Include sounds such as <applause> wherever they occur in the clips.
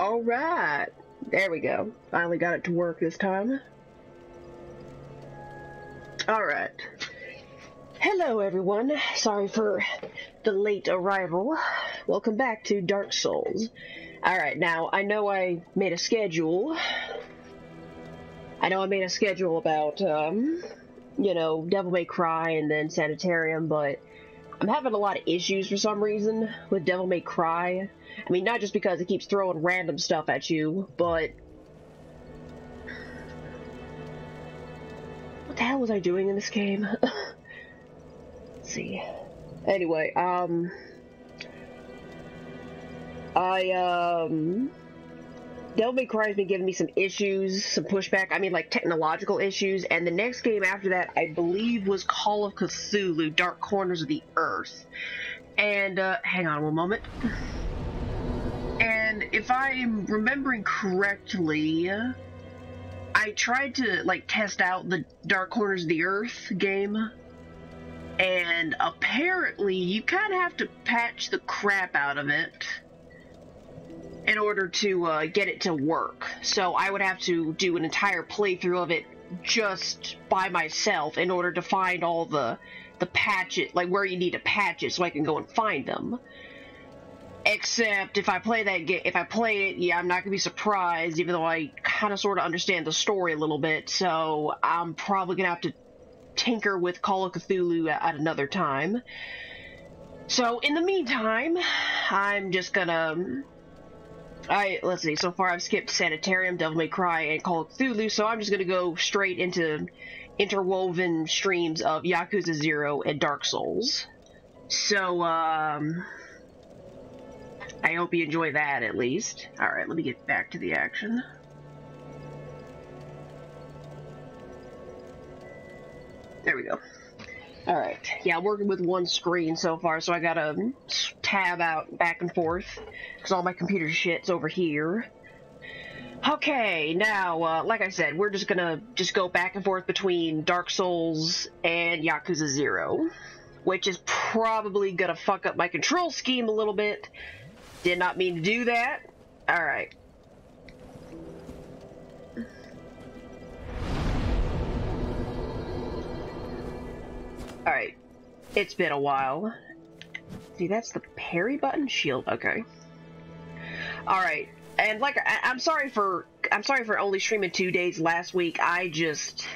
Alright. There we go. Finally got it to work this time. Alright. Hello everyone. Sorry for the late arrival. Welcome back to Dark Souls. Alright, now, I know I made a schedule. I know I made a schedule about, um, you know, Devil May Cry and then Sanitarium, but I'm having a lot of issues for some reason with Devil May Cry. I mean, not just because it keeps throwing random stuff at you, but... What the hell was I doing in this game? <laughs> Let's see. Anyway, um... I, um... Devil May Cry has been giving me some issues, some pushback, I mean like technological issues, and the next game after that I believe was Call of Cthulhu, Dark Corners of the Earth. And, uh, hang on one moment. And if I'm remembering correctly, I tried to, like, test out the Dark Corners of the Earth game, and apparently you kind of have to patch the crap out of it in order to uh, get it to work. So I would have to do an entire playthrough of it just by myself in order to find all the the patches, like where you need to patch it, so I can go and find them. Except if I play that game, if I play it, yeah, I'm not gonna be surprised, even though I kind of sort of understand the story a little bit. So I'm probably gonna have to tinker with Call of Cthulhu at another time. So in the meantime, I'm just gonna I let's see. So far, I've skipped Sanitarium, Devil May Cry, and Call of Cthulhu. So I'm just gonna go straight into interwoven streams of Yakuza Zero and Dark Souls. So um, I hope you enjoy that at least. All right, let me get back to the action. There we go. Alright, yeah, I'm working with one screen so far, so I gotta tab out back and forth, because all my computer shit's over here. Okay, now, uh, like I said, we're just gonna just go back and forth between Dark Souls and Yakuza 0, which is probably gonna fuck up my control scheme a little bit. Did not mean to do that. Alright. Alright. It's been a while. See, that's the parry button? Shield, okay. Alright. And like, I, I'm sorry for, I'm sorry for only streaming two days last week. I just,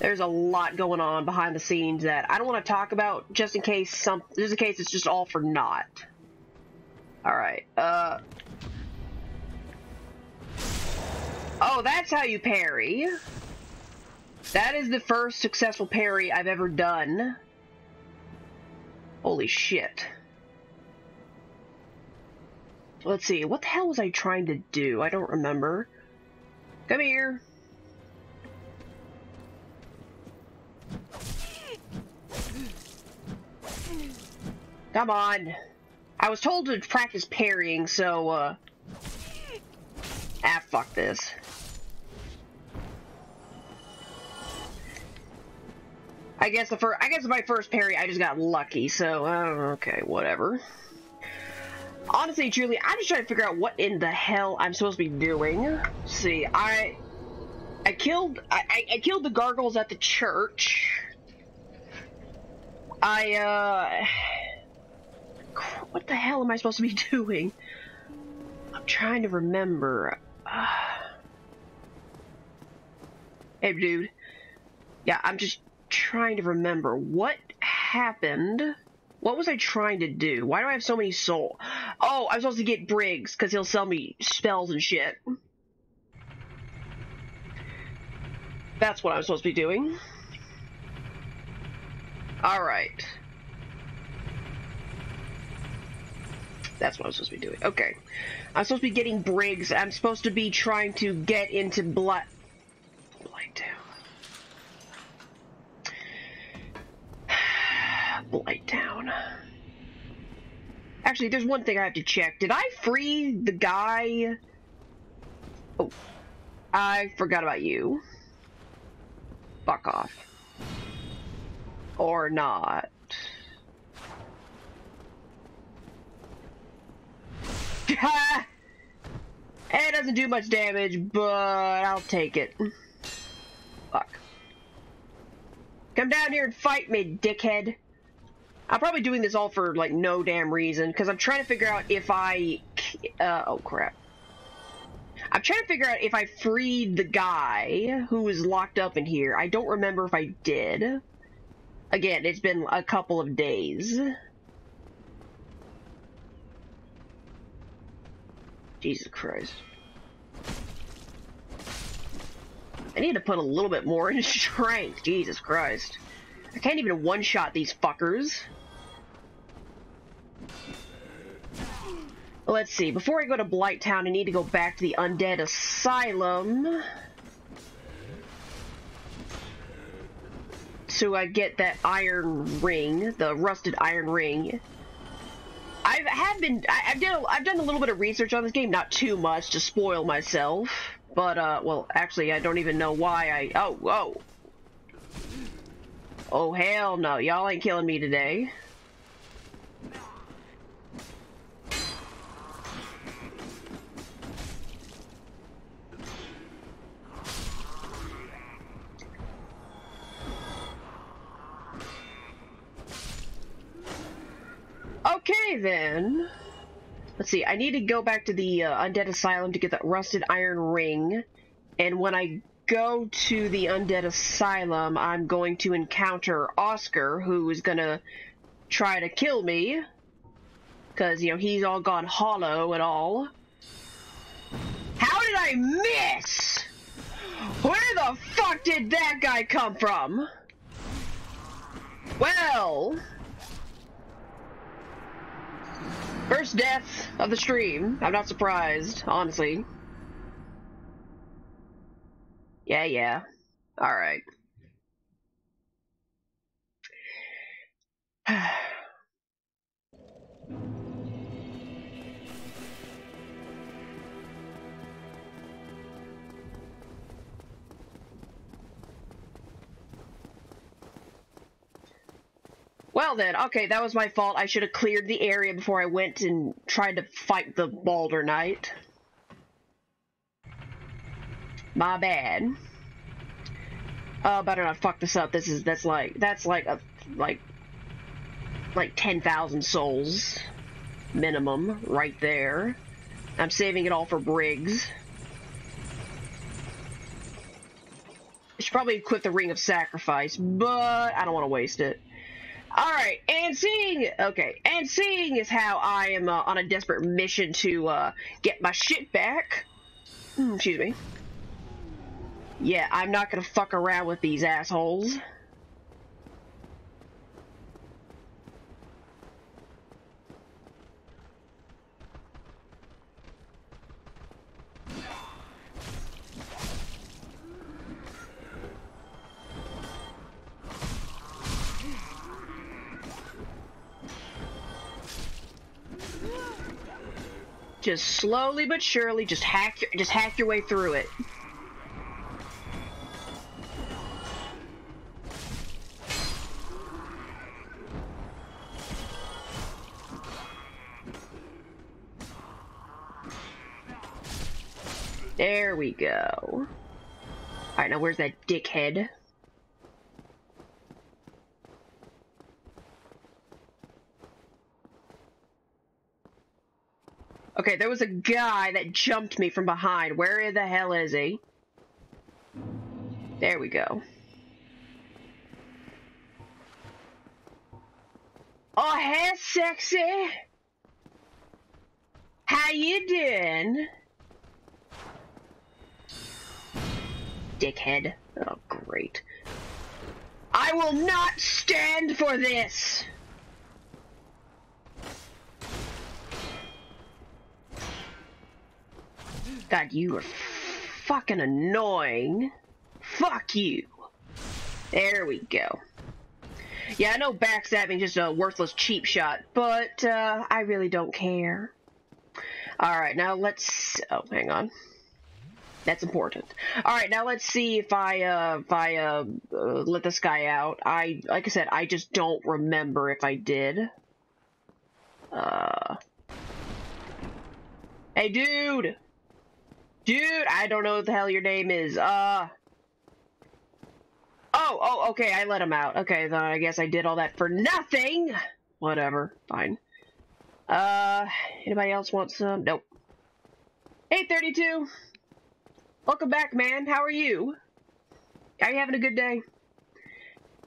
there's a lot going on behind the scenes that I don't want to talk about just in case some, just in case it's just all for naught. Alright, uh. Oh, that's how you parry. That is the first successful parry I've ever done. Holy shit. Let's see, what the hell was I trying to do? I don't remember. Come here. Come on. I was told to practice parrying, so, uh... Ah, fuck this. I guess the first, I guess my first parry, I just got lucky. So uh, okay, whatever. Honestly, truly, I'm just trying to figure out what in the hell I'm supposed to be doing. See, I, I killed, I, I killed the gargoyles at the church. I uh, what the hell am I supposed to be <laughs> doing? I'm trying to remember. Uh, <sighs> hey, dude. Yeah, I'm just trying to remember what happened. What was I trying to do? Why do I have so many soul? Oh, I'm supposed to get Briggs because he'll sell me spells and shit. That's what I'm supposed to be doing. Alright. That's what I'm supposed to be doing. Okay. I'm supposed to be getting Briggs. I'm supposed to be trying to get into Blood... Blighttown. Blighttown. Actually, there's one thing I have to check. Did I free the guy? Oh, I forgot about you. Fuck off. Or not. <laughs> It doesn't do much damage, but I'll take it. Fuck. Come down here and fight me, dickhead. I'm probably doing this all for, like, no damn reason, because I'm trying to figure out if I... Uh, oh, crap. I'm trying to figure out if I freed the guy who was locked up in here. I don't remember if I did. Again, it's been a couple of days. Jesus Christ. I need to put a little bit more <laughs> in strength. Jesus Christ. I can't even one-shot these fuckers. Let's see. Before I go to Blight Town, I need to go back to the Undead Asylum. So I get that iron ring, the rusted iron ring. I have been, I, have done, I've done a little bit of research on this game, not too much to spoil myself. But, uh, well, actually, I don't even know why I, oh, oh. Oh, hell no, y'all ain't killing me today. Okay, then. Let's see, I need to go back to the uh, Undead Asylum to get that rusted iron ring. And when I go to the Undead Asylum, I'm going to encounter Oscar, who is gonna try to kill me. Because, you know, he's all gone hollow and all. How did I miss? Where the fuck did that guy come from? Well... First death of the stream. I'm not surprised, honestly. Yeah, yeah. Alright. <sighs> Well then, okay, that was my fault. I should have cleared the area before I went and tried to fight the Balder Knight. My bad. Oh, better not fuck this up. This is, that's like, that's like a, like, like 10,000 souls minimum right there. I'm saving it all for Briggs. I should probably equip the Ring of Sacrifice, but I don't want to waste it. Alright, and seeing, okay, and seeing is how I am uh, on a desperate mission to uh, get my shit back. Hmm, excuse me. Yeah, I'm not gonna fuck around with these assholes. Just slowly but surely, just hack your, just hack your way through it. There we go. Alright, now where's that dickhead? Okay, there was a guy that jumped me from behind. Where the hell is he? There we go. Oh, hey, sexy. How you doing? Dickhead. Oh, great. I will not stand for this! God, you are fucking annoying. Fuck you. There we go. Yeah, I know backstabbing just a worthless cheap shot, but uh, I really don't care. Alright, now let's... Oh, hang on. That's important. Alright, now let's see if I, uh, if I, uh, uh, let this guy out. I, like I said, I just don't remember if I did. Uh... Hey, dude! Dude, I don't know what the hell your name is. Uh. Oh, oh, okay, I let him out. Okay, then I guess I did all that for nothing. Whatever, fine. Uh, anybody else want some? Nope. Hey, 32. Welcome back, man. How are you? Are you having a good day?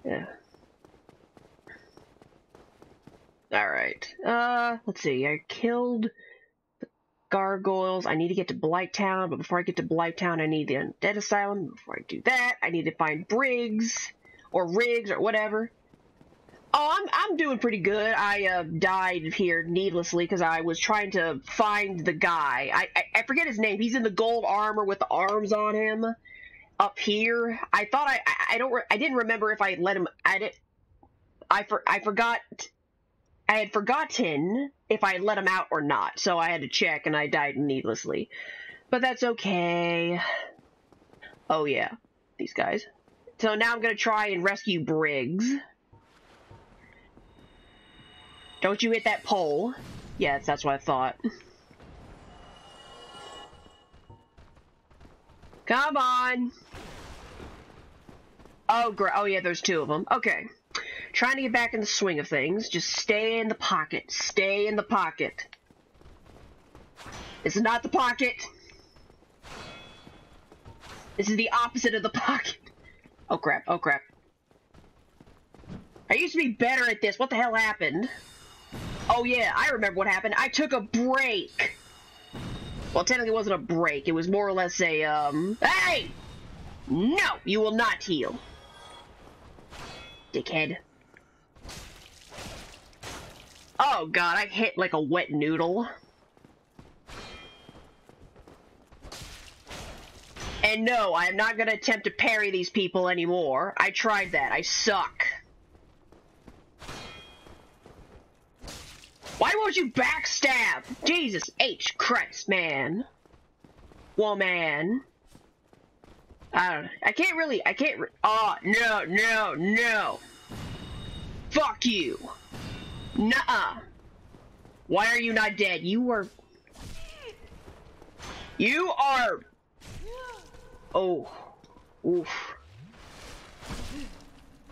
Yeah. Alright. Uh, let's see. I killed gargoyles. I need to get to Blighttown, but before I get to Blighttown, I need the Undead Asylum. Before I do that, I need to find Briggs, or Riggs, or whatever. Oh, I'm, I'm doing pretty good. I uh, died here needlessly because I was trying to find the guy. I, I, I forget his name. He's in the gold armor with the arms on him up here. I thought I I, I don't I didn't remember if I let him at it. I for, I forgot I had forgotten if I let him out or not, so I had to check and I died needlessly. But that's okay. Oh yeah, these guys. So now I'm gonna try and rescue Briggs. Don't you hit that pole. Yes, that's what I thought. Come on! Oh. Oh, yeah, there's two of them. Okay. Trying to get back in the swing of things. Just stay in the pocket. Stay in the pocket. This is not the pocket. This is the opposite of the <laughs> pocket. Oh, crap. Oh, crap. I used to be better at this. What the hell happened? Oh yeah, I remember what happened. I took a break. Well, technically it wasn't a break. It was more or less a, um... Hey! No! You will not heal. Dickhead. Oh god, I hit like a wet noodle. And no, I am not to attempt to parry these people anymore. I tried that. I suck. Why won't you backstab? Jesus H. Christ, man. Woman. I don't I can't really, I can't, oh, no, no, no. Fuck you. Nuh-uh. Why are you not dead? You are... You are... Oh. Oof.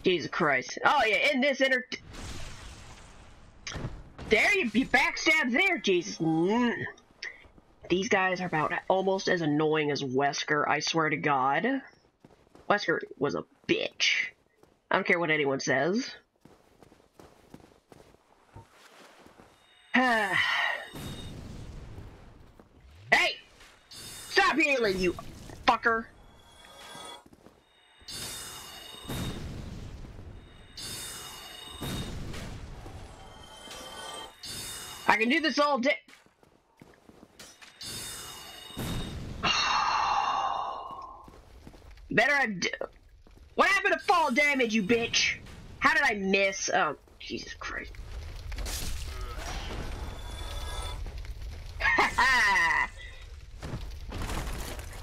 Jesus Christ. Oh yeah, in this inter... There you, you backstab there, Jesus. Mm. These guys are about almost as annoying as Wesker, I swear to God. Wesker was a bitch. I don't care what anyone says. <sighs> hey! Stop healing, you fucker! I can do this all day. <sighs> Better have. What happened to fall damage, you bitch? How did I miss? Oh, Jesus Christ.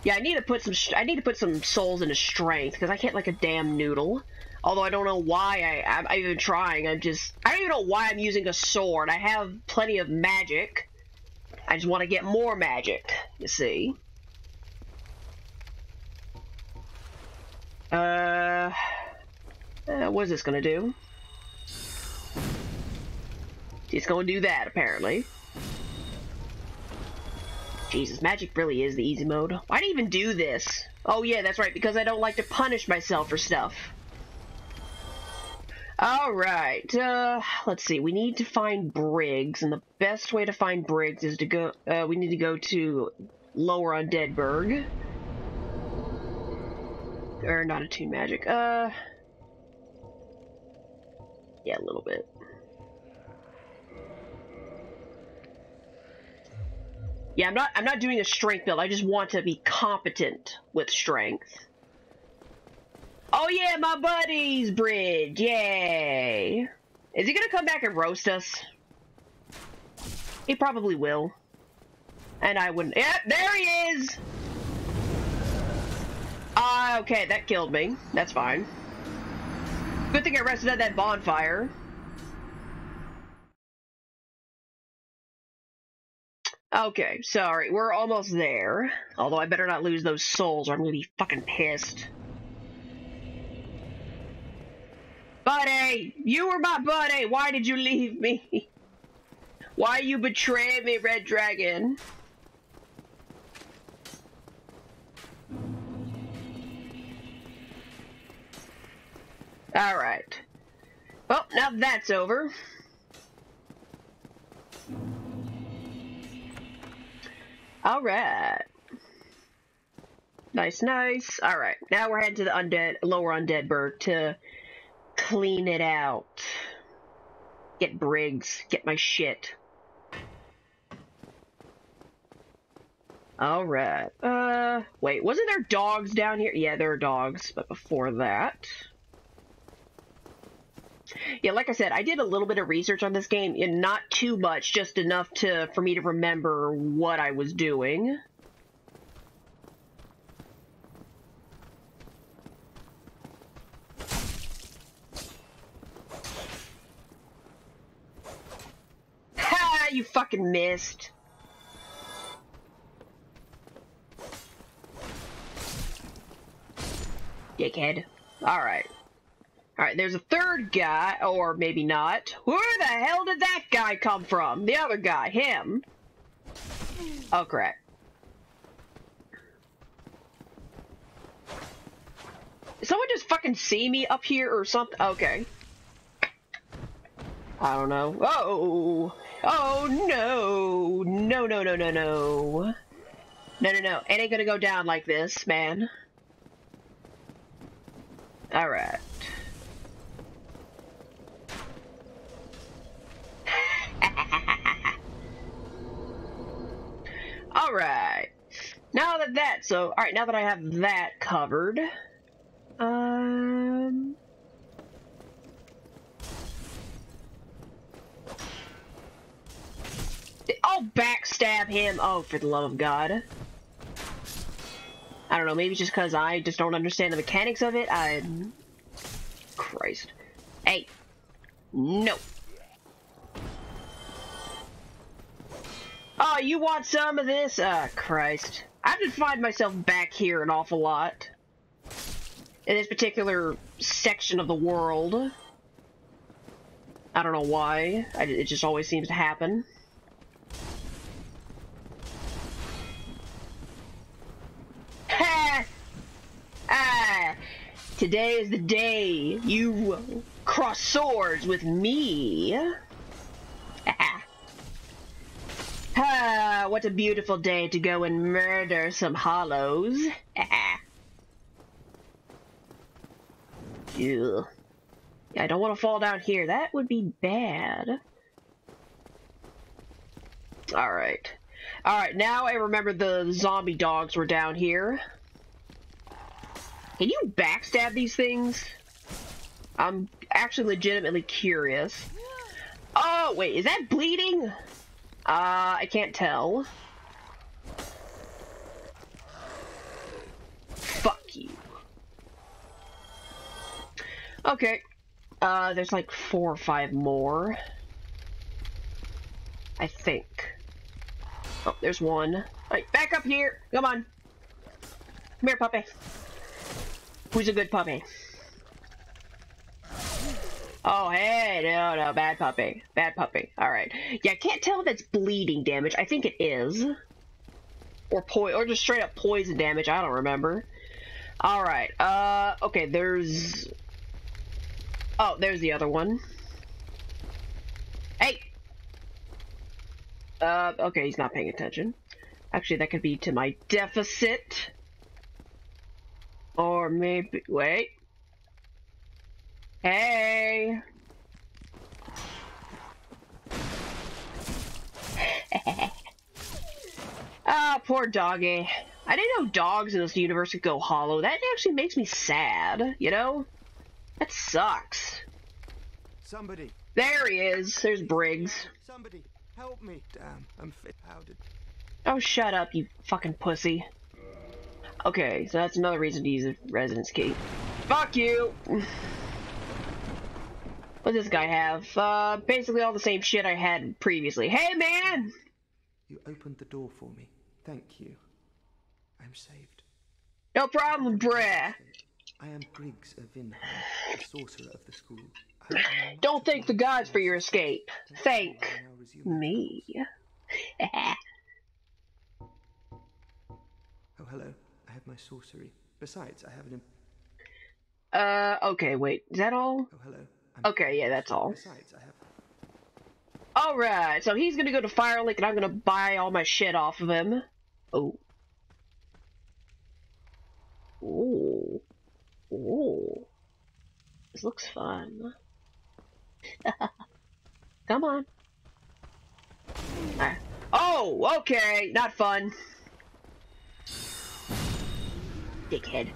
Yeah, I need to put some. I need to put some souls into strength because I can't like a damn noodle. Although I don't know why I, I'm, I'm even trying. I'm just. I don't even know why I'm using a sword. I have plenty of magic. I just want to get more magic. You see. Uh, uh, what is this gonna do? It's gonna do that, apparently. Jesus, magic really is the easy mode. Why do I even do this? Oh yeah, that's right, because I don't like to punish myself for stuff. Alright, uh, let's see, we need to find Briggs, and the best way to find Briggs is to go, uh, we need to go to Lower on Undeadburg or not a attune magic. Uh, yeah, a little bit. Yeah, I'm not. I'm not doing a strength build. I just want to be competent with strength. Oh yeah, my buddies, Bridge. Yay! Is he gonna come back and roast us? He probably will. And I wouldn't. Yeah, there he is. Ah, uh, okay, that killed me. That's fine. Good thing I rested at that bonfire. Okay, sorry, we're almost there. Although I better not lose those souls or I'm gonna be fucking pissed. Buddy! You were my buddy! Why did you leave me? <laughs> Why you betray me, Red Dragon? Alright. Well, now that's over. Alright. Nice, nice. Alright, now we're heading to the undead, lower undead burg to clean it out. Get Briggs. Get my shit. Alright. Uh, wait, wasn't there dogs down here? Yeah, there are dogs, but before that... Yeah, like I said, I did a little bit of research on this game, and not too much, just enough to for me to remember what I was doing. Ha! You fucking missed. Dickhead. Alright. Alright, there's a third guy, or maybe not. Where the hell did that guy come from? The other guy, him. Oh, crap. Did someone just fucking see me up here or something? Okay. I don't know. Oh! Oh, no! No, no, no, no, no. No, no, no. It ain't gonna go down like this, man. Alright. Alright. Now that that, so, alright, now that I have that covered, um... I'll backstab him. Oh, for the love of God. I don't know, maybe just because I just don't understand the mechanics of it. I... Christ. Hey. No. Oh, you want some of this? Uh, Christ. I just find myself back here an awful lot. In this particular section of the world. I don't know why. I, it just always seems to happen. Ha! Ah! Today is the day you cross swords with me. <laughs> Ah, what a beautiful day to go and murder some hollows. <laughs> Yeah, I don't want to fall down here. That would be bad. Alright. Alright, now I remember the zombie dogs were down here. Can you backstab these things? I'm actually legitimately curious. Oh, wait, is that bleeding? Uh, I can't tell. Fuck you. Okay. Uh, there's like four or five more. I think. Oh, there's one. Alright, back up here! Come on! Come here, puppy. Who's a good puppy? Oh, hey, no, no, bad puppy. Bad puppy. Alright. Yeah, I can't tell if it's bleeding damage. I think it is. Or po or just straight up poison damage. I don't remember. Alright, uh, okay, there's... Oh, there's the other one. Hey! Uh, okay, he's not paying attention. Actually, that could be to my deficit. Or maybe... Wait. Hey! <laughs> Ah, poor doggy. I didn't know dogs in this universe could go hollow. That actually makes me sad, you know? That sucks. Somebody. There he is. There's Briggs. Somebody, help me. Damn, I'm fit. How did... Oh, shut up, you fucking pussy. Okay, so that's another reason to use a residence key. Fuck you! What does this guy have? Uh, basically all the same shit I had previously. Hey, man! You opened the door for me. Thank you. I'm saved. No problem, bruh. I am Griggs of Vinheim, the sorcerer of the school. I hope I am not Don't thank the gods for your escape. Thank you Thank while I now resume my me. <laughs> Oh, hello. I have my sorcery. Besides, I have an. Uh, okay, wait. Is that all? oh, hello. Okay, yeah, that's all. Besides, I have. Alright, so he's gonna go to Firelink and I'm gonna buy all my shit off of him. Oh. Ooh. Ooh. This looks fun. <laughs> Come on. Ah. Oh, okay, not fun. Dickhead.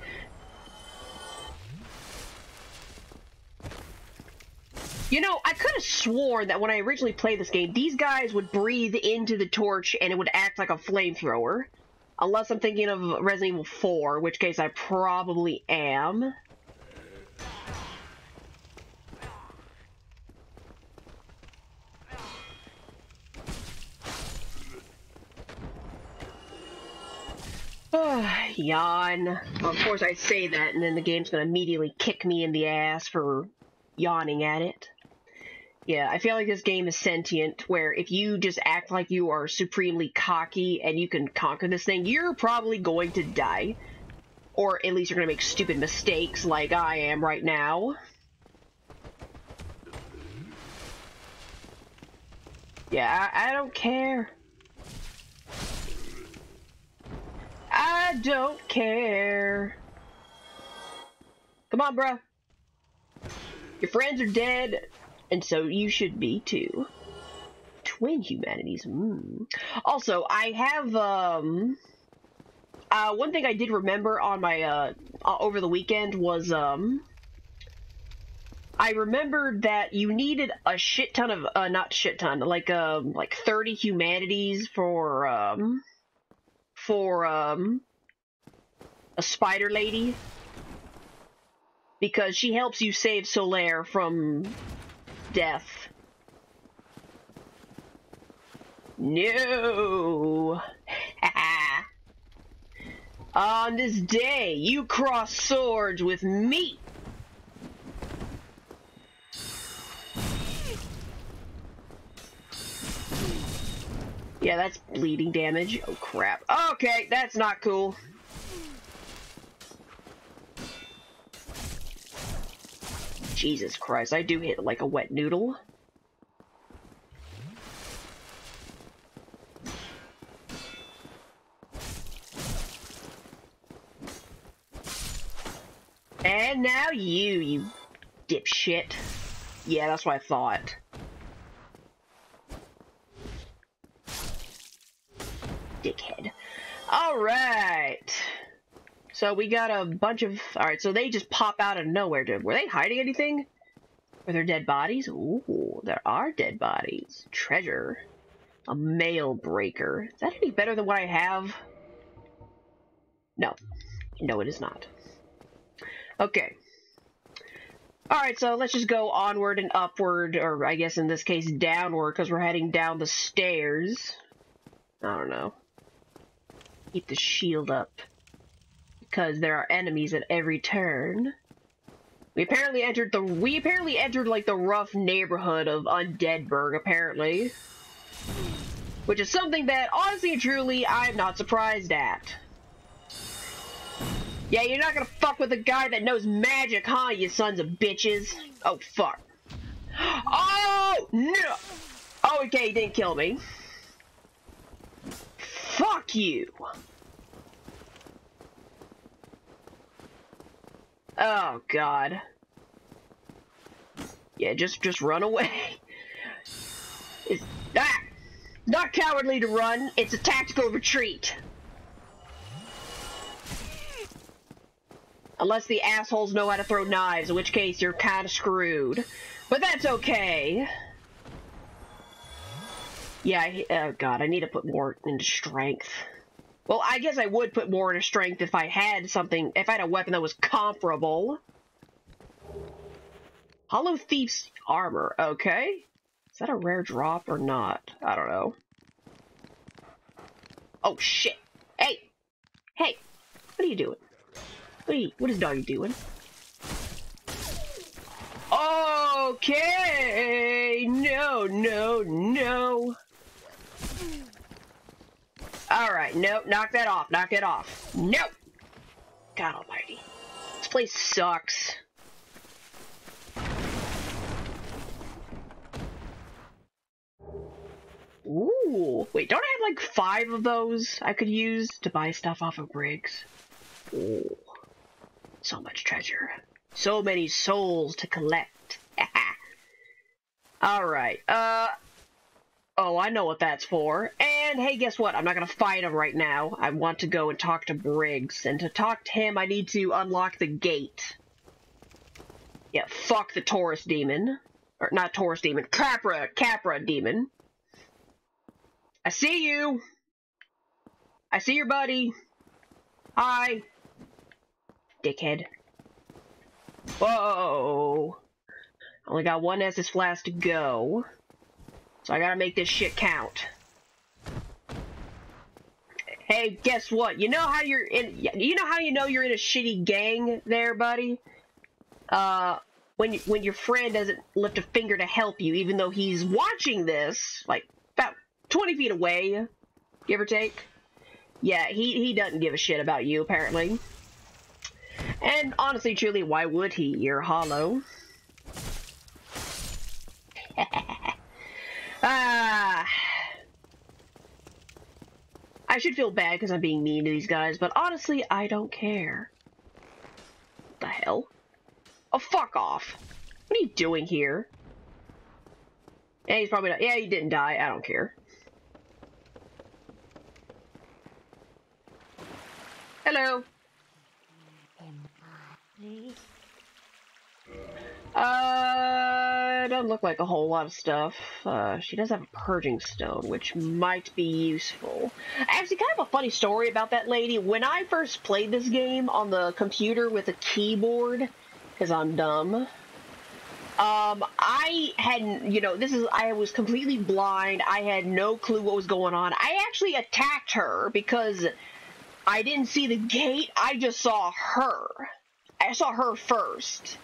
You know, I could have sworn that when I originally played this game, these guys would breathe into the torch and it would act like a flamethrower. Unless I'm thinking of Resident Evil 4, which case I probably am. Ah, yawn. Of course, I say that, and then the game's gonna immediately kick me in the ass for yawning at it. Yeah, I feel like this game is sentient, where if you just act like you are supremely cocky and you can conquer this thing, you're probably going to die. Or at least you're gonna make stupid mistakes like I am right now. Yeah, I, I don't care. I don't care. Come on, bruh. Your friends are dead, and so you should be too. Twin humanities. Mm. Also, I have um. Uh, one thing I did remember on my uh, over the weekend was um. I remembered that you needed a shit ton of uh not shit ton like um like thirty humanities for um for um a spider lady because she helps you save Solaire from death. No. <laughs> On this day, you cross swords with me. Yeah, that's bleeding damage. Oh crap. Okay, that's not cool. Jesus Christ, I do hit like a wet noodle. And now you, you dipshit. Yeah, that's what I thought. Dickhead. Alright. So we got a bunch of... Alright, so they just pop out of nowhere. Were they hiding anything? Were there dead bodies? Ooh, there are dead bodies. Treasure. A mail breaker. Is that any better than what I have? No. No, it is not. Okay. Alright, so let's just go onward and upward, or I guess in this case downward, because we're heading down the stairs. I don't know. Keep the shield up. Because there are enemies at every turn. We apparently entered the- we apparently entered, like, the rough neighborhood of Undeadburg, apparently. Which is something that, honestly and truly, I'm not surprised at. Yeah, you're not gonna fuck with a guy that knows magic, huh, you sons of bitches? Oh, fuck. Oh, no! Oh, okay, he didn't kill me. Fuck you! Oh, God. Yeah, just, just run away. It's, ah! Not cowardly to run, it's a tactical retreat. Unless the assholes know how to throw knives, in which case you're kinda screwed. But that's okay. Yeah, I, oh god, I need to put more into strength. Well, I guess I would put more into strength if I had something, if I had a weapon that was comparable. Hollow Thief's armor, okay. Is that a rare drop or not? I don't know. Oh shit! Hey, hey, what are you doing? What you, what is doggy doing? Okay, no, no, no. All right, nope, knock that off, knock it off. Nope. God Almighty, this place sucks. Ooh, wait, don't I have like five of those I could use to buy stuff off of Briggs? Ooh, so much treasure. So many souls to collect. <laughs> Alright, uh... Oh, I know what that's for. And hey, guess what? I'm not gonna fight him right now. I want to go and talk to Briggs. And to talk to him, I need to unlock the gate. Yeah, fuck the Taurus demon. Or, not Taurus demon. Capra, Capra demon. I see you! I see your buddy. Hi. Dickhead. Whoa! Only got one Estus flask to go. So I gotta make this shit count. Hey, guess what? You know how you're in- you know how you know you're in a shitty gang there, buddy? Uh, when, when your friend doesn't lift a finger to help you, even though he's watching this, like, about 20 feet away, give or take. Yeah, he, he doesn't give a shit about you, apparently. And honestly, truly, why would he? You're hollow. <laughs> ah. I should feel bad because I'm being mean to these guys, but honestly, I don't care. What the hell? Oh, fuck off. What are you doing here? Yeah, he's probably not- yeah, he didn't die, I don't care. Hello. Uh, doesn't look like a whole lot of stuff. Uh, she does have a purging stone, which might be useful. Actually, kind of a funny story about that lady. When I first played this game on the computer with a keyboard, because I'm dumb, um, I hadn't, you know, this is, I was completely blind. I had no clue what was going on. I actually attacked her because I didn't see the gate. I just saw her. I saw her first.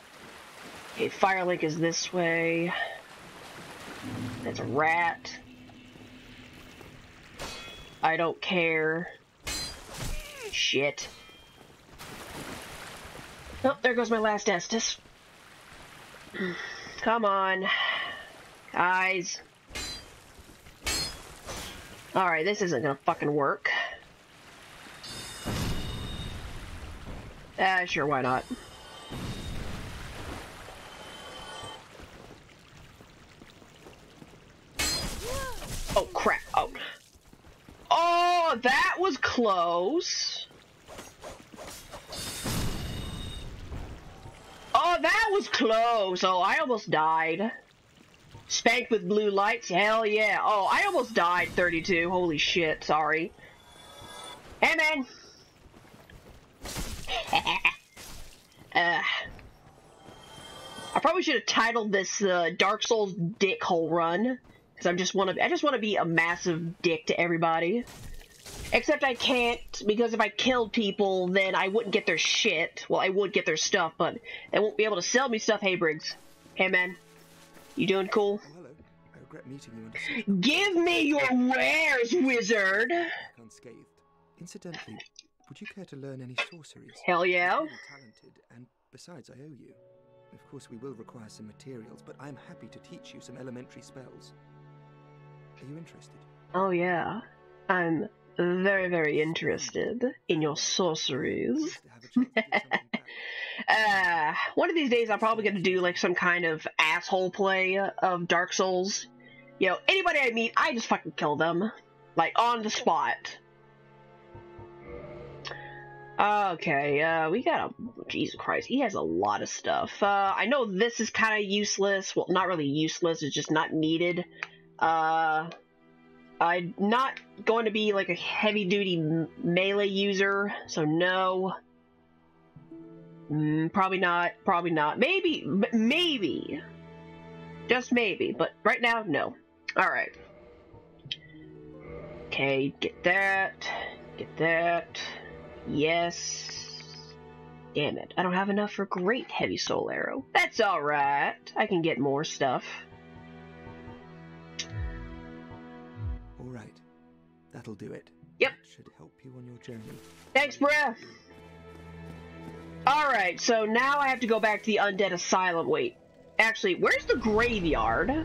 Okay, Firelink is this way. That's a rat. I don't care. Shit. Oh, there goes my last Estus. <sighs> Come on. Guys. Alright, this isn't gonna fucking work. Ah, sure, why not? Oh, crap. Oh. Oh, that was close. Oh, that was close. Oh, I almost died. Spanked with blue lights? Hell yeah. Oh, I almost died, 32. Holy shit, sorry. Hey, man. <laughs> uh, I probably should have titled this uh, Dark Souls Dickhole Run. Because I just want to, I just want to be a massive dick to everybody. Except I can't, because if I killed people, then I wouldn't get their shit. Well, I would get their stuff, but they won't be able to sell me stuff. Hey, Briggs. Hey, man. You doing cool? Hello. I regret meeting you Give me your wares, wizard! unscathed. Incidentally, would you care to learn any sorceries? Hell yeah. Talented, and besides, I owe you. Of course, we will require some materials, but I'm happy to teach you some elementary spells. Are you interested? Oh, yeah. I'm very, very interested in your sorceries. Pleased to have a chance to give something back. Uh, one of these days I'm probably gonna do like some kind of asshole play of Dark Souls. You know, anybody I meet, I just fucking kill them. Like, on the spot. Okay, uh, we got a... Jesus Christ, he has a lot of stuff. Uh, I know this is kind of useless. Well, not really useless, it's just not needed. Uh... I'm not going to be like a heavy-duty melee user, so no. Mm, probably not. Probably not. Maybe. Maybe. Just maybe. But right now, no. Alright. Okay, get that. Get that. Yes. Damn it, I don't have enough for great heavy soul arrow. That's alright. I can get more stuff. That'll do it. Yep. That should help you on your journey. Thanks, bruh. Alright, so now I have to go back to the Undead Asylum. Wait. Actually, where's the graveyard? Uh,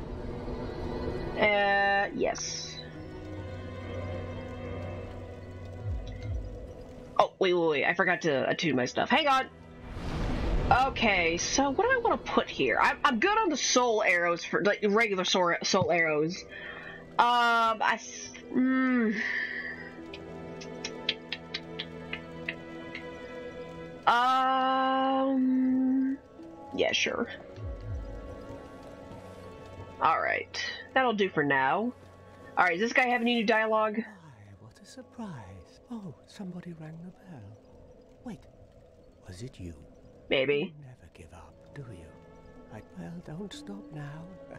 yes. Oh, wait, wait, wait. I forgot to attune my stuff. Hang on. Okay, so what do I want to put here? I'm, I'm good on the soul arrows for like regular soul, soul arrows. Um, I. Mm, um. Yeah, sure. Alright. That'll do for now. Alright, does this guy have any new dialogue? Why, what a surprise. Oh, somebody rang the bell. Wait, was it you? Maybe. You never give up, do you? Right, well, don't stop now. <laughs>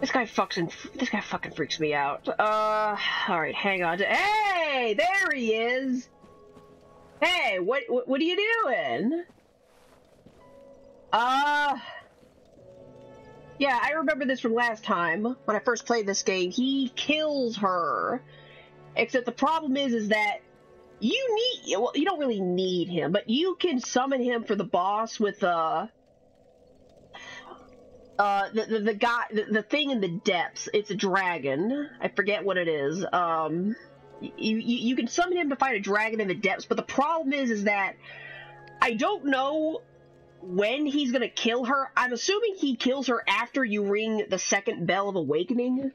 This guy fucking this guy fucking freaks me out. Uh, all right, hang on. Hey, there he is. Hey, what what, what are you doing? Uh, yeah, I remember this from last time when I first played this game. He kills her, except the problem is, is that you need well, you don't really need him, but you can summon him for the boss with uh uh the the, the guy the, the thing in the depths it's a dragon. I forget what it is. Um you, you you can summon him to fight a dragon in the depths but the problem is is that i don't know when he's gonna kill her. I'm assuming he kills her after you ring the second bell of awakening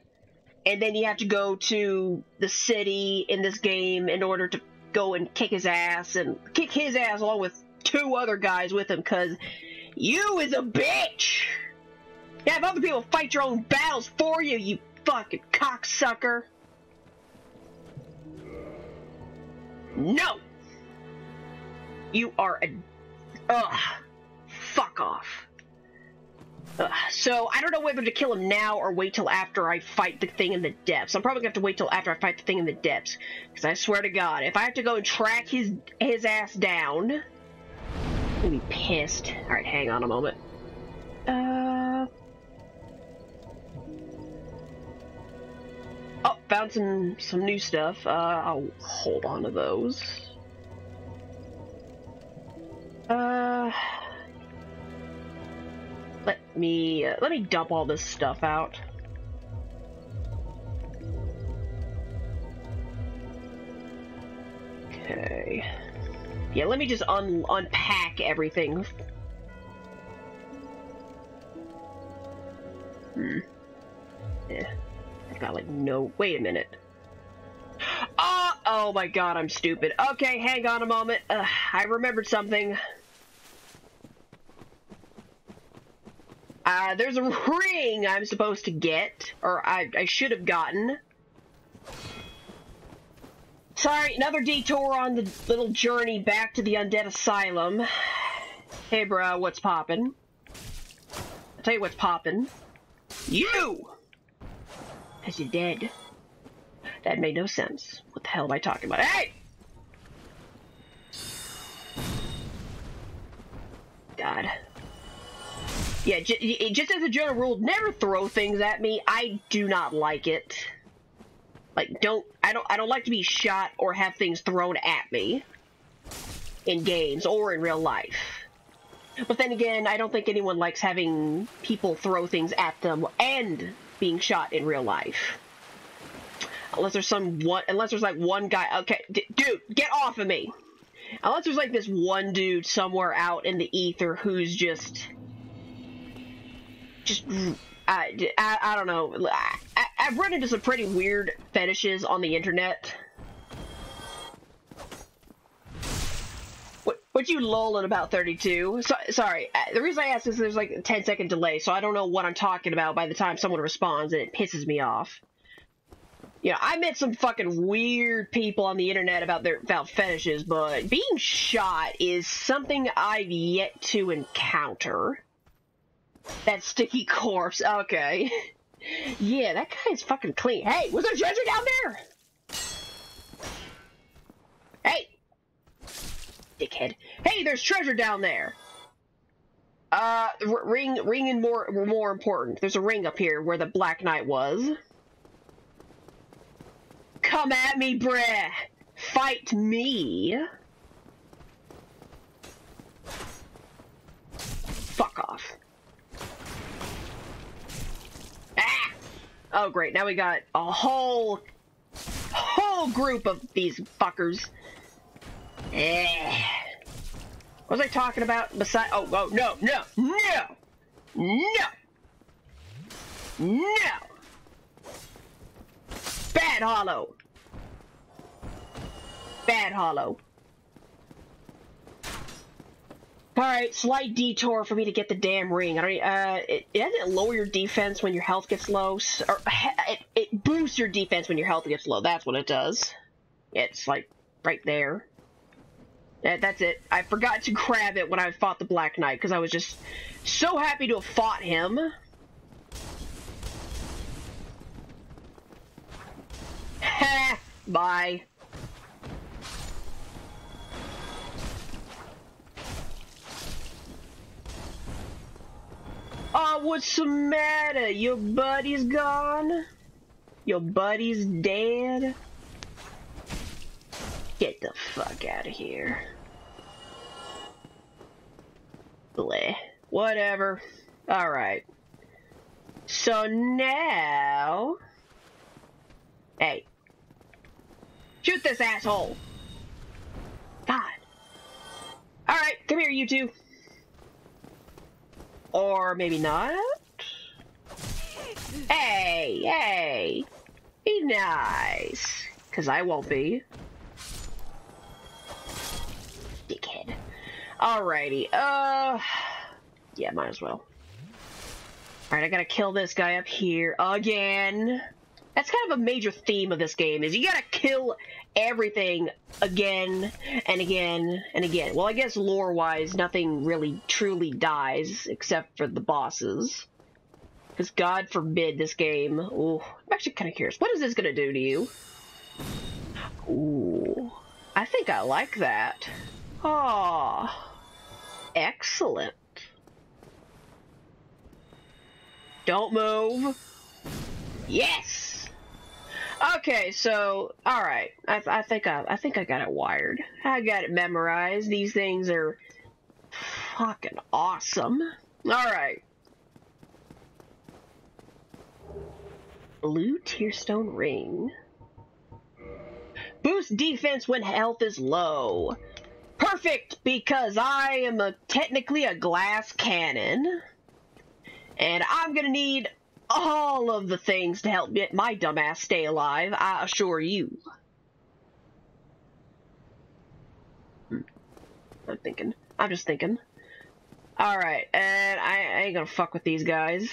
and then you have to go to the city in this game in order to go and kick his ass and kick his ass along with two other guys with him because you is a bitch you have other people fight your own battles for you, you fucking cocksucker. No! You are a. Ugh. Fuck off. Ugh. So, I don't know whether to kill him now or wait till after I fight the thing in the depths. I'm probably gonna have to wait till after I fight the thing in the depths. Because I swear to God, if I have to go and track his his ass down, I'm gonna be pissed. Alright, hang on a moment. Uh. Oh, found some some new stuff. Uh, I'll hold on to those. Uh, let me uh, let me dump all this stuff out. Okay. Yeah, let me just un unpack everything. Hmm. Yeah. Like no. Wait a minute. Oh, oh my god, I'm stupid. Okay, hang on a moment. I remembered something. Uh, there's a ring I'm supposed to get, or I, I should have gotten. Sorry, another detour on the little journey back to the Undead Asylum. Hey, bro, what's poppin'? I'll tell you what's poppin'. You! Because you're dead. That made no sense. What the hell am I talking about? Hey! God. Yeah, just as a general rule, never throw things at me. I do not like it. Like, don't I don't I don't like to be shot or have things thrown at me in games or in real life. But then again, I don't think anyone likes having people throw things at them and being shot in real life. Unless there's some one, unless there's like one guy. Okay, dude, get off of me. Unless there's like this one dude somewhere out in the ether who's just, just, I, I, I don't know. I, I've run into some pretty weird fetishes on the internet. What, you lolling about 32? So, sorry, uh, the reason I ask is there's like a 10 second delay, so I don't know what I'm talking about by the time someone responds, and it pisses me off. You know, I met some fucking weird people on the internet about their about fetishes, but being shot is something I've yet to encounter. That sticky corpse, okay. <laughs> Yeah, that guy's fucking clean. Hey, was there treasure down there? Hey! Dickhead. Hey, there's treasure down there! Uh, ring, ring and more, more important. There's a ring up here where the Black Knight was. Come at me, bruh! Fight me! Fuck off. Ah! Oh, great. Now we got a whole, whole group of these fuckers. What was I talking about? Beside? Oh, oh, no, no, no, no, no. Bad Hollow. Bad Hollow. Alright, slight detour for me to get the damn ring. I uh, it, it doesn't lower your defense when your health gets low, or it, it boosts your defense when your health gets low. That's what it does. It's like right there. That, that's it. I forgot to grab it when I fought the Black Knight because I was just so happy to have fought him. Ha! <laughs> Bye. Oh, what's the matter? Your buddy's gone? Your buddy's dead? Get the fuck out of here. Bleh. Whatever. Alright. So now... Hey. Shoot this asshole! God. Alright, come here, you two. Or maybe not? Hey, hey! Be nice. Because I won't be. Alrighty, uh... Yeah, might as well. Alright, I gotta kill this guy up here again. That's kind of a major theme of this game, is you gotta kill everything again and again and again. Well, I guess lore-wise, nothing really truly dies except for the bosses. Because God forbid this game... Ooh, I'm actually kind of curious. What is this gonna do to you? Ooh, I think I like that. Ah, excellent. Don't move. Yes. Okay, so all right. I, I think I, I think I got it wired. I got it memorized. These things are fucking awesome. All right. Blue Tearstone Ring. Boost defense when health is low. Perfect, because I am a, technically a glass cannon. And I'm gonna need all of the things to help get my dumbass stay alive, I assure you. Hmm. I'm thinking. I'm just thinking. Alright, and I, I ain't gonna fuck with these guys.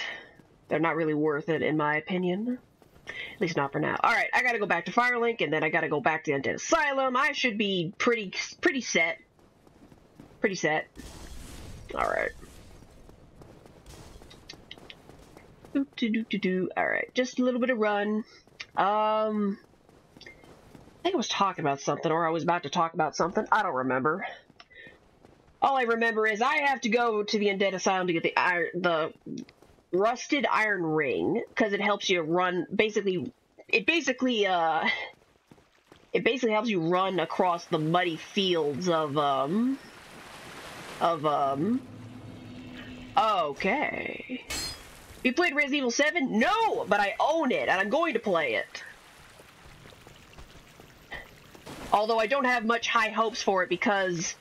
They're not really worth it, in my opinion. At least not for now. Alright, I gotta go back to Firelink, and then I gotta go back to Undead Asylum. I should be pretty, pretty set. Pretty set. Alright. Do, do, do, do. Alright, just a little bit of run. Um, I think I was talking about something, or I was about to talk about something. I don't remember. All I remember is I have to go to the Undead Asylum to get the iron, the rusted iron ring because it helps you run. Basically, it basically uh, it basically helps you run across the muddy fields of um, of um. Okay. You played Resident Evil 7? No, but I own it, and I'm going to play it. Although I don't have much high hopes for it because,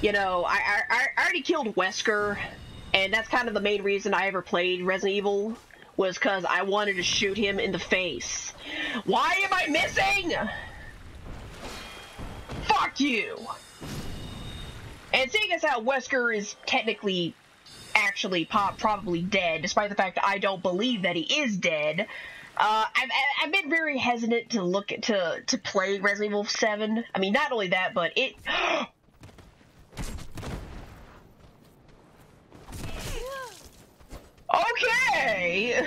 you know, I, I, I already killed Wesker, and that's kind of the main reason I ever played Resident Evil, was because I wanted to shoot him in the face. Why am I missing? Fuck you! And seeing as how Wesker is technically actually probably dead, despite the fact that I don't believe that he is dead. Uh, I've, I've been very hesitant to look at, to to play Resident Evil 7. I mean, not only that, but it. Okay!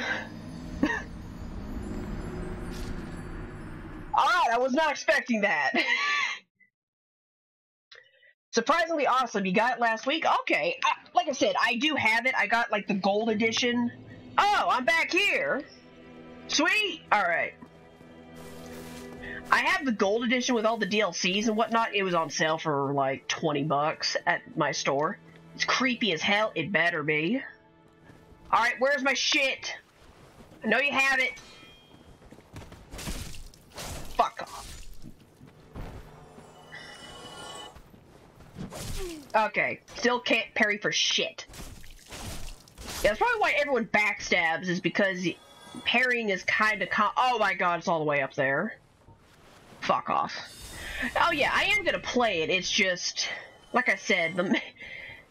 All right. I was not expecting that. Surprisingly awesome, you got it last week? Okay, I, like I said, I do have it. I got, like, the gold edition. Oh, I'm back here! Sweet! Alright. I have the gold edition with all the DLCs and whatnot. It was on sale for, like, 20 bucks at my store. It's creepy as hell. It better be. Alright, where's my shit? I know you have it. Fuck off. Okay, still can't parry for shit. Yeah, that's probably why everyone backstabs, is because parrying is kind of Oh my god, it's all the way up there. Fuck off. Oh yeah, I am gonna play it, it's just... Like I said, the...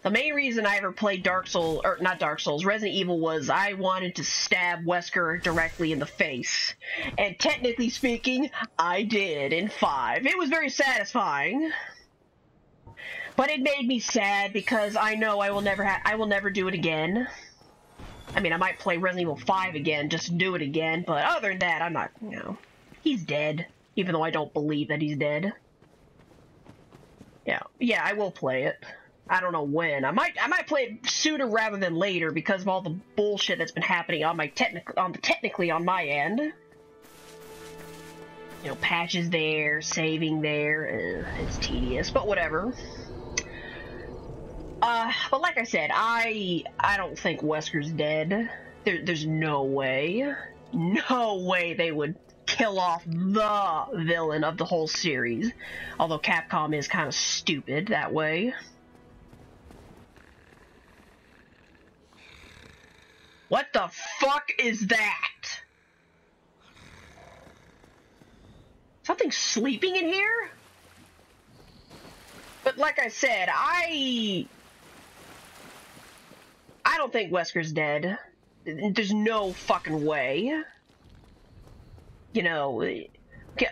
The main reason I ever played Dark Souls, or not Dark Souls, Resident Evil was I wanted to stab Wesker directly in the face. And technically speaking, I did in 5. It was very satisfying. But it made me sad because I know I will never ha I will never do it again. I mean, I might play Resident Evil 5 again, just do it again, but other than that, I'm not, you know, he's dead, even though I don't believe that he's dead. Yeah, yeah, I will play it. I don't know when. I might I might play it sooner rather than later because of all the bullshit that's been happening on my technical on the technically on my end. You know, patches there, saving there. Uh, it's tedious, but whatever. Uh, but like I said, I I don't think Wesker's dead. There, there's no way, no way they would kill off the villain of the whole series. Although Capcom is kind of stupid that way. What the fuck is that? Something sleeping in here? But like I said, I... I don't think Wesker's dead. There's no fucking way. You know,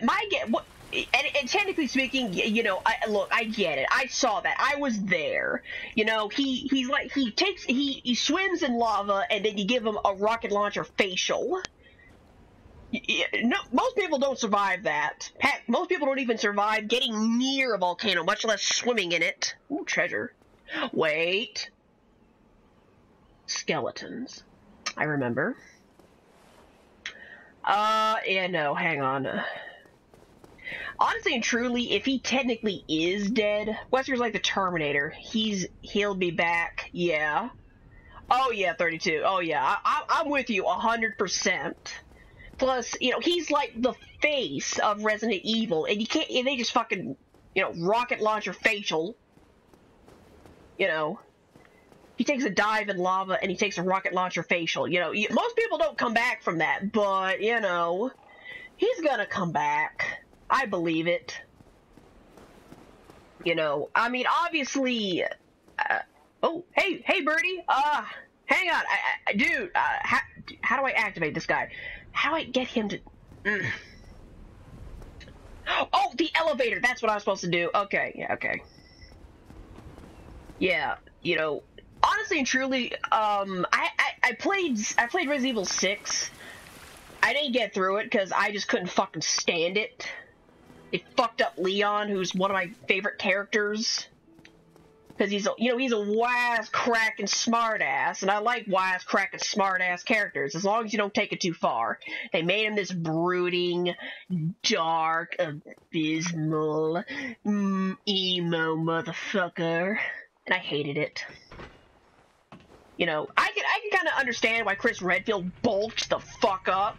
my get what and, and, technically speaking, you know, I, look, I get it. I saw that. I was there. You know, he he's like he takes he he swims in lava, and then you give him a rocket launcher facial. No, most people don't survive that. Heck, most people don't even survive getting near a volcano, much less swimming in it. Ooh, treasure. Wait. Skeletons. I remember. Uh, yeah, no, hang on honestly and truly, if he technically is dead, Wesker's like the Terminator. He's he'll be back. Yeah. Oh yeah, 32. Oh yeah, I, I, I'm with you 100%. Plus, you know, he's like the face of Resident Evil, and you can't. And they just fucking, you know, rocket launcher facial. You know, he takes a dive in lava and he takes a rocket launcher facial. You know, you, most people don't come back from that, but you know, he's gonna come back. I believe it. You know, I mean, obviously. Uh, oh, hey, hey, Birdie. Uh, hang on, I, I, dude. Uh, how, how do I activate this guy? How do I get him to? Mm. Oh, the elevator. That's what I was supposed to do. Okay, yeah, okay. Yeah, you know, honestly and truly, um, I, I, I played I played Resident Evil Six. I didn't get through it because I just couldn't fucking stand it. It fucked up Leon, who's one of my favorite characters. Because he's a, you know, he's a wise, cracking smartass, and I like wise, cracking smartass characters, as long as you don't take it too far. They made him this brooding, dark, abysmal, mm, emo motherfucker, and I hated it. You know, I can I can kind of understand why Chris Redfield bulked the fuck up.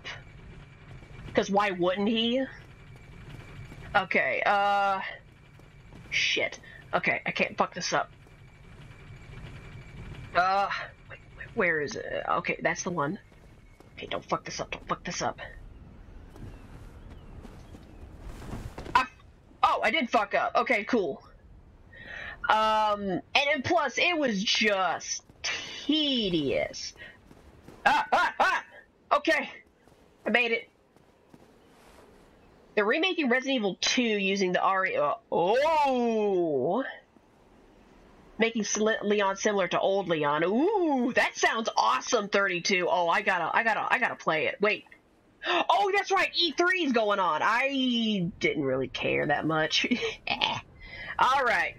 Because why wouldn't he? Okay, uh... Shit. Okay, I can't fuck this up. Uh, wait, where is it? Okay, that's the one. Okay, don't fuck this up, don't fuck this up. I, oh, I did fuck up. Okay, cool. Um, and, and plus, it was just tedious. Ah, ah, ah! Okay, I made it. They're remaking Resident Evil 2 using the RE. Uh, oh! Making Leon similar to old Leon. Ooh, that sounds awesome, 32. Oh, I gotta, I gotta, I gotta play it. Wait. Oh, that's right. E3 is going on. I didn't really care that much. <laughs> All right.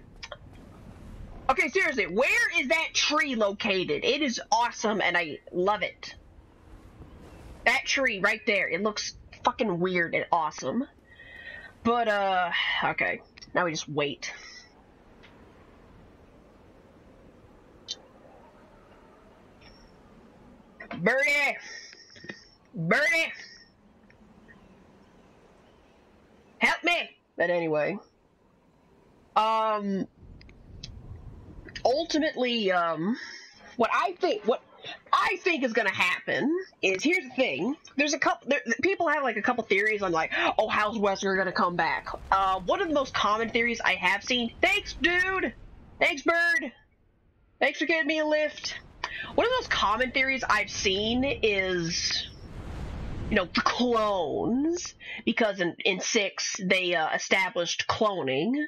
Okay, seriously, where is that tree located? It is awesome, and I love it. That tree right there. It looks fucking weird and awesome. But, uh, okay. Now we just wait. Birdie! Birdie! Help me! But anyway. Um, ultimately, um, what I think, what I think is going to happen is here's the thing. There's a couple. There, people have like a couple theories on like, oh, how's Wesker going to come back? Uh, one of the most common theories I have seen. Thanks, dude. Thanks, Bird. Thanks for giving me a lift. One of the most common theories I've seen is, you know, the clones, because in in six they uh, established cloning.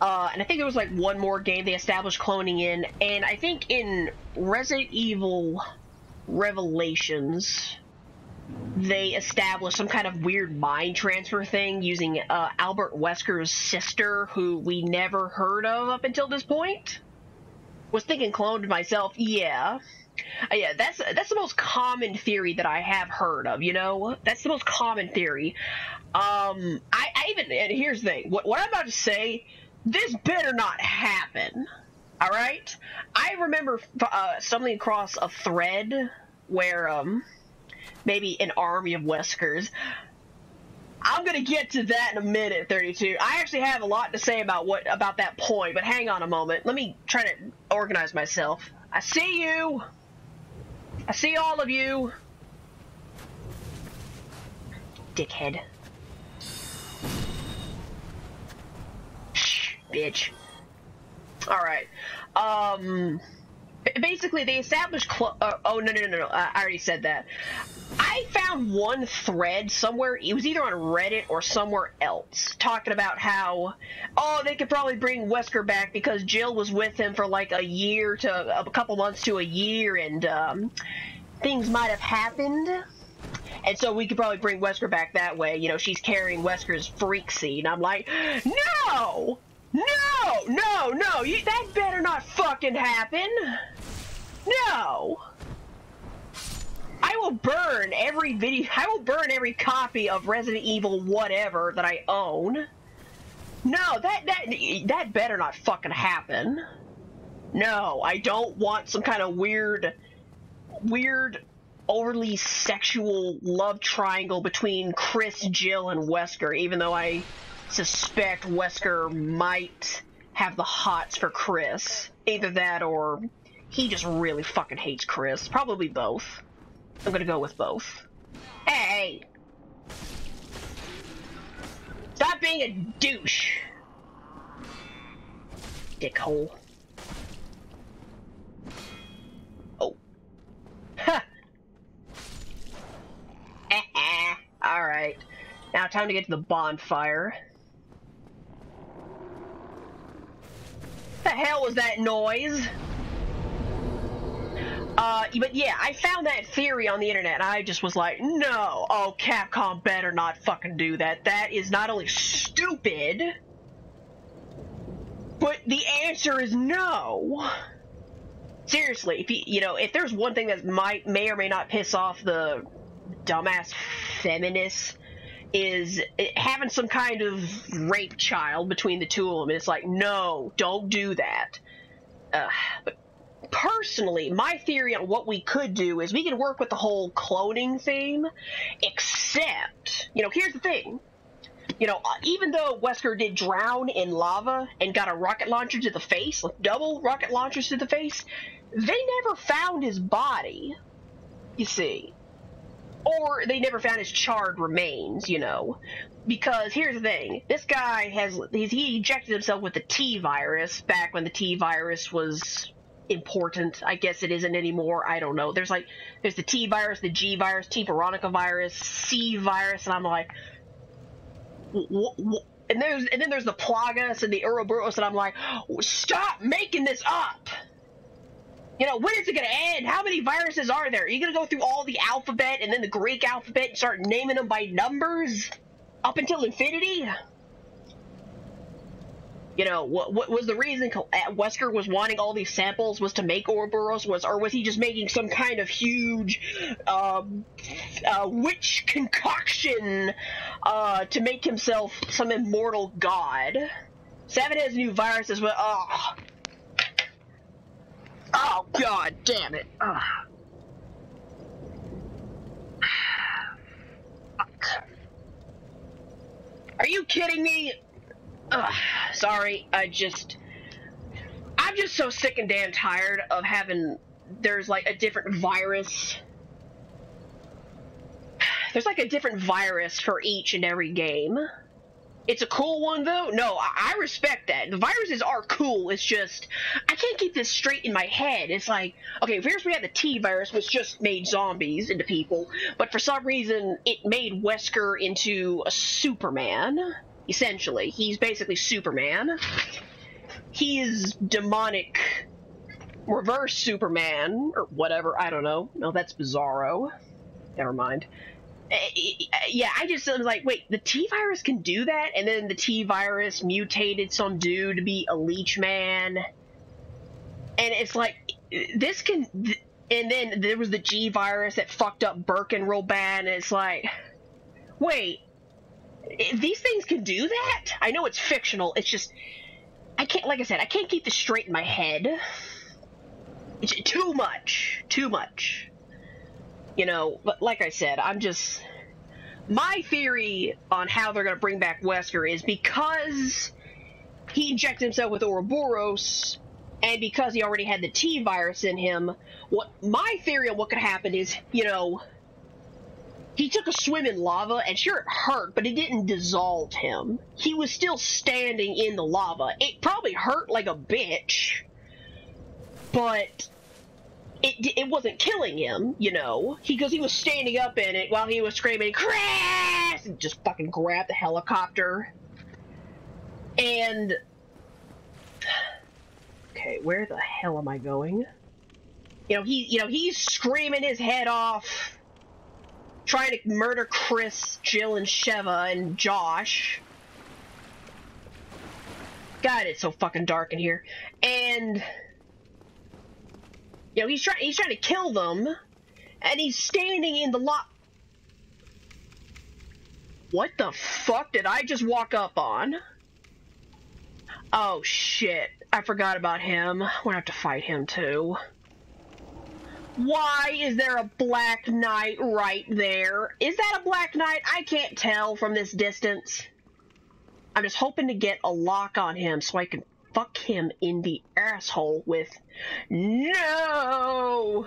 Uh, and I think there was like one more game they established cloning in, and I think in Resident Evil Revelations, they established some kind of weird mind transfer thing using uh, Albert Wesker's sister, who we never heard of up until this point. Was thinking cloned myself, yeah. Uh, yeah, that's that's the most common theory that I have heard of. You know, that's the most common theory. Um, I, I even and here's the thing: what, what I'm about to say this better not happen. All right. I remember uh, stumbling across a thread where um maybe an army of Weskers. I'm gonna get to that in a minute, 32. I actually have a lot to say about what about that point, but hang on a moment. Let me try to organize myself. I see you. I see all of you. Dickhead. Bitch. Alright. Um, basically, they established. Uh, oh, no, no, no, no. I already said that. I found one thread somewhere. It was either on Reddit or somewhere else, talking about how, oh, they could probably bring Wesker back because Jill was with him for like a year to a couple months to a year, and um, things might have happened. And so we could probably bring Wesker back that way. You know, she's carrying Wesker's freak seed. I'm like, no! No! No, no! You, that better not fucking happen! No! I will burn every video- I will burn every copy of Resident Evil whatever that I own. No, that- that- that better not fucking happen. No, I don't want some kind of weird- weird overly sexual love triangle between Chris, Jill, and Wesker, even though I suspect Wesker might have the hots for Chris. Either that or he just really fucking hates Chris. Probably both. I'm gonna go with both. Hey! Stop being a douche! Dickhole. Oh. Ha! <laughs> Alright. Now time to get to the bonfire. The hell was that noise? Uh, but yeah, I found that theory on the internet, and I just was like, no, oh, Capcom better not fucking do that. That is not only stupid, but the answer is no. Seriously, if you, you know, if there's one thing that might, may or may not piss off the dumbass feminists is having some kind of rape child between the two of them. It's like, no, don't do that. Uh, but personally, my theory on what we could do is we could work with the whole cloning theme, except, you know, here's the thing. You know, uh, even though Wesker did drown in lava and got a rocket launcher to the face, like double rocket launchers to the face, they never found his body. You see or they never found his charred remains, you know. Because here's the thing: this guy has he injected himself with the T virus back when the T virus was important. I guess it isn't anymore. I don't know. There's like there's the T virus, the G virus, T Veronica virus, C virus, and I'm like, and there's and then there's the Plagas and the Ouroboros, and I'm like, stop making this up. You know, when is it gonna end? How many viruses are there? Are you gonna go through all the alphabet and then the Greek alphabet and start naming them by numbers up until infinity? You know, what, what was the reason Wesker was wanting all these samples was to make Ouroboros was, or was he just making some kind of huge, um, uh, witch concoction, uh, to make himself some immortal god? Seven has new viruses, but, oh, Oh, god damn it. Ugh. Are you kidding me? Ugh, sorry, I just... I'm just so sick and damn tired of having... There's like a different virus. There's like a different virus for each and every game. It's a cool one though. No, I, I respect that. The viruses are cool. It's just I can't keep this straight in my head. It's like okay, first we had the T virus, which just made zombies into people, but for some reason it made Wesker into a Superman. Essentially, he's basically Superman. He is demonic reverse Superman or whatever. I don't know. No, that's Bizarro. Never mind. Eh, yeah, I just was like, wait, the T virus can do that, and then the T virus mutated some dude to be a leech man, and it's like this can, and then there was the G virus that fucked up Birkin real bad, and it's like, wait, these things can do that? I know it's fictional. It's just I can't, like I said, I can't keep this straight in my head. It's too much, too much you know, but like I said, I'm just my theory on how they're going to bring back Wesker is because he injected himself with Ouroboros and because he already had the T virus in him, what my theory on what could happen is, you know, he took a swim in lava and sure it hurt, but it didn't dissolve him. He was still standing in the lava. It probably hurt like a bitch, but it, it wasn't killing him, you know, because he, he was standing up in it while he was screaming, Chris! And just fucking grabbed the helicopter. And. Okay, where the hell am I going? You know, he, you know, he's screaming his head off, trying to murder Chris, Jill, and Sheva, and Josh. God, it's so fucking dark in here. And you know, he's trying he's trying to kill them, and he's standing in the lot. What the fuck did I just walk up on? Oh shit, I forgot about him. We're gonna have to fight him too. Why is there a Black Knight right there? Is that a Black Knight? I can't tell from this distance. I'm just hoping to get a lock on him so I can fuck him in the asshole with no,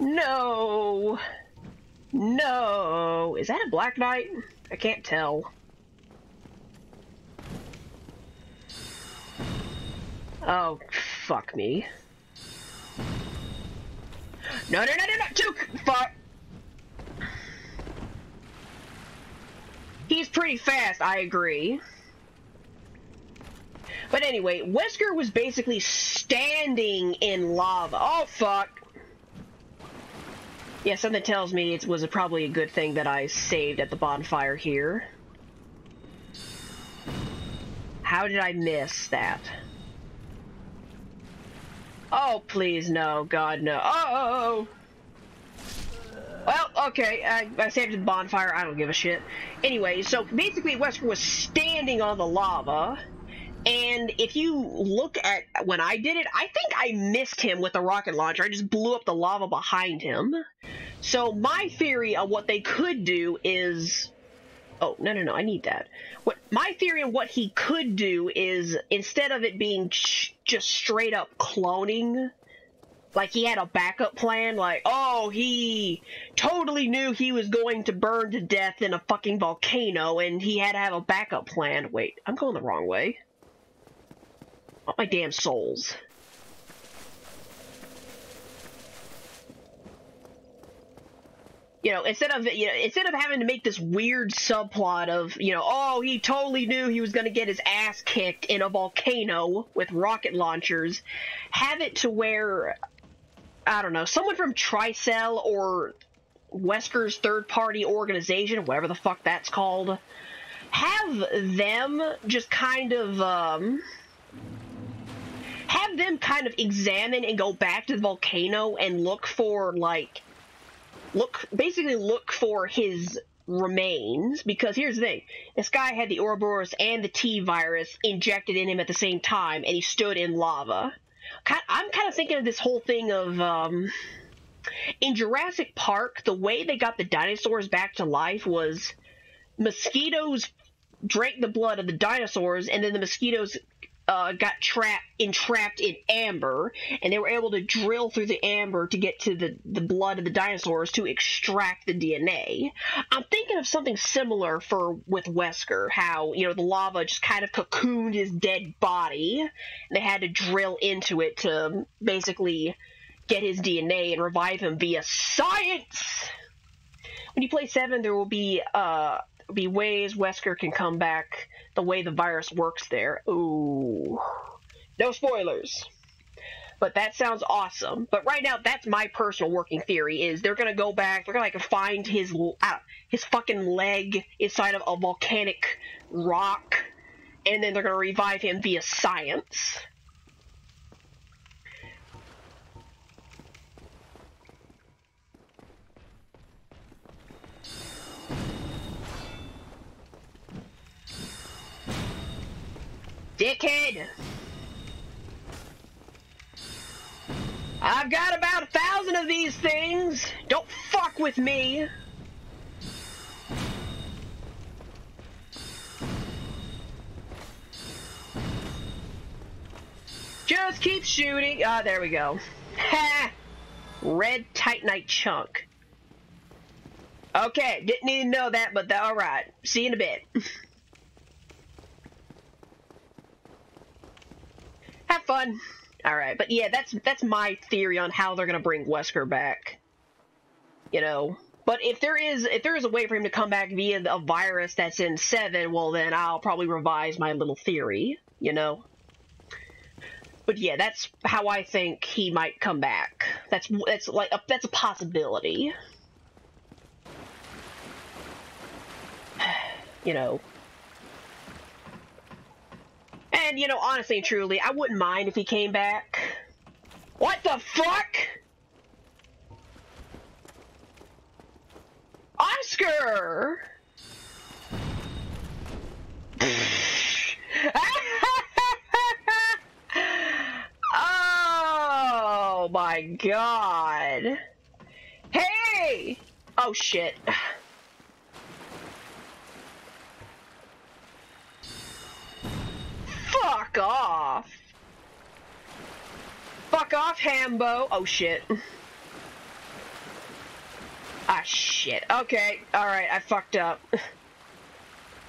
no, no. Is that a Black Knight? I can't tell. Oh, fuck me. No, no, no, no, no, Duke! Fuck! He's pretty fast, I agree. But anyway, Wesker was basically standing in lava. Oh, fuck. Yeah, something tells me it was a, probably a good thing that I saved at the bonfire here. How did I miss that? Oh, please, no. God, no. Oh! Well, okay, I, I saved the bonfire. I don't give a shit. Anyway, so basically Wesker was standing on the lava and if you look at when I did it, I think I missed him with the rocket launcher. I just blew up the lava behind him. So my theory of what they could do is Oh, no, no, no, I need that. What my theory on what he could do is instead of it being just straight up cloning, like he had a backup plan, like, oh, he totally knew he was going to burn to death in a fucking volcano and he had to have a backup plan. Wait, I'm going the wrong way. Oh, my damn souls. you know, instead of you know, instead of having to make this weird subplot of you know, oh, he totally knew he was going to get his ass kicked in a volcano with rocket launchers, have it to where I don't know, someone from Tricell or Wesker's third party organization, whatever the fuck that's called, have them just kind of um have them kind of examine and go back to the volcano and look for like look basically look for his remains. Because here's the thing. This guy had the Ouroboros and the T virus injected in him at the same time and he stood in lava. I'm kind of thinking of this whole thing of um, in Jurassic Park the way they got the dinosaurs back to life was mosquitoes drank the blood of the dinosaurs and then the mosquitoes uh, got trapped entrapped in amber, and they were able to drill through the amber to get to the, the blood of the dinosaurs to extract the DNA. I'm thinking of something similar for with Wesker, how you know the lava just kind of cocooned his dead body, and they had to drill into it to basically get his DNA and revive him via science. When you play seven, there will be uh be ways Wesker can come back the way the virus works there. Ooh. No spoilers. But that sounds awesome. But right now, that's my personal working theory: is they're gonna go back, they're gonna like find his uh, his fucking leg inside of a volcanic rock, and then they're gonna revive him via science. Dickhead! I've got about a thousand of these things! Don't fuck with me! Just keep shooting. Ah, oh, there we go. Ha! Red Titanite chunk. Okay, didn't even know that, but alright. See you in a bit. <laughs> have fun. All right, but yeah, that's that's my theory on how they're gonna bring Wesker back. You know, but if there is if there is a way for him to come back via a virus that's in seven, well then I'll probably revise my little theory. You know. But yeah, that's how I think he might come back. That's that's like a, that's a possibility. <sighs> You know, and, you know, honestly and truly, I wouldn't mind if he came back. What the fuck? Oscar! <laughs> oh my god. Hey! Oh shit. Fuck off! Fuck off, Hambo! Oh shit. Ah shit. Okay, alright, I fucked up.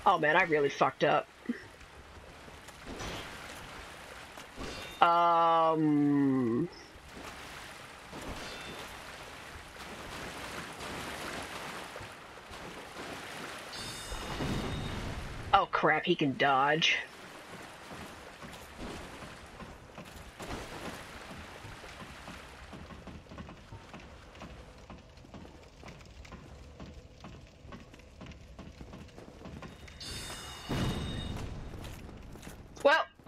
Oh man, I really fucked up. Um... Oh crap, he can dodge.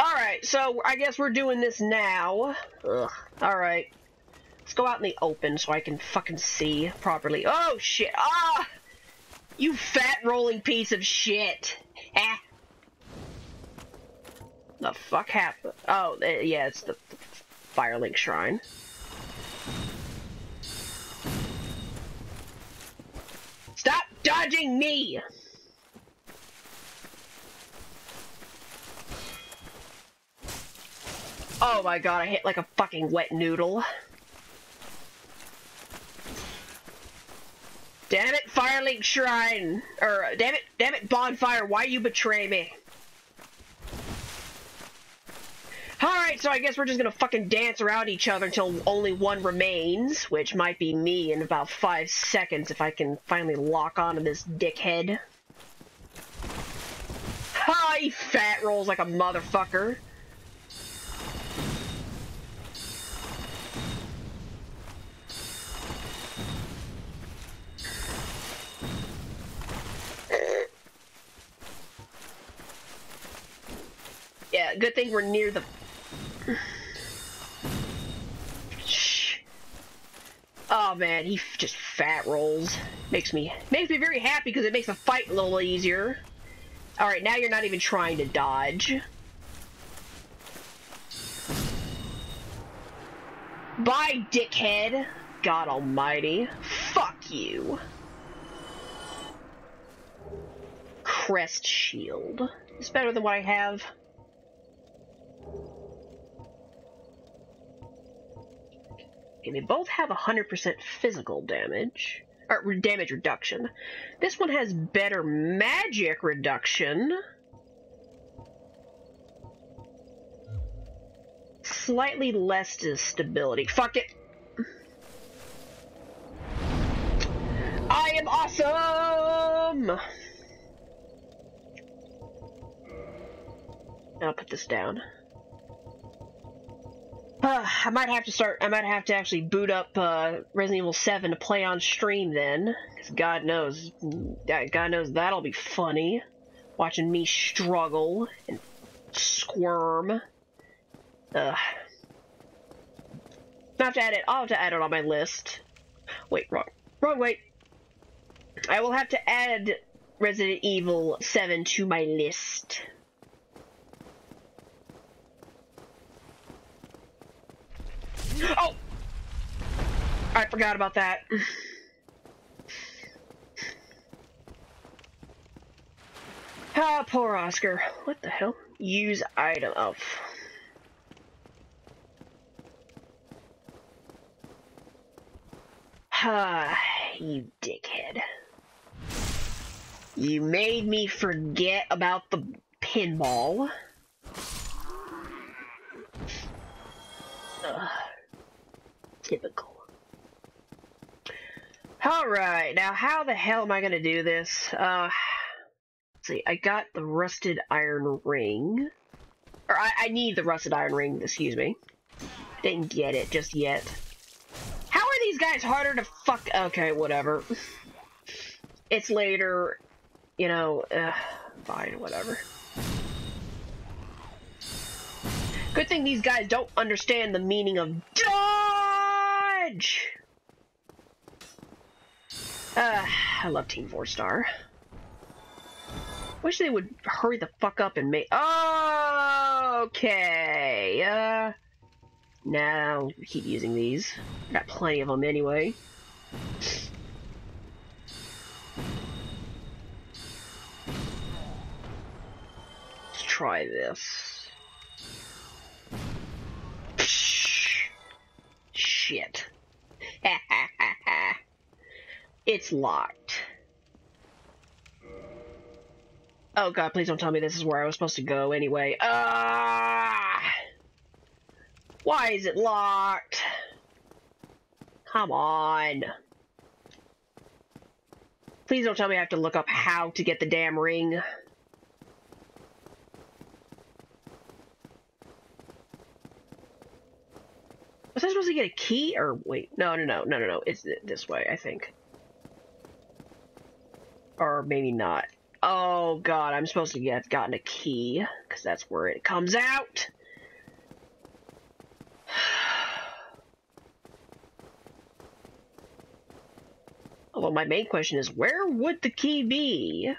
Alright, so I guess we're doing this now. Alright. Let's go out in the open so I can fucking see properly. Oh, shit. Ah! You fat rolling piece of shit. Ah. The fuck happened? Oh, yeah, it's the, the Firelink Shrine. Stop dodging me! Oh my god, I hit like a fucking wet noodle. Damn it, Firelink Shrine! Or, damn it, damn it, Bonfire, why you betray me? Alright, so I guess we're just gonna fucking dance around each other until only one remains, which might be me in about five seconds if I can finally lock onto this dickhead. He fat rolls like a motherfucker. Yeah, good thing we're near the... Oh man, he just fat rolls. Makes me makes me very happy because it makes the fight a little easier. Alright, now you're not even trying to dodge. Bye, dickhead! God almighty. Fuck you. Crest shield. It's better than what I have. Okay, they both have 100% physical damage. Or damage reduction. This one has better magic reduction. Slightly less stability. Fuck it. I am awesome! I'll put this down. Uh, <sighs> I might have to start. I might have to actually boot up uh, Resident Evil 7 to play on stream then, because God knows, God knows that'll be funny. Watching me struggle and squirm. Ugh. I have to add it. I'll have to add it on my list. Wait, wrong, wrong. Wait. I will have to add Resident Evil 7 to my list. Oh! I forgot about that. ah, poor Oscar. What the hell? Use item of. Ah, you dickhead. You made me forget about the pinball. Ugh. Typical. Alright, now how the hell am I gonna do this? Uh, see, I got the rusted iron ring. Or I, I need the rusted iron ring, excuse me. Didn't get it just yet. How are these guys harder to fuck? Okay, whatever. It's later, you know, uh, fine, whatever. Good thing these guys don't understand the meaning of Uh, I love Team 4 Star. Wish they would hurry the fuck up and make- Okay, uh... Now, keep using these. Got plenty of them anyway. Let's try this. Shit. <laughs> it's locked. Oh god, please don't tell me this is where I was supposed to go anyway. Ah! Why is it locked? Come on. Please don't tell me I have to look up how to get the damn ring. Was I supposed to get a key? Or wait, no, no, no, no, no, no. It's this way, I think. Or maybe not. Oh god, I'm supposed to get gotten a key because that's where it comes out. <sighs> Although my main question is, where would the key be?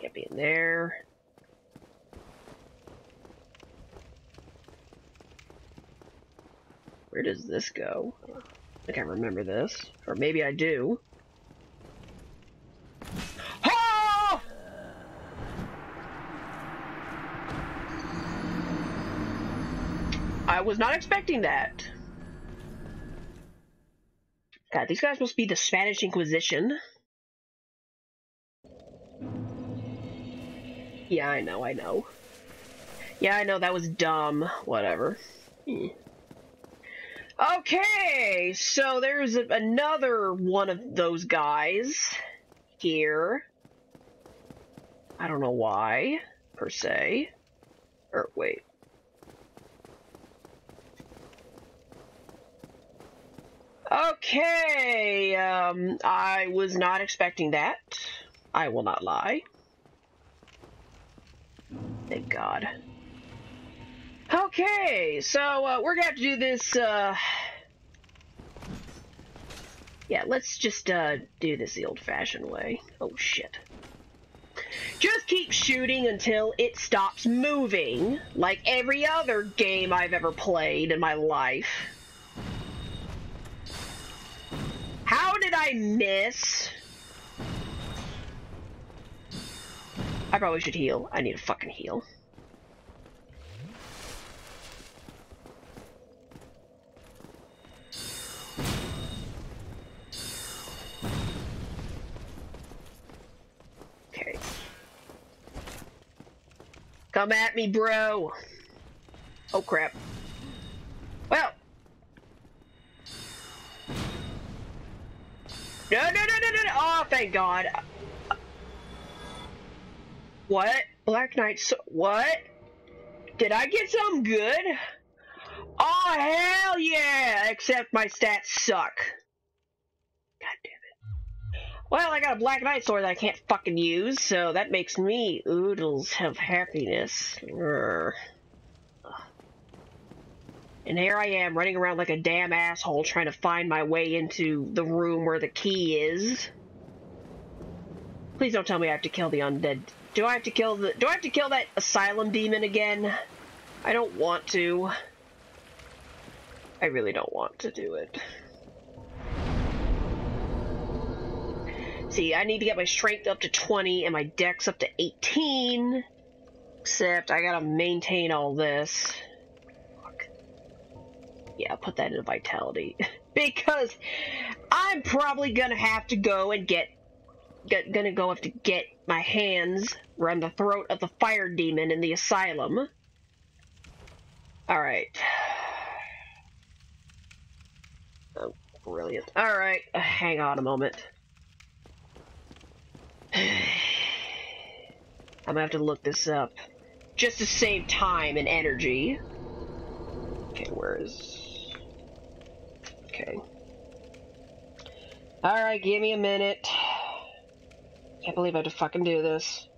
Can't be in there. Where does this go? I can't remember this. Or maybe I do. I was not expecting that. God, these guys must be the Spanish Inquisition. Yeah, I know, I know. Yeah, I know that was dumb. Whatever. Hmm. Okay, so there's another one of those guys here. I don't know why, per se. Or, wait. Okay, um, I was not expecting that. I will not lie. Thank God. Okay, so uh, we're gonna have to do this. Uh... Yeah, let's just uh, do this the old-fashioned way. Oh shit! Just keep shooting until it stops moving, like every other game I've ever played in my life. How did I miss? I probably should heal. I need a fucking heal. Come at me, bro. Oh, crap. Well. No, no, no, no, no, no. Oh, thank God. What? Black Knight, so what? Did I get something good? Oh, hell yeah! Except my stats suck. Well, I got a Black Knight sword that I can't fucking use, so that makes me oodles of happiness. Urgh. And here I am, running around like a damn asshole, trying to find my way into the room where the key is. Please don't tell me I have to kill the undead. Do I have to kill the- do I have to kill that asylum demon again? I don't want to. I really don't want to do it. See, I need to get my strength up to 20 and my dex up to 18. Except I gotta maintain all this. Fuck. Yeah, put that into vitality. <laughs> because I'm probably gonna have to go and get, get gonna go have to get my hands around the throat of the fire demon in the asylum. Alright. <sighs> Oh, brilliant. Alright, hang on a moment. <sighs> I'm gonna have to look this up. Just to save time and energy. Okay, where is... Okay. Alright, give me a minute. Can't believe I have to fucking do this.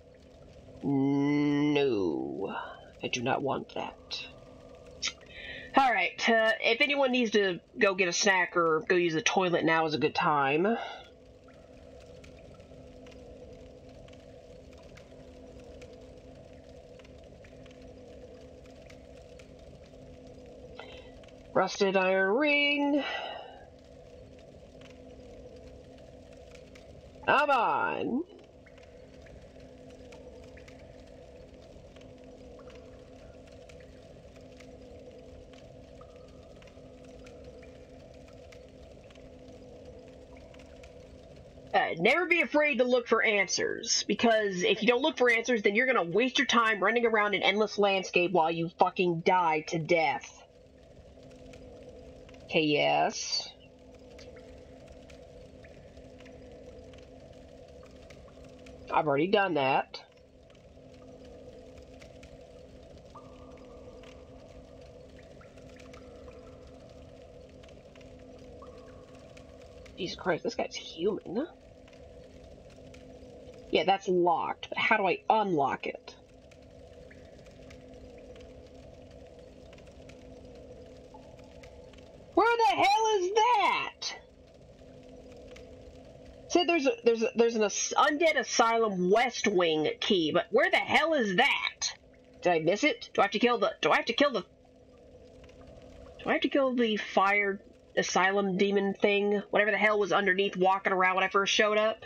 No. I do not want that. Alright, uh, if anyone needs to go get a snack or go use the toilet, now is a good time. Rusted iron ring. Come on. Uh, never be afraid to look for answers, because if you don't look for answers, then you're gonna waste your time running around an endless landscape while you fucking die to death. Okay, yes. I've already done that. Jesus Christ, this guy's human. Yeah, that's locked, but how do I unlock it? There's there's an undead asylum west wing key, but where the hell is that? Did I miss it? Do I have to kill the? Do I have to kill the? Do I have to kill the fire asylum demon thing? Whatever the hell was underneath walking around when I first showed up.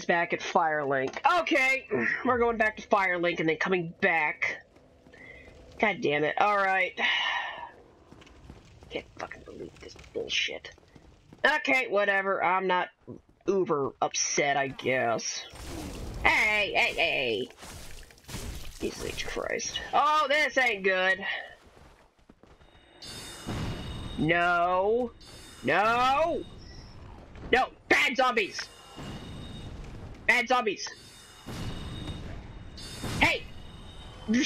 Back at Firelink. Okay, <sighs> we're going back to Firelink and then coming back. God damn it. Alright. Can't fucking believe this bullshit. Okay, whatever. I'm not uber upset, I guess. Hey, hey, hey. Jesus. Christ. Oh, this ain't good. No. No. No. Bad zombies. Bad zombies. Hey. <laughs>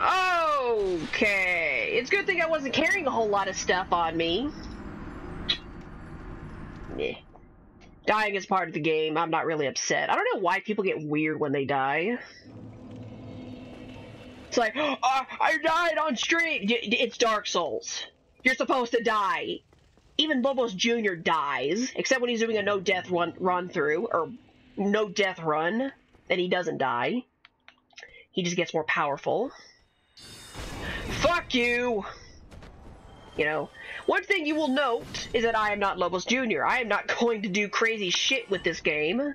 Okay. It's good thing I wasn't carrying a whole lot of stuff on me. Yeah. Dying is part of the game. I'm not really upset. I don't know why people get weird when they die. It's like, <gasps> oh, I died on stream. It's Dark Souls. You're supposed to die. Even Lobos Jr. dies, except when he's doing a no death run run through or no death run, then he doesn't die. He just gets more powerful. Fuck you! You know, one thing you will note is that I am not Lobos Jr. I am not <laughs> going to do crazy shit with this game.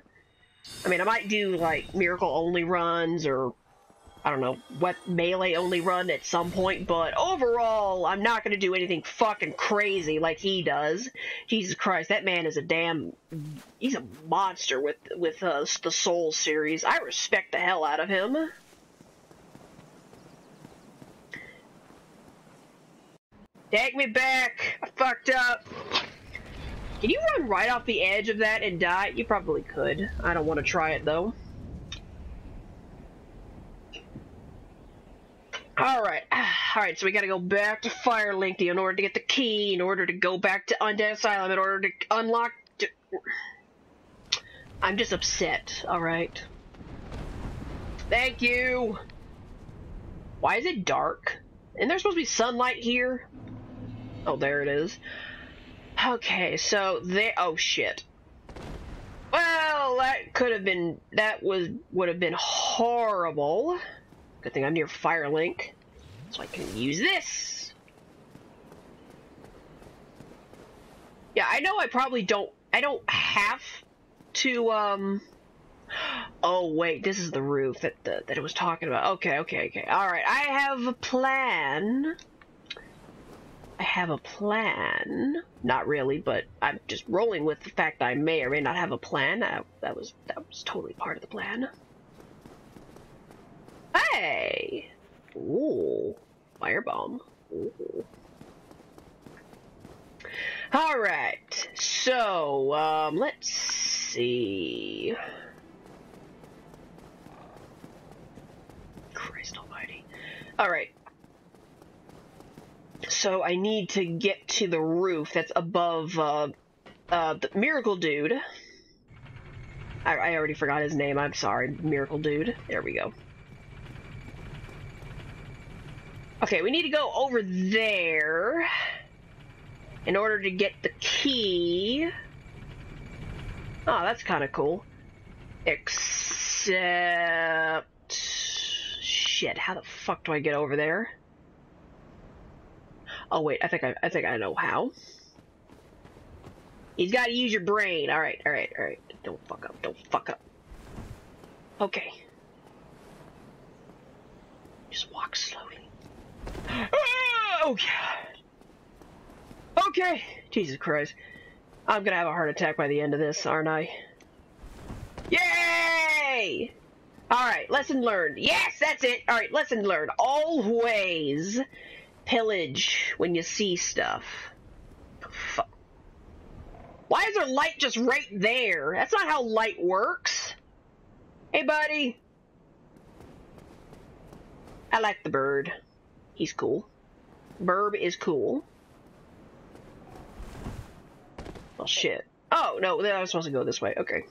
I mean, I might do, like, miracle-only runs or, I don't know, what melee-only run at some point, but overall, I'm not going to do anything fucking crazy like he does. Jesus Christ, that man is a damn... He's a monster with, with uh, the Soul series. I respect the hell out of him. Take me back! I fucked up! Can you run right off the edge of that and die? You probably could. I don't want to try it, though. Alright. <sighs> Alright, so we gotta go back to Firelink in order to get the key, in order to go back to Undead Asylum, in order to unlock... I'm just upset, alright? Thank you! Why is it dark? Isn't there supposed to be sunlight here? Oh, there it is. Okay, so they. Oh shit. Well, that could have been. That was would have been horrible. Good thing I'm near Firelink, so I can use this. Yeah, I know I probably don't. I don't have to. Um. <gasps> Oh wait, this is the roof that the, that it was talking about. Okay, okay, okay. All right, I have a plan. I have a plan. Not really, but I'm just rolling with the fact that I may or may not have a plan. I, that was that was totally part of the plan. Hey! Ooh. Firebomb. Ooh. Alright, so, um, let's see. Christ almighty. Alright, so I need to get to the roof that's above uh, uh, the Miracle Dude. I, I already forgot his name. I'm sorry, Miracle Dude. There we go. Okay, we need to go over there in order to get the key. Oh, that's kind of cool. Except... Shit, how the fuck do I get over there? Oh wait, I think I, I think I know how. He's got to use your brain. All right, all right, all right. Don't fuck up. Don't fuck up. Okay. Just walk slowly. Oh god. Okay. Jesus Christ. I'm gonna have a heart attack by the end of this, aren't I? Yay! Alright, lesson learned. Yes, that's it. Alright, lesson learned. Always pillage when you see stuff. Why is there light just right there? That's not how light works. Hey, buddy. I like the bird. He's cool. Burb is cool. Well, shit. Oh, no, I was supposed to go this way. Okay.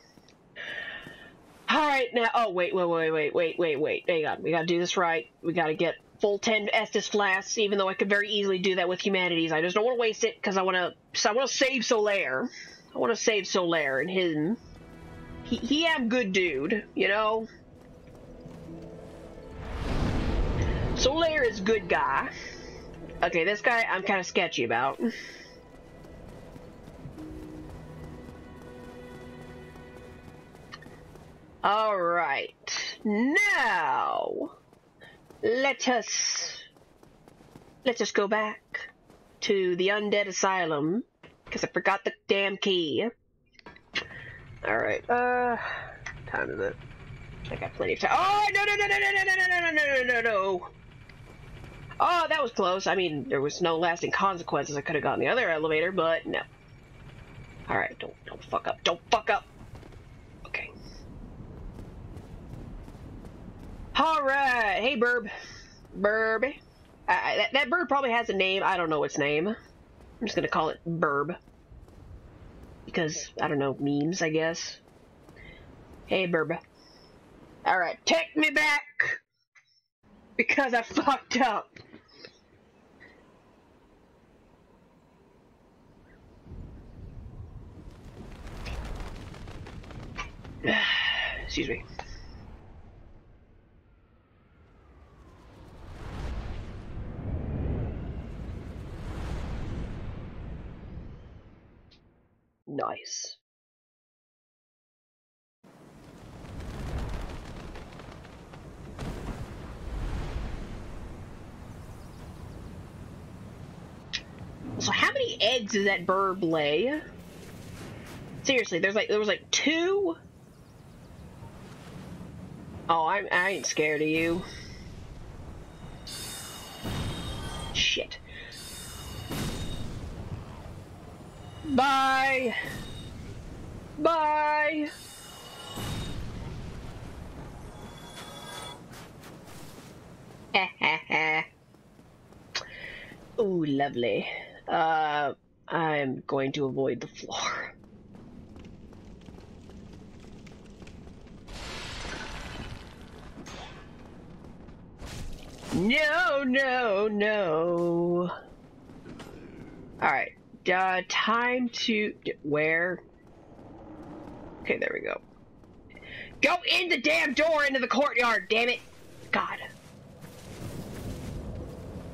Alright, now, oh, wait, wait, wait, wait, wait, wait, wait. Hang on. We gotta do this right. We gotta get full 10 Estus flasks, even though I could very easily do that with humanities. I just don't want to waste it because I want to. So I want to save Solaire. I want to save Solaire and him. He he am good dude, you know. Solaire is good guy. Okay, this guy I'm kind of sketchy about. All right. Now, let us let us go back to the undead asylum because I forgot the damn key. All right. Uh, time is it? I got plenty of time. Oh no no no no no no no no no no no no! Oh, that was close. I mean, there was no lasting consequences. I could have gotten the other elevator, but no. All right, don't don't fuck up. Don't fuck up. Okay. All right. Hey, Burb. Burb. That, that bird probably has a name. I don't know its name. I'm just gonna call it Burb. Because, I don't know, memes, I guess. Hey, Burb. Alright, take me back! Because I fucked up. <sighs> Excuse me. Nice. So how many eggs does that bird lay? Seriously, there's like there was like two. Oh, I'm I ain't scared of you. Shit. Bye. Bye. <laughs> Ooh, lovely. Uh, I'm going to avoid the floor. No, no, no. Alright. Uh, time to... Where? Okay, there we go. Go in the damn door into the courtyard, damn it! God.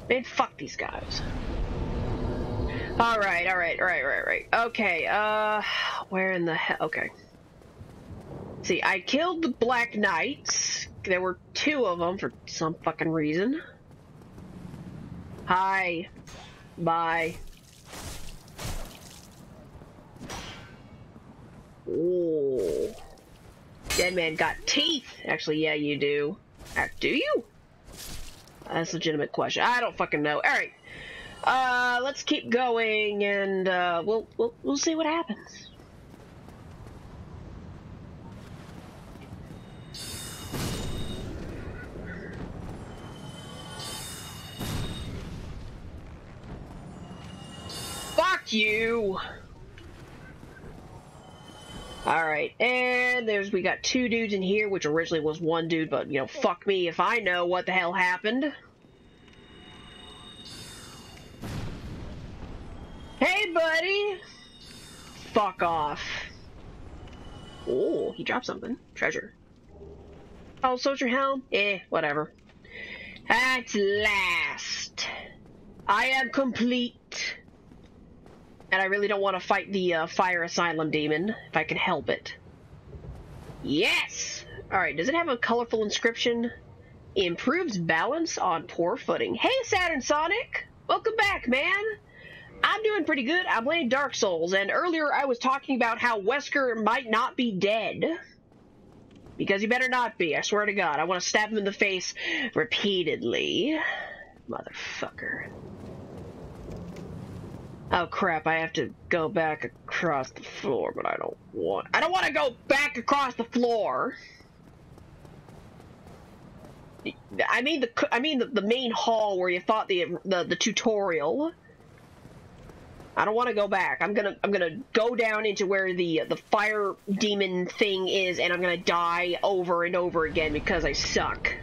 Man, fuck these guys. Alright, alright, alright, alright, right. Okay, uh, where in the hell? Okay. See, I killed the Black Knights. There were two of them for some fucking reason. Hi. Bye. Ooh. Dead man got teeth. Actually, yeah, you do. Uh, do you? That's a legitimate question. I don't fucking know. All right. Uh, let's keep going, and uh, we'll we'll we'll see what happens. You. Alright, and there's, we got two dudes in here, which originally was one dude, but, you know, fuck me if I know what the hell happened. Hey, buddy! Fuck off. Oh, he dropped something. Treasure. Oh, soldier helm? Eh, whatever. At last, I am complete. And I really don't want to fight the uh, Fire Asylum demon, if I can help it. Yes! Alright, does it have a colorful inscription? Improves balance on poor footing. Hey, Saturn Sonic! Welcome back, man! I'm doing pretty good. I'm playing Dark Souls, and earlier I was talking about how Wesker might not be dead. Because he better not be, I swear to God. I want to stab him in the face repeatedly. Motherfucker. Oh crap, I have to go back across the floor, but I don't want- I don't want to go back across the floor! I mean the I mean the, the main hall where you fought the, the the tutorial. I don't want to go back. I'm gonna I'm gonna go down into where the the fire demon thing is, and I'm gonna die over and over again because I suck.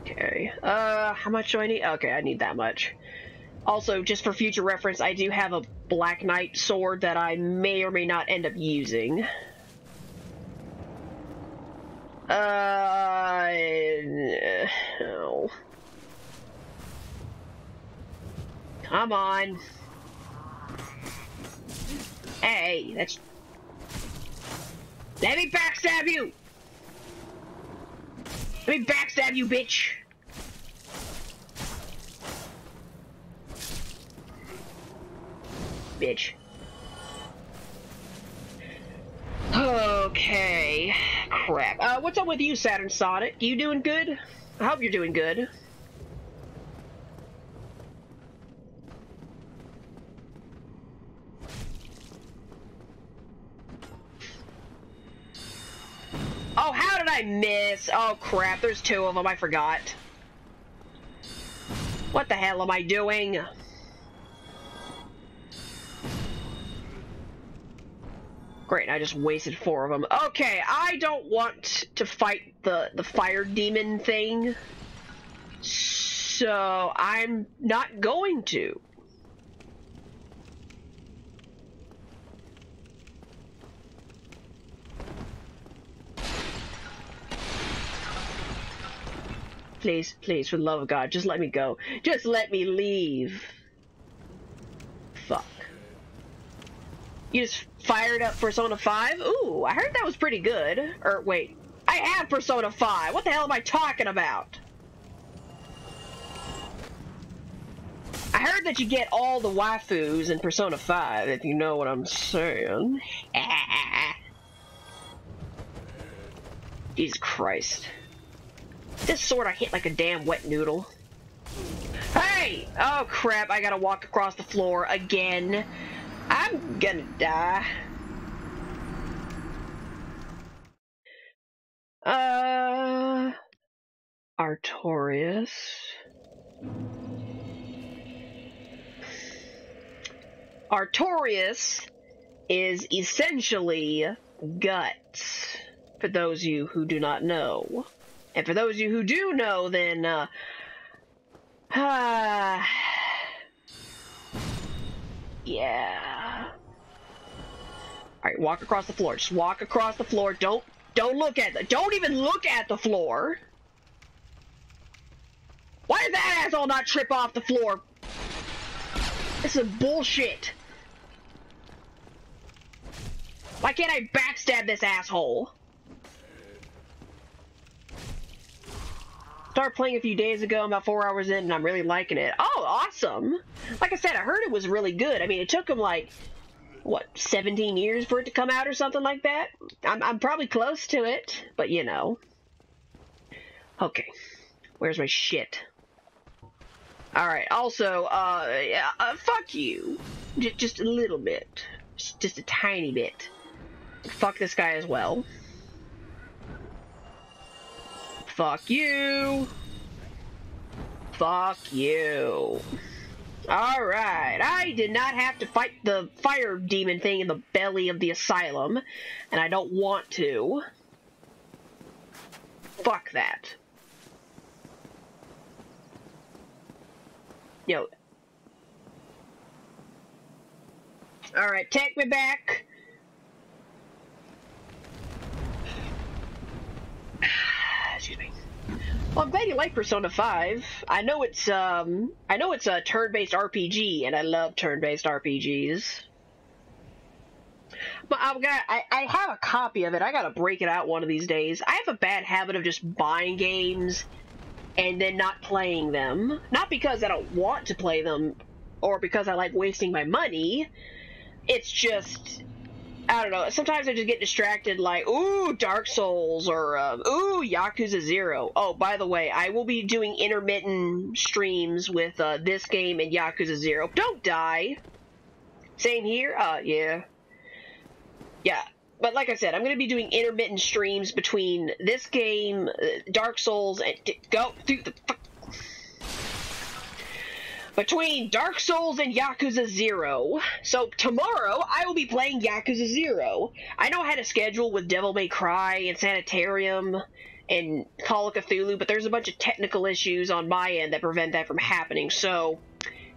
Okay. Uh, how much do I need? Okay, I need that much. Also, just for future reference, I do have a Black Knight sword that I may or may not end up using. Uh, no. Come on. Hey, that's... Let me backstab you! Let me backstab you, bitch! Bitch. Okay. Crap. Uh, what's up with you, Saturn Sonic? You doing good? I hope you're doing good. Oh, how did I miss? Oh, crap. There's two of them. I forgot. What the hell am I doing? Great, I just wasted four of them. Okay, I don't want to fight the, the fire demon thing. So, I'm not going to. Please, please, for the love of God, just let me go. Just let me leave. Fuck. You just fired up Persona 5? Ooh, I heard that was pretty good. Or, wait. I have Persona 5! What the hell am I talking about? I heard that you get all the waifus in Persona 5, if you know what I'm saying. <laughs> Jesus Christ. This sword I hit like a damn wet noodle. Hey! Oh crap, I gotta walk across the floor again. I'm gonna die. Uh... Artorias. Artorias is essentially guts, for those of you who do not know. And for those of you who do know, then, uh, <sighs> uh yeah. Alright, walk across the floor. Just walk across the floor. Don't, don't look at the, don't even look at the floor. Why did that asshole not trip off the floor? This is bullshit. Why can't I backstab this asshole? I started playing a few days ago, I'm about four hours in, and I'm really liking it. Oh, awesome! Like I said, I heard it was really good. I mean, it took him like, what, 17 years for it to come out or something like that? I'm, I'm probably close to it, but you know. Okay, where's my shit? Alright, also, uh, yeah, uh, fuck you. J just a little bit. Just, just a tiny bit. Fuck this guy as well. Fuck you. Fuck you. Alright, I did not have to fight the fire demon thing in the belly of the asylum, and I don't want to. Fuck that. Yo. Alright, take me back. Well, I'm glad you like Persona 5. I know it's um I know it's a turn-based RPG and I love turn-based RPGs. But I'm gonna I, I have a copy of it. I gotta break it out one of these days. I have a bad habit of just buying games and then not playing them. Not because I don't want to play them or because I like wasting my money. It's just I don't know. Sometimes I just get distracted, like, ooh, Dark Souls, or uh, ooh, Yakuza Zero. Oh, by the way, I will be doing intermittent streams with uh, this game and Yakuza Zero. Don't die. Same here. Uh, yeah, yeah. But like I said, I'm going to be doing intermittent streams between this game, uh, Dark Souls, and go through the. Between Dark Souls and Yakuza 0. So tomorrow I will be playing Yakuza 0. I know I had a schedule with Devil May Cry and Sanitarium and Call of Cthulhu, but there's a bunch of technical issues on my end that prevent that from happening. So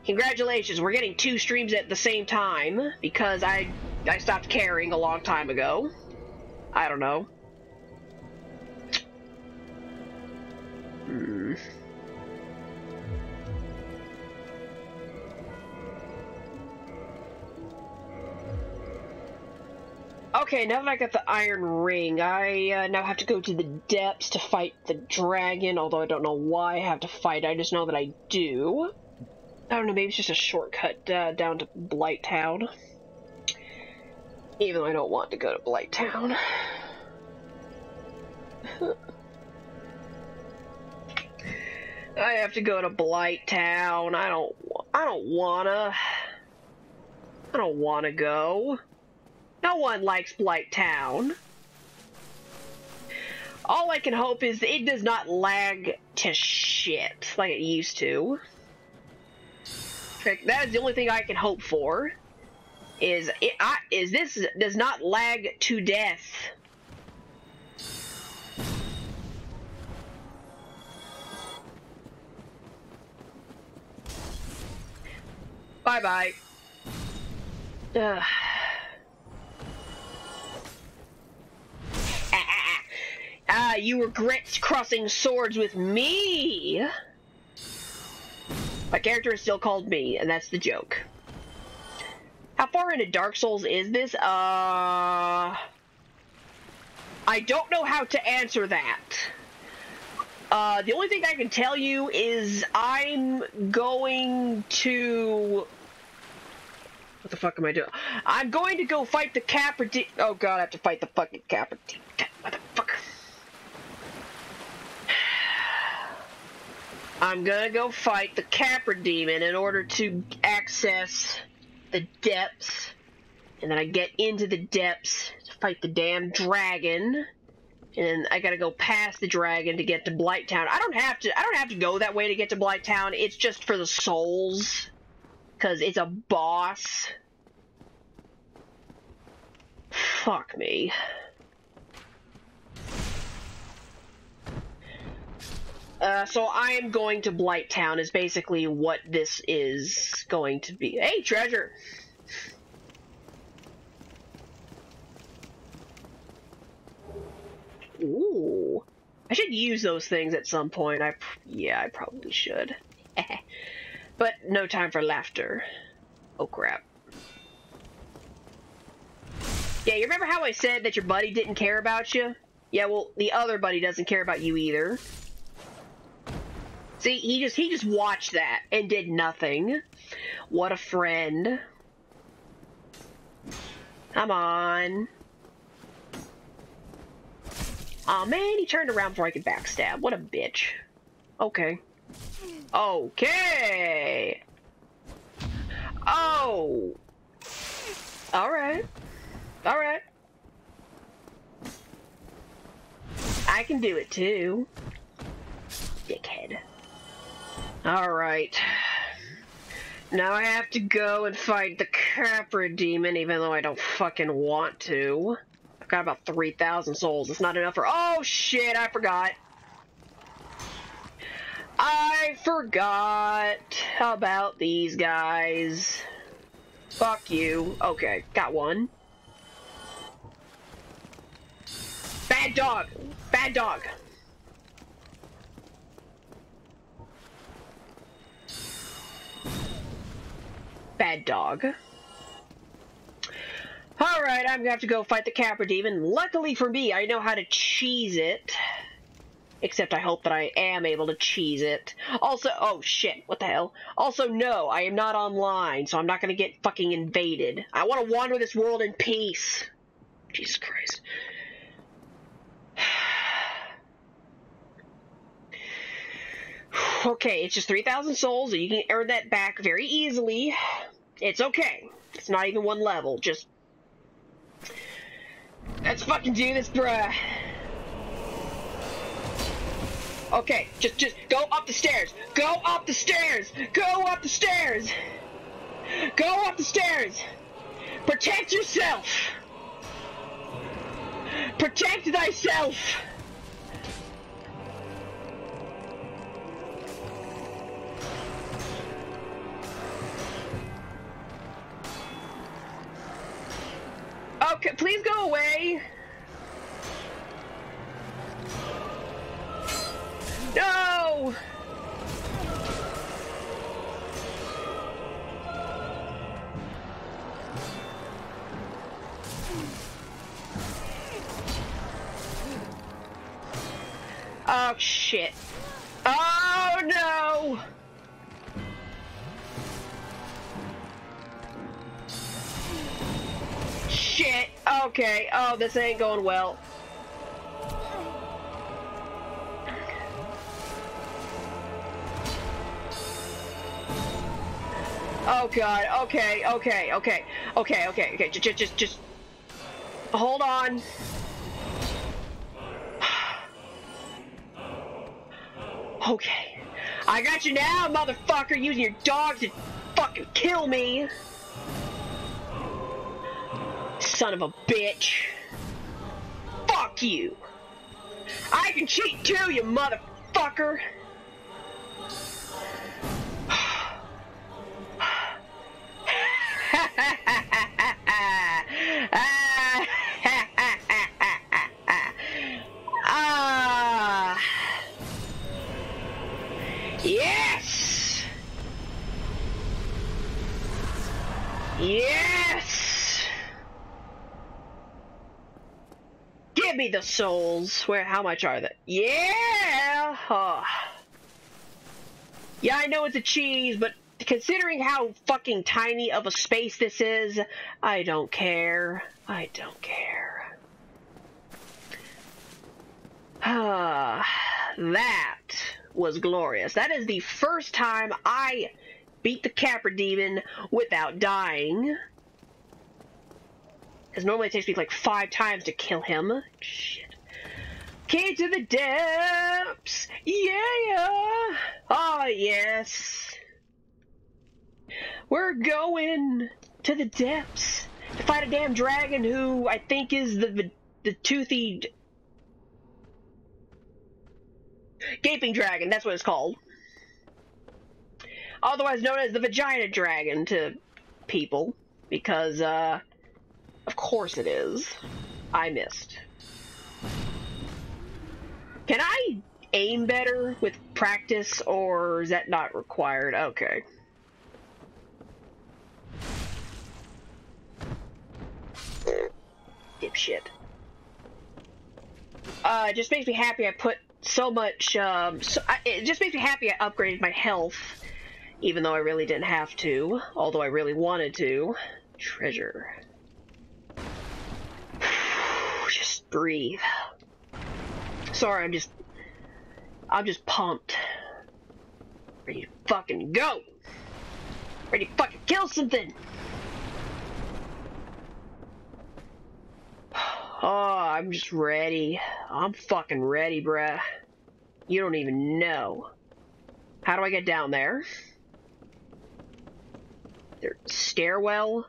congratulations, we're getting two streams at the same time because I I stopped caring a long time ago. I don't know. Hmm. Okay, now that I got the Iron Ring, I uh, now have to go to the depths to fight the dragon, although I don't know why I have to fight, I just know that I do. I don't know, maybe it's just a shortcut uh, down to Blight Town. Even though I don't want to go to Blight Town. <laughs> I have to go to Blight Town. I don't I don't wanna. I don't wanna go. No one likes Blight Town. All I can hope is it does not lag to shit like it used to. That is the only thing I can hope for. Is it I, is this does not lag to death. Bye bye. Ugh. Ah, you regret crossing swords with me! My character is still called me, and that's the joke. How far into Dark Souls is this? Uh... I don't know how to answer that. Uh, the only thing I can tell you is I'm going to... What the fuck am I doing? I'm going to go fight the Capra Oh god, I have to fight the fucking Capra Motherfucker. I'm gonna go fight the Capra Demon in order to access the depths. And then I get into the depths to fight the damn dragon and then I gotta go past the dragon to get to Blighttown. I don't have to. I don't have to go that way to get to Blighttown. It's just for the souls, cause it's a boss. Fuck me. Uh, so I am going to Blight Town is basically what this is going to be. Hey, treasure! Ooh. I should use those things at some point. I yeah, I probably should. <laughs> but no time for laughter. Oh crap. Yeah, you remember how I said that your buddy didn't care about you? Yeah, well, the other buddy doesn't care about you either. See, he just he just watched that and did nothing. What a friend. Come on. Aw, oh, man, he turned around before I could backstab. What a bitch. Okay. Okay! Oh! Alright. Alright. I can do it too. Dickhead. Alright. Now I have to go and fight the Capra Demon, even though I don't fucking want to I've got about 3,000 souls. It's not enough for- Oh, shit, I forgot. I forgot about these guys. Fuck you. Okay, got one. Bad dog! Bad dog! Bad dog. Alright, I'm gonna have to go fight the Capra Demon. Luckily for me, I know how to cheese it. Except I hope that I am able to cheese it. Also, oh shit, what the hell? Also, no, I am not online, so I'm not gonna get fucking invaded. I want to wander this world in peace. Jesus Christ. Okay, it's just 3,000 souls, and you can earn that back very easily. It's okay. It's not even one level, just Let's fucking do this, bruh. Okay, just just go up the stairs. Go up the stairs. Go up the stairs. Go up the stairs. Protect yourself. Protect thyself. Okay, please go away. No! Oh, shit. Oh, no! Shit. Okay. Oh, this ain't going well. Oh god. Okay. Okay. Okay. Okay. Okay. Okay. Just, just, just, hold on. <sighs> Okay. I got you now, motherfucker, using your dog to fucking kill me. Son of a bitch. Fuck you. I can cheat too, you motherfucker. The souls. Where, how much are they? Yeah! Oh. Yeah, I know it's a cheese, but considering how fucking tiny of a space this is, I don't care. I don't care. Ah, <sighs> that was glorious. That is the first time I beat the Capra Demon without dying. Because normally it takes me like five times to kill him. Shit. Key to the depths! Yeah! Oh, yes. We're going to the depths to fight a damn dragon who I think is the, the, the toothy Gaping Dragon, that's what it's called. Otherwise known as the Vagina Dragon to people. Because, uh, of course it is. I missed. Can I aim better with practice, or is that not required? Okay. Dipshit. Uh, it just makes me happy I put so much, um, so I, it just makes me happy I upgraded my health, even though I really didn't have to, although I really wanted to. Treasure. Breathe. Sorry, I'm just, I'm just pumped. Ready to fucking go. Ready to fucking kill something. <sighs> Oh, I'm just ready. I'm fucking ready, bruh. You don't even know. How do I get down there? There, stairwell?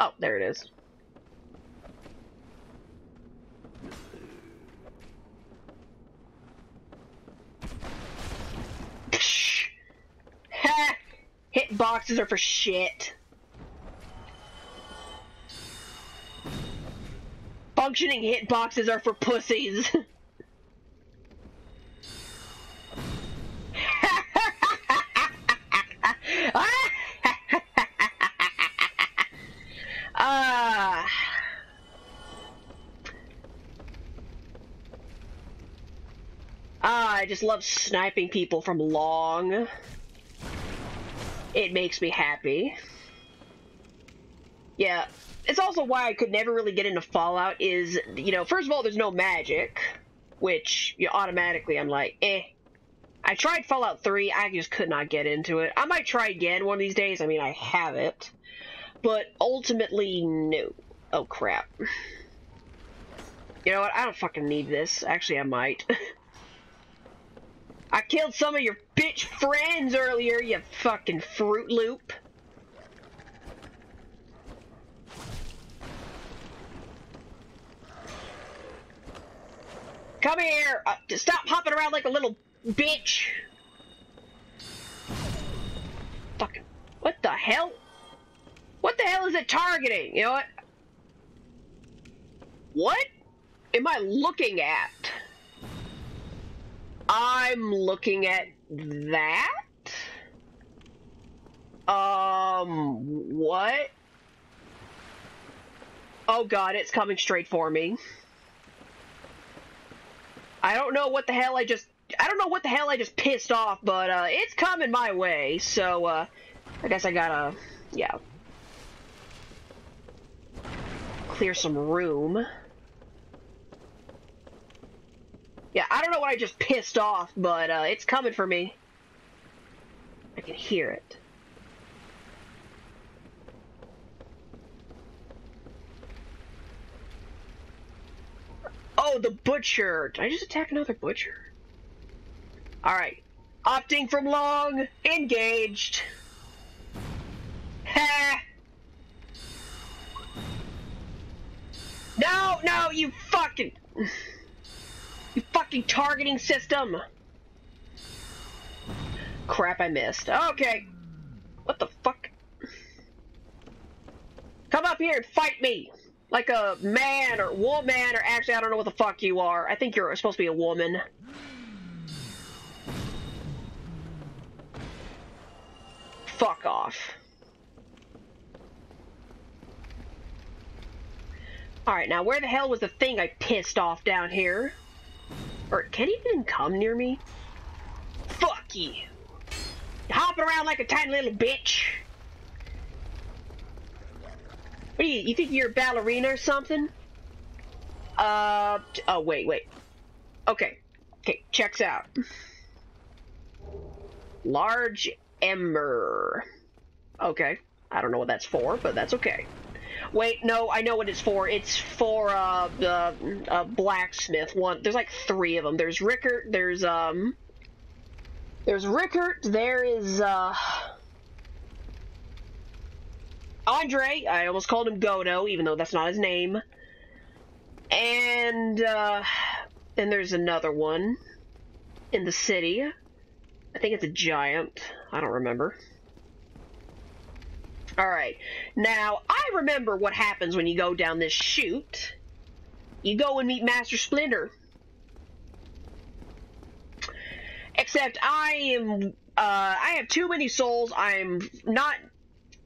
Oh, there it is. Psh. Ha! Hit boxes are for shit. Functioning hitboxes are for pussies. <laughs> Ah. Ah, I just love sniping people from long. It makes me happy. Yeah, it's also why I could never really get into Fallout is, you know, first of all, there's no magic, which you know, automatically I'm like, eh. I tried Fallout 3, I just could not get into it. I might try again one of these days, I mean, I have it. But ultimately, no. Oh, crap. You know what, I don't fucking need this. Actually, I might. <laughs> I killed some of your bitch friends earlier, you fucking Fruit Loop. Come here! Uh, stop hopping around like a little bitch! Fucking... What the hell? What the hell is it targeting? You know what? What am I looking at? I'm looking at that? Um, what? Oh god, it's coming straight for me. I don't know what the hell I just I don't know what the hell I just pissed off, but uh, it's coming my way. So uh, I guess I gotta yeah clear some room. Yeah, I don't know what I just pissed off, but uh, it's coming for me. I can hear it. Oh, the butcher! Did I just attack another butcher? Alright. Opting from long, engaged. Ha! No, no, you fucking... You fucking targeting system! Crap, I missed. Okay. What the fuck? Come up here and fight me! Like a man or woman, or actually, I don't know what the fuck you are. I think you're supposed to be a woman. Fuck off. Alright, now where the hell was the thing I pissed off down here? Or can he even come near me? Fuck you. You're hopping around like a tiny little bitch. What do you, you think you're a ballerina or something? Uh, oh, wait, wait. Okay. Okay, checks out. Large ember. Okay. I don't know what that's for, but that's okay. Wait, no, I know what it's for. It's for, uh, the, uh, blacksmith one. There's like three of them. There's Rickert, there's, um, there's Rickert, there is, uh, Andre, I almost called him Godo, even though that's not his name. And, uh, then there's another one in the city. I think it's a giant. I don't remember. Alright, now, I remember what happens when you go down this chute. You go and meet Master Splinter. Except I am, uh, I have too many souls, I'm not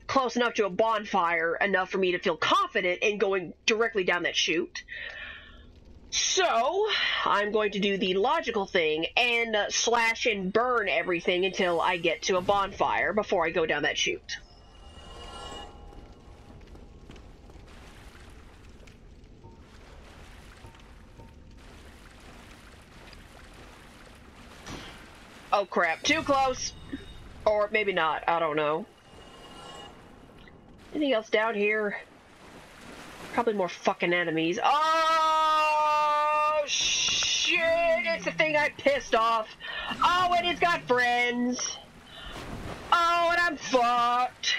close enough to a bonfire enough for me to feel confident in going directly down that chute. So, I'm going to do the logical thing and uh, slash and burn everything until I get to a bonfire before I go down that chute. Oh crap, too close! Or maybe not, I don't know. Anything else down here? Probably more fucking enemies. Oh, shit! It's the thing I pissed off. Oh, and it's got friends. Oh, and I'm fucked.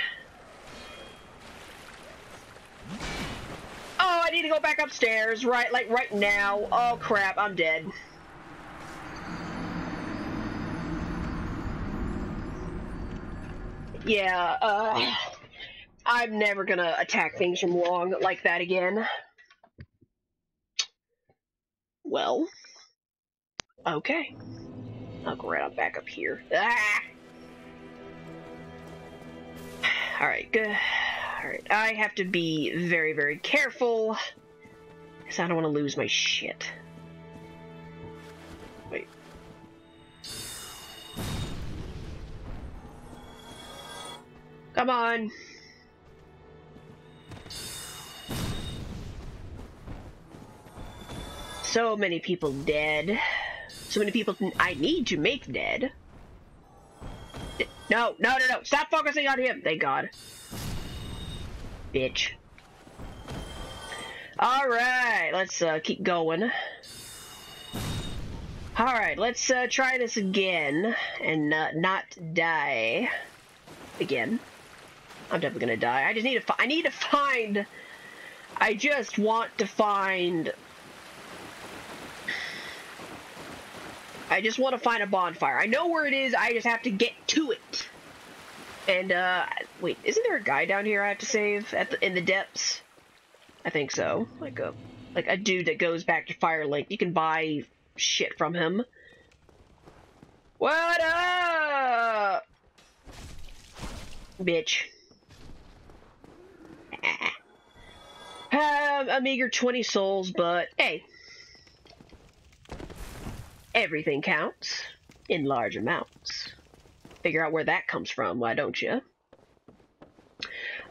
Oh, I need to go back upstairs, right, like right now. Oh, crap, I'm dead. Yeah, uh... I'm never gonna attack things from long like that again. Well, okay. I'll go right on back up here. Ah! Alright, good. Alright, I have to be very, very careful. Because I don't want to lose my shit. Come on. So many people dead. So many people I need to make dead. No, no, no, no. Stop focusing on him. Thank God. Bitch. Alright, let's uh, keep going. Alright, let's uh, try this again and uh, not die again. I'm definitely gonna die. I just need to. I need to find. I just want to find I just want to find a bonfire. I know where it is, I just have to get to it. And, uh, wait, isn't there a guy down here I have to save at the, in the depths? I think so. Like a, like a dude that goes back to Firelink. You can buy shit from him. What up? Bitch. Have a meager 20 souls, but hey, everything counts in large amounts. Figure out where that comes from, why don't you?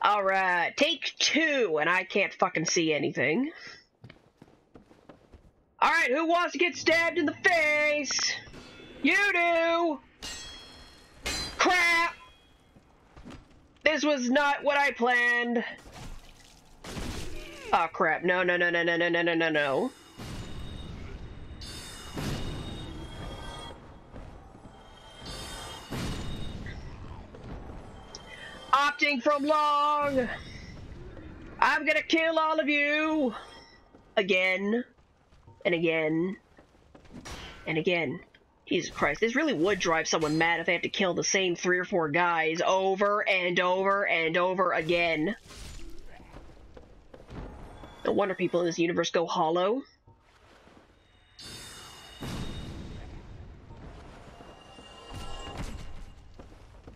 Alright, take two, and I can't fucking see anything. Alright, who wants to get stabbed in the face? You do! Crap! This was not what I planned. Oh crap, no, no, no, no, no, no, no, no, no, no. Opting from long! I'm gonna kill all of you! Again. And again. And again. Jesus Christ, this really would drive someone mad if they have to kill the same three or four guys over and over and over again. No wonder people in this universe go hollow.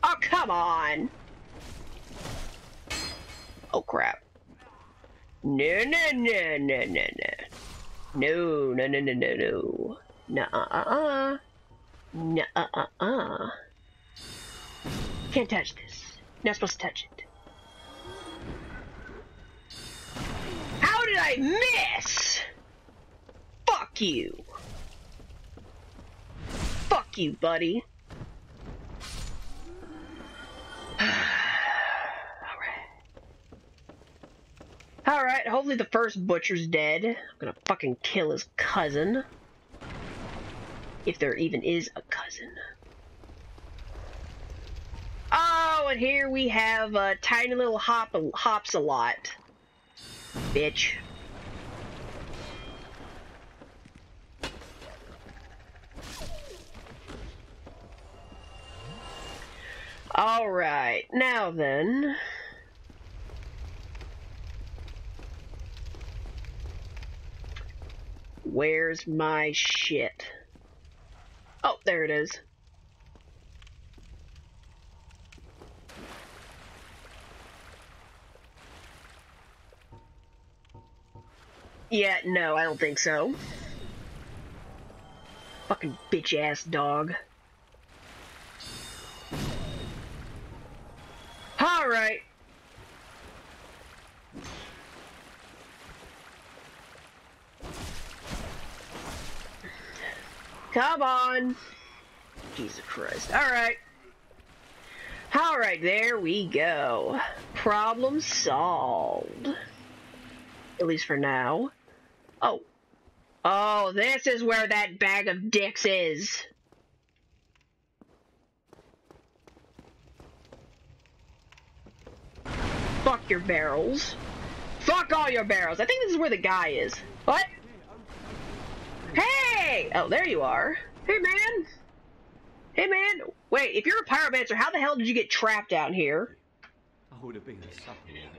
Oh, come on! Oh, crap. No, no, no, no, no, no. No, no, no, no, no, no. Nuh-uh-uh-uh. Nuh-uh-uh-uh. Can't touch this. Not supposed to touch it. I miss? Fuck you. Fuck you, buddy. <sighs> Alright, Alright, hopefully the first butcher's dead. I'm gonna fucking kill his cousin. If there even is a cousin. Oh, and here we have a tiny little hop hops a lot. Bitch. Alright, now then. Where's my shit? Oh, there it is. Yeah, no, I don't think so. Fucking bitch ass dog. Alright. Come on. Jesus Christ. Alright. Alright, there we go. Problem solved. At least for now. Oh. Oh, this is where that bag of dicks is. Fuck your barrels. Fuck all your barrels. I think this is where the guy is. What? Hey! Oh, there you are. Hey, man. Hey, man. Wait, if you're a pyromancer, how the hell did you get trapped down here? I would have been a supper.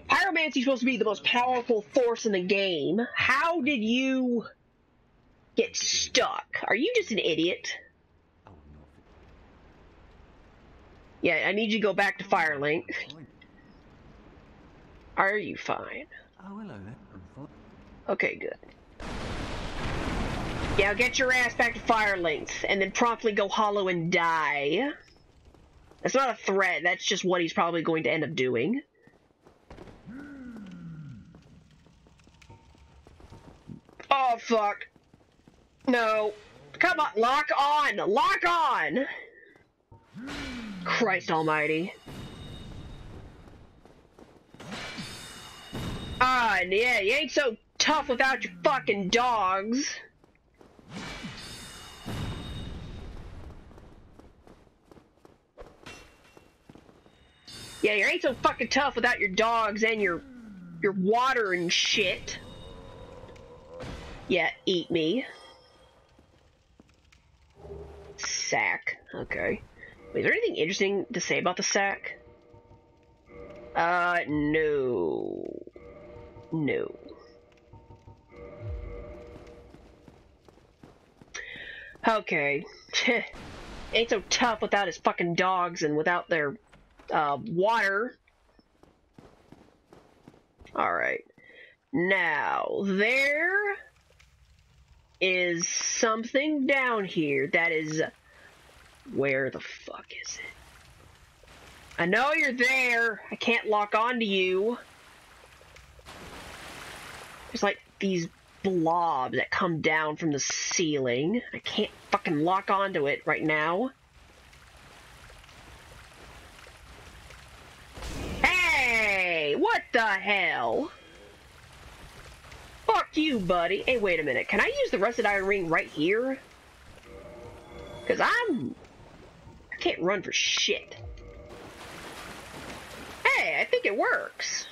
Pyromancy's supposed to be the most powerful force in the game. How did you get stuck? Are you just an idiot? Yeah, I need you to go back to Firelink. Are you fine? Oh, hello there. I'm fine. Okay, good. Yeah, get your ass back to Firelink, and then promptly go hollow and die. That's not a threat, that's just what he's probably going to end up doing. Oh, fuck. No. Come on, lock on! Lock on! Christ almighty. Ah, yeah, you ain't so tough without your fucking dogs. Yeah, you ain't so fucking tough without your dogs and your your water and shit. Yeah, eat me. Sack. Okay. Wait, is there anything interesting to say about the sack? Uh, no. No. Okay. <laughs> Ain't so tough without his fucking dogs and without their uh, water. Alright. Now, there is something down here that is... Where the fuck is it? I know you're there. I can't lock onto you. There's like these blobs that come down from the ceiling. I can't fucking lock onto it right now. Hey! What the hell? Fuck you, buddy. Hey, wait a minute. Can I use the rusted iron ring right here? Because I'm... I can't run for shit. Hey, I think it works.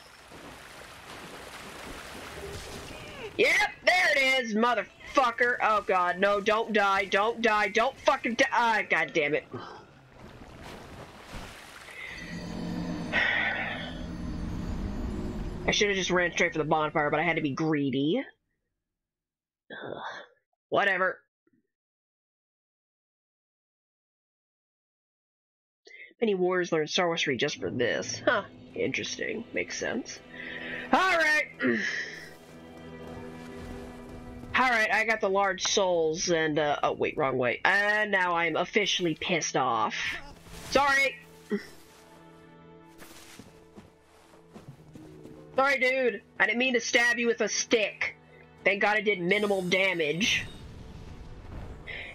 Yep, there it is, motherfucker. Oh god, no, don't die, don't die, don't fucking die. Ah, god damn it. I should have just ran straight for the bonfire, but I had to be greedy. Ugh. Whatever. Many warriors learn sorcery just for this. Huh. Interesting. Makes sense. Alright. <clears throat> Alright, I got the large souls and, uh, oh wait, wrong way. And now I'm officially pissed off. Sorry! Sorry, dude. I didn't mean to stab you with a stick. Thank God it did minimal damage.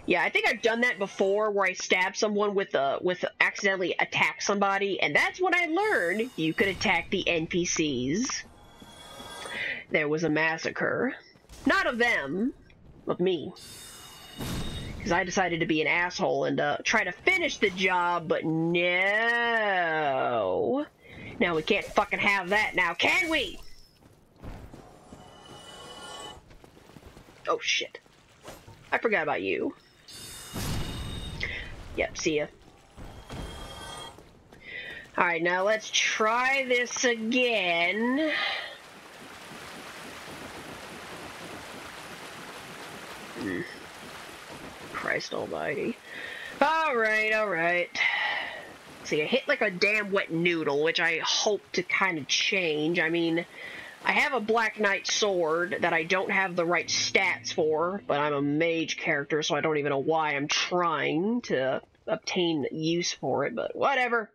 Yeah, I think I've done that before, where I stab someone with a with accidentally attack somebody, and that's when I learned you could attack the NPCs. There was a massacre, not of them, of me, because I decided to be an asshole and uh, try to finish the job, but no. Now we can't fucking have that now, can we? Oh shit. I forgot about you. Yep, see ya. Alright, now let's try this again. Christ almighty. Alright, alright. See, I hit like a damn wet noodle, which I hope to kind of change. I mean, I have a Black Knight sword that I don't have the right stats for, but I'm a mage character, so I don't even know why I'm trying to obtain use for it, but whatever.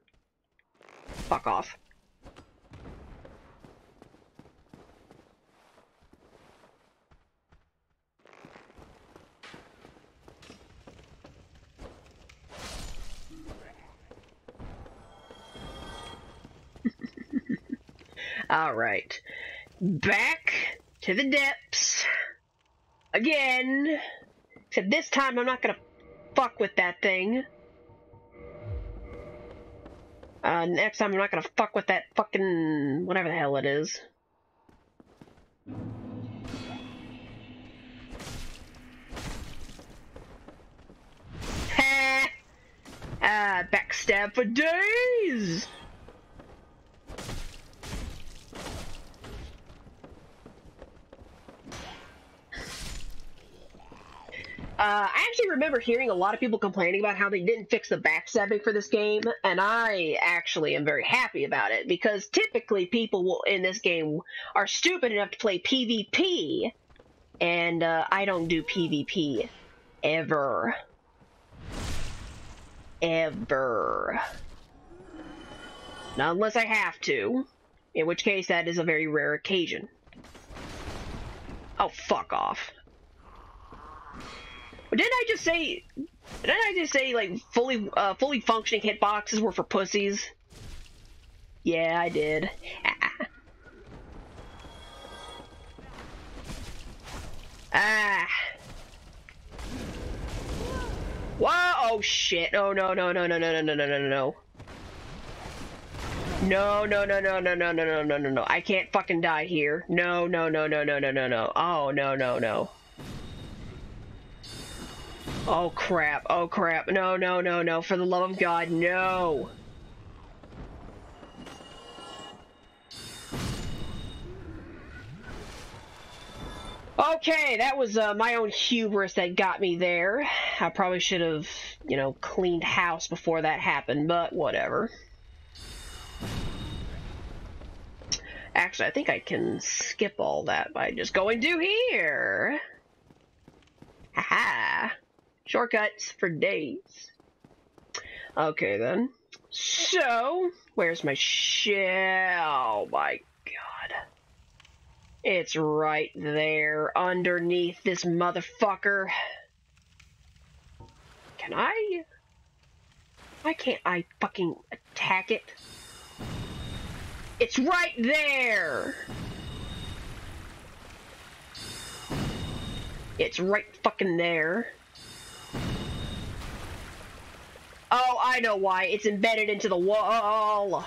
Fuck off. Alright. Back to the depths. Again. Except this time I'm not gonna fuck with that thing. Uh, next time I'm not gonna fuck with that fucking... whatever the hell it is. Ah, backstab for days! Uh, I actually remember hearing a lot of people complaining about how they didn't fix the backstabbing for this game, and I actually am very happy about it because typically people will, in this game are stupid enough to play PvP, and uh, I don't do PvP ever, ever, not unless I have to, in which case that is a very rare occasion. Oh, fuck off. Didn't I just say? Didn't I just say like fully uh, fully functioning hitboxes were for pussies? Yeah, I did. ah. Wow! Oh shit! Oh no no no no no no no no no no. No, no, no, no, no, no, no, no, no, no, no. I can't fucking die here. No, no, no, no, no, no, no, no. Oh, no, no, no. Oh crap, oh crap. No, no, no, no. For the love of God, no. Okay, that was uh, my own hubris that got me there. I probably should have, you know, cleaned house before that happened, but whatever. Actually, I think I can skip all that by just going to here. Shortcuts for days. Okay then. So, where's my shell? Oh my god. It's right there underneath this motherfucker. Can I? Why can't I fucking attack it? It's right there! It's right fucking there. Oh, I know why. It's embedded into the wall.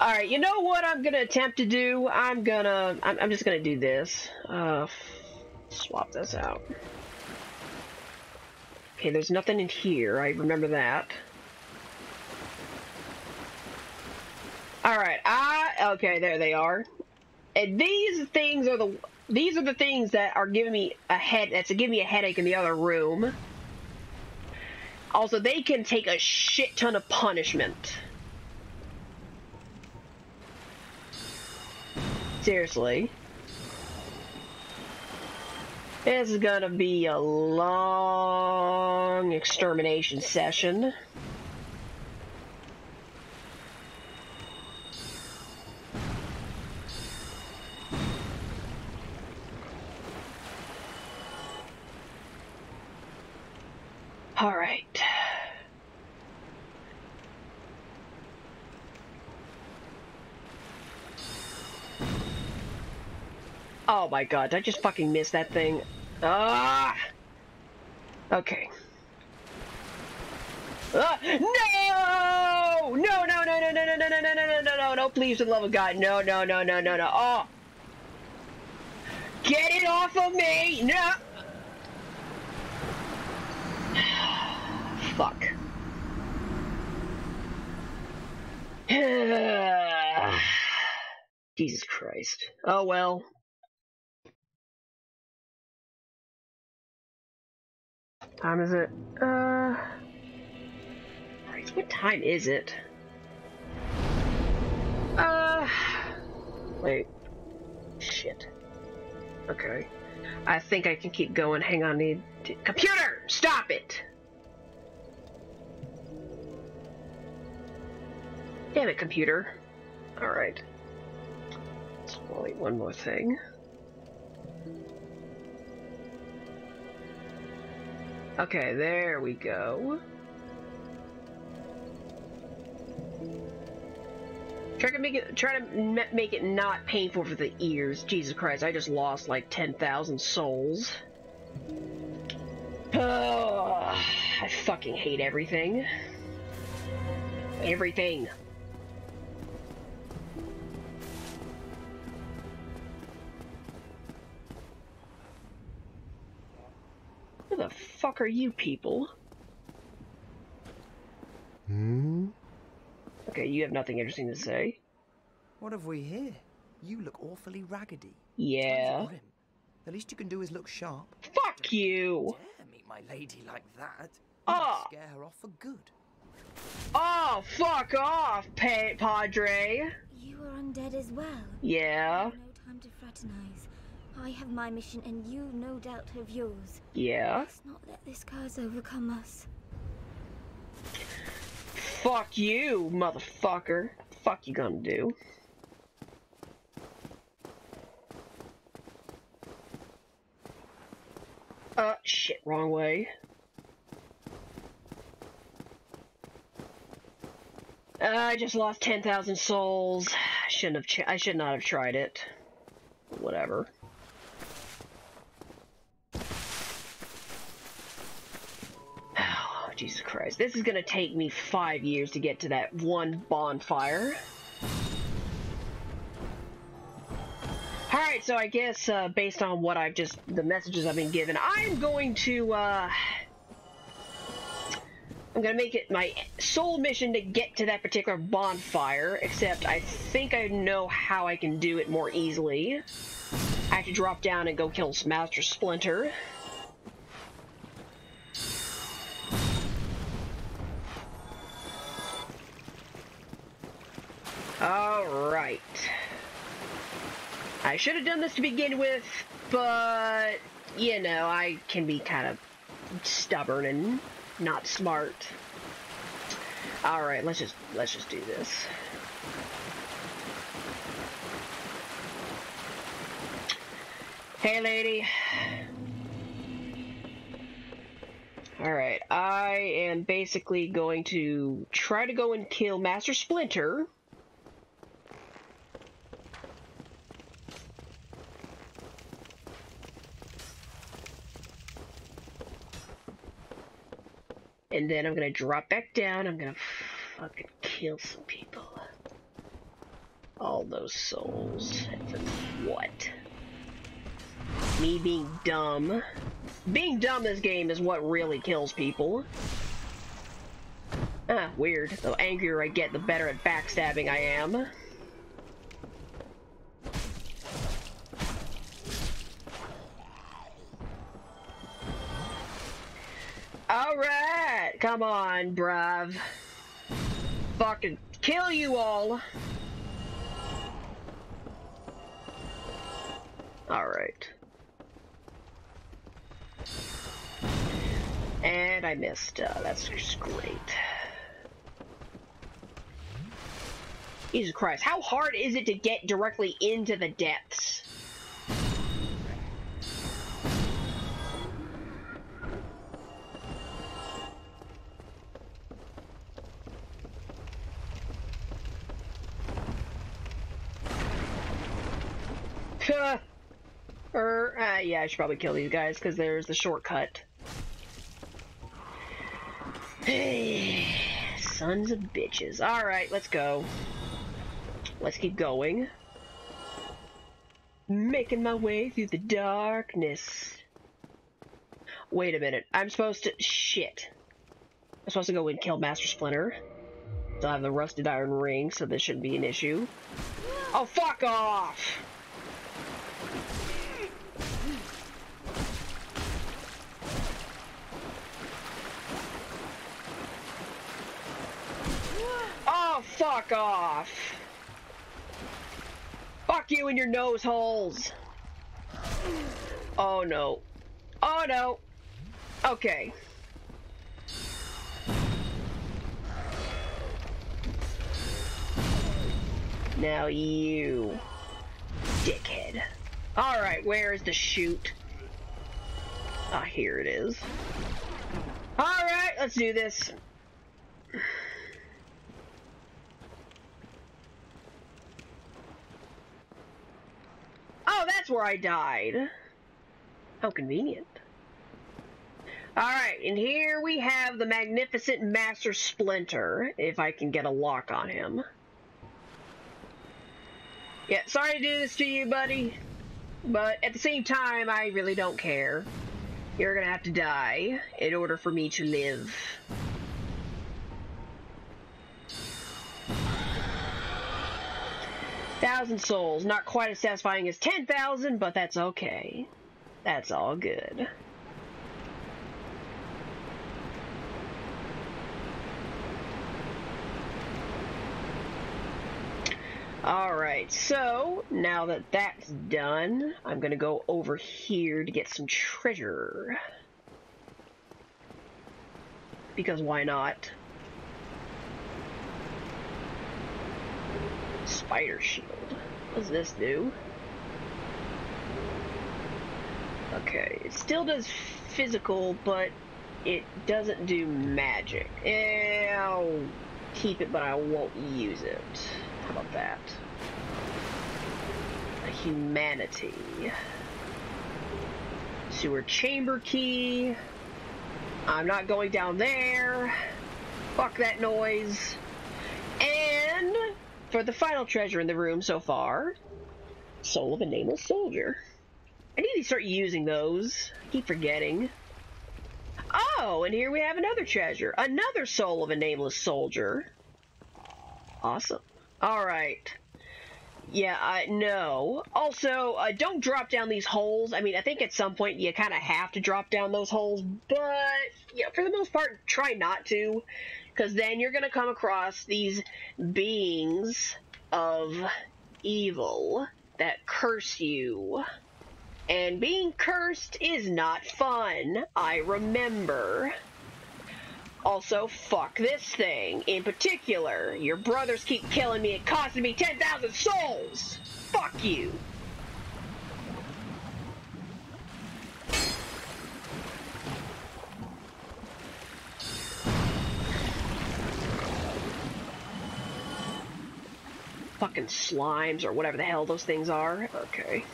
Alright, you know what I'm gonna attempt to do? I'm gonna... I'm, I'm just gonna do this. Uh, swap this out. Okay, there's nothing in here. I remember that. Alright, I... Okay, there they are. And these things are the... These are the things that are giving me a head... That's giving me a headache in the other room. Also, they can take a shit ton of punishment. Seriously. This is gonna be a long extermination session. All right. Oh my god, I just fucking missed that thing. Ah! Okay. Ah! No! No, no, no, no, no, no, no, no, no, no, no, no, no, no, please, for the love of God. No, no, no, no, no, no. Oh! Get it off of me! No! Fuck. Jesus Christ. Oh well. Time is it? Uh. What time is it? Uh. Wait. Shit. Okay. I think I can keep going. Hang on, need to... computer. Stop it. Damn it, computer. All right. So wait, one more thing. Okay, there we go. Try to make it. Try to make it not painful for the ears. Jesus Christ! I just lost like ten thousand souls. I fucking hate everything. Everything. Are you people? Hmm? Okay, you have nothing interesting to say. What have we here? You look awfully raggedy. Yeah. Grim. The least you can do is look sharp. Fuck you! Dare meet my lady like that. You Ah. scare her off for good. Oh, fuck off, pa Padre! You are undead as well. Yeah, No time to fraternize. I have my mission and you no doubt have yours. yeah. Let's not let this curse overcome us. Fuck you, motherfucker. Fuck you gonna do? Uh, shit, wrong way. Uh, I just lost 10,000 souls. <sighs> I shouldn't have, ch I should not have tried it. Whatever. Jesus Christ. This is gonna take me five years to get to that one bonfire. Alright, so I guess, uh, based on what I've just, the messages I've been given, I'm going to, uh, I'm gonna make it my sole mission to get to that particular bonfire, except I think I know how I can do it more easily. I have to drop down and go kill Master Splinter. Alright. I should have done this to begin with, but, you know, I can be kind of stubborn and not smart. Alright, let's just, let's just do this. Hey, lady. Alright, I am basically going to try to go and kill Master Splinter. And then I'm gonna drop back down. I'm gonna fucking kill some people. All those souls. What? Me being dumb. Being dumb this game is what really kills people. Ah, weird. The angrier I get, the better at backstabbing I am. Alright! Come on, bruv. Fucking kill you all! Alright. And I missed. Uh, that's just great. Jesus Christ, how hard is it to get directly into the depths? Yeah, I should probably kill these guys because there's the shortcut. Hey, <sighs> sons of bitches. Alright, let's go. Let's keep going. Making my way through the darkness. Wait a minute. I'm supposed to... Shit. I'm supposed to go and kill Master Splinter. I have the rusted iron ring, so this shouldn't be an issue. Oh, fuck off! Oh, fuck off! Fuck you and your nose holes! Oh no. Oh no! Okay. Now you, dickhead. Alright, where is the chute? Ah, here it is. Alright, let's do this. Oh, that's where I died. How convenient. Alright, and here we have the magnificent Master Splinter, if I can get a lock on him. Yeah, sorry to do this to you, buddy. But at the same time, I really don't care. You're gonna have to die in order for me to live. Thousand souls, not quite as satisfying as 10,000, but that's okay. That's all good. Alright, so now that that's done, I'm gonna go over here to get some treasure. Because why not? Spider shield. What does this do? Okay, it still does physical, but it doesn't do magic. I'll keep it, but I won't use it. How about that? A humanity. Sewer chamber key. I'm not going down there. Fuck that noise. And for the final treasure in the room so far, Soul of a Nameless Soldier. I need to start using those. I keep forgetting. Oh, and here we have another treasure. Another Soul of a Nameless Soldier. Awesome. Alright. Yeah, uh, no. Also, uh, don't drop down these holes. I mean, I think at some point you kind of have to drop down those holes, but, yeah, for the most part, try not to. Because then you're going to come across these beings of evil that curse you. And being cursed is not fun, I remember. Also, fuck this thing. In particular, your brothers keep killing me and costing me 10,000 souls! Fuck you! Fucking slimes or whatever the hell those things are. Okay.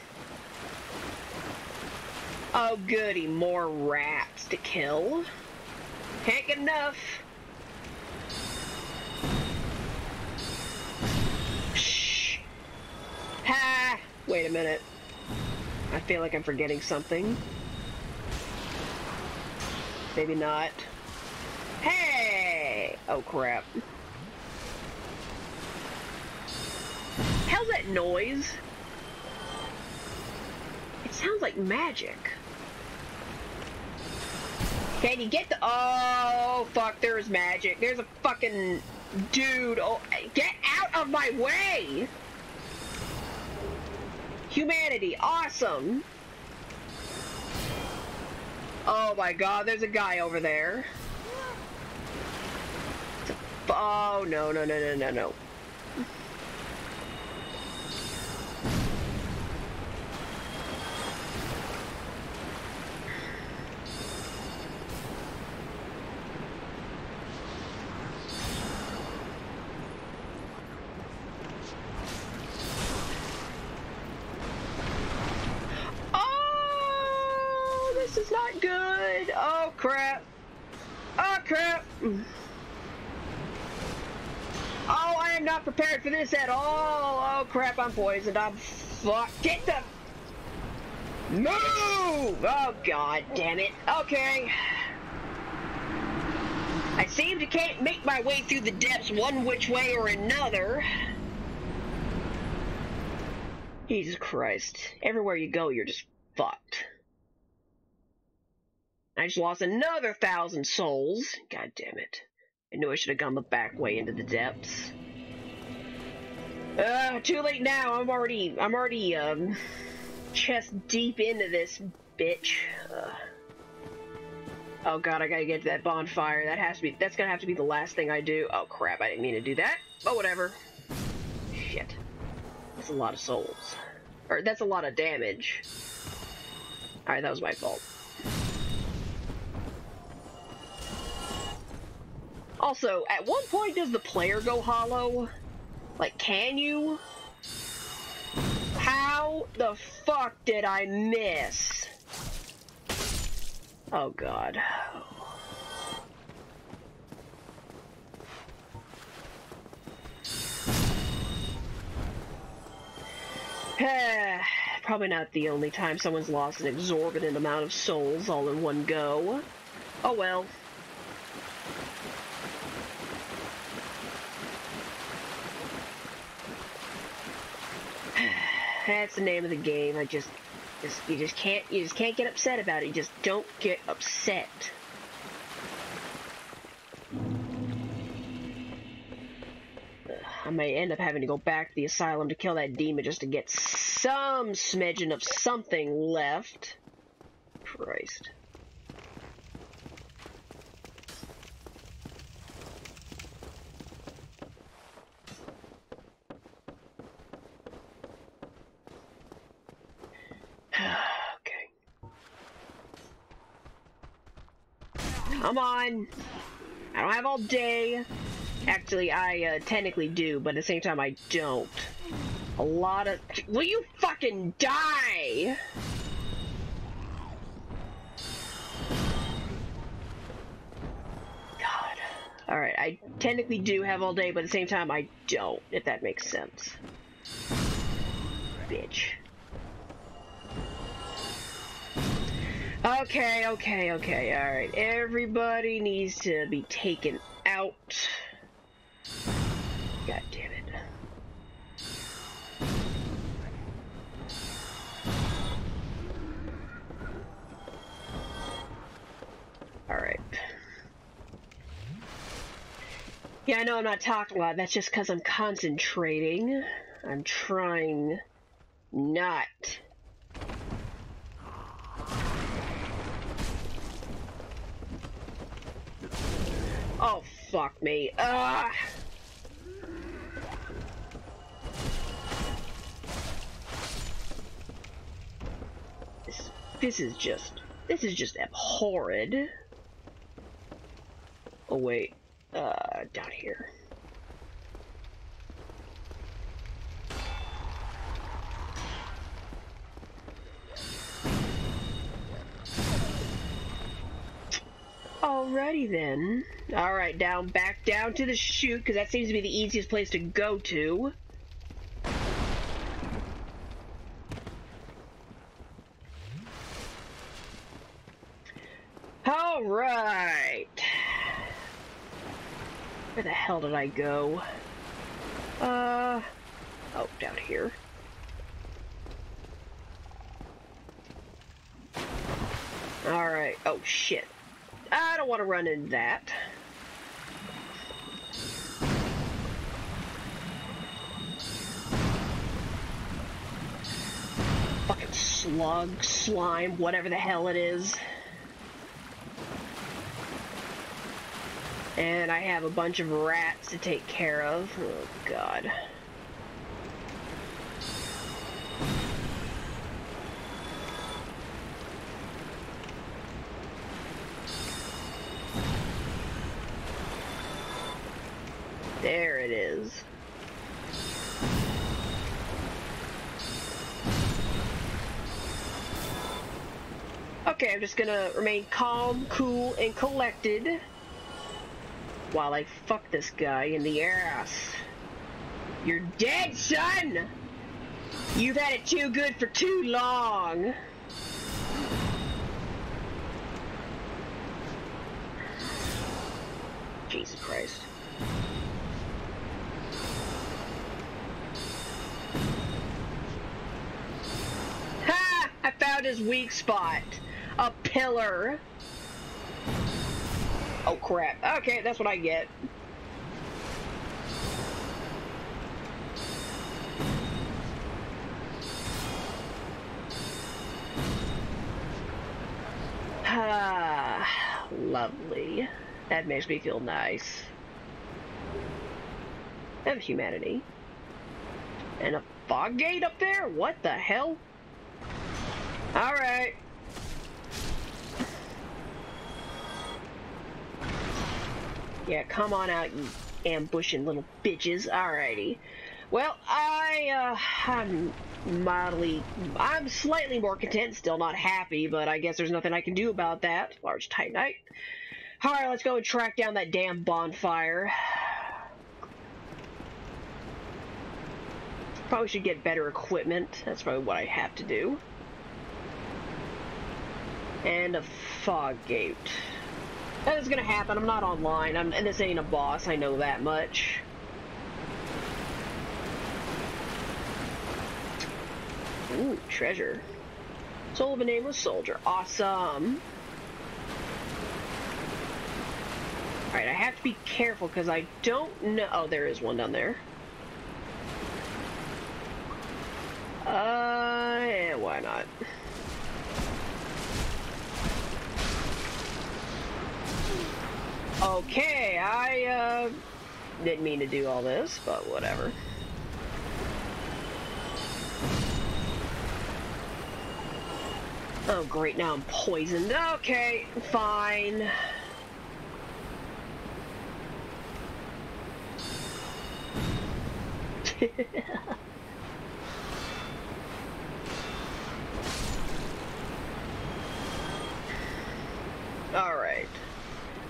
Oh goody, more rats to kill. Get enough. Shh. Ha! Wait a minute. I feel like I'm forgetting something. Maybe not. Hey! Oh crap. How's that noise? It sounds like magic. Can you get the- Oh, fuck, there's magic. There's a fucking dude. Oh, get out of my way! Humanity, awesome! Oh my god, there's a guy over there. Oh, no, no, no, no, no, no. Crap. Oh, crap. Oh, I am not prepared for this at all. Oh, crap, I'm poisoned. I'm fucked. Get the... Move! Oh, god damn it. Okay. I seem to can't make my way through the depths one which way or another. Jesus Christ. Everywhere you go, you're just fucked. I just lost another thousand souls. God damn it. I knew I should have gone the back way into the depths. Uh, too late now. I'm already, I'm already, um, chest deep into this bitch. Uh, oh god, I gotta get to that bonfire. That has to be, that's gonna have to be the last thing I do. Oh crap, I didn't mean to do that. But whatever. Shit. That's a lot of souls. Or, that's a lot of damage. Alright, that was my fault. Also, at one point does the player go hollow? Like, can you? How the fuck did I miss? Oh god. <sighs> Probably not the only time someone's lost an exorbitant amount of souls all in one go. Oh well. That's the name of the game. I just, just you just can't you just can't get upset about it. You just don't get upset. I may end up having to go back to the asylum to kill that demon just to get some smidgen of something left. Christ. okay. Come on. I don't have all day. Actually, I uh, technically do, but at the same time, I don't. A lot of. Will you fucking die? God. Alright, I technically do have all day, but at the same time, I don't, if that makes sense. Bitch. Okay, okay, okay, alright. Everybody needs to be taken out. God damn it. Alright. Yeah, I know I'm not talking a lot. That's just because I'm concentrating. I'm trying not. Oh, fuck me. Ah! This, this is just, this is just abhorred. Oh wait, uh, down here. Alrighty then. Alright, down, back down to the chute, because that seems to be the easiest place to go to. Alright. Where the hell did I go? Uh, oh, down here. Alright, oh shit. I don't want to run into that. Fucking slug, slime, whatever the hell it is. And I have a bunch of rats to take care of. Oh, God. There it is. Okay, I'm just gonna remain calm, cool, and collected while I fuck this guy in the ass. You're dead, son! You've had it too good for too long! Jesus Christ. His weak spot. A pillar. Oh crap. Okay, that's what I get. Ah, <sighs> lovely. That makes me feel nice. And humanity. And a fog gate up there? What the hell? Alright. Yeah, come on out, you ambushing little bitches. Alrighty. Well, I, uh, I'm mildly, I'm slightly more content, still not happy, but I guess there's nothing I can do about that. Large Titanite. Alright, let's go and track down that damn bonfire. Probably should get better equipment. That's probably what I have to do. And a fog gate. That is gonna happen. I'm not online. I'm, and this ain't a boss. I know that much. Ooh, treasure. Soul of a nameless soldier. Awesome. Alright, I have to be careful because I don't know. Oh, there is one down there. Uh, yeah, why not? Okay, I, uh, didn't mean to do all this, but whatever. Oh, great, now I'm poisoned. Okay, fine. <laughs> Alright.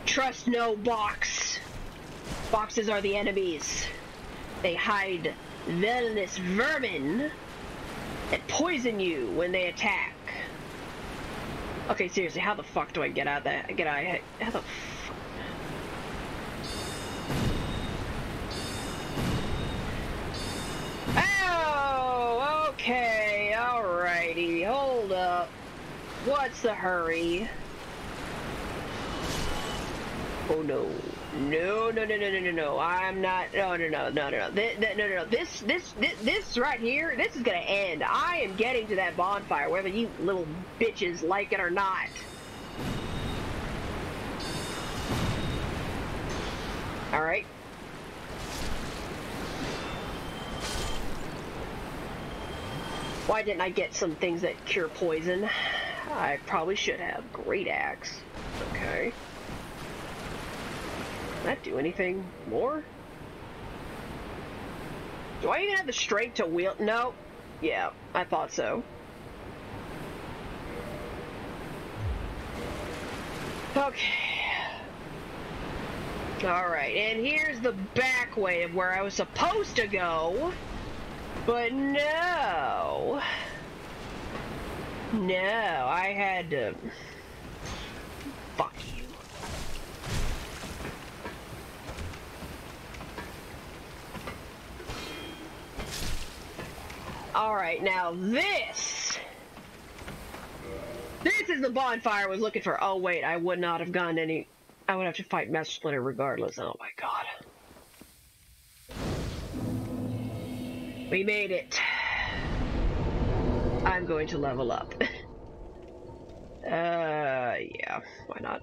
Trust no box. Boxes are the enemies. They hide villainous vermin that poison you when they attack. Okay, seriously, how the fuck do I get out of that? Get out? How the? Fuck? Oh, okay, alrighty, hold up. What's the hurry? Oh no, No, no, no, no, no, no, no. I'm not. No, no, no, no, no, no. This, no, no, no. This, this, this, this right here. This is gonna end. I am getting to that bonfire, whether you little bitches like it or not. All right. Why didn't I get some things that cure poison? I probably should have. Great axe. Okay. That do anything more? Do I even have the strength to wield? No. Yeah, I thought so. Okay. Alright, and here's the back way of where I was supposed to go. But no. No, I had to... Fuck you. Alright, now this... This is the bonfire I was looking for. Oh wait, I would not have gotten any... I would have to fight Master Splinter regardless. Oh my god. We made it. I'm going to level up. <laughs> uh, yeah, why not?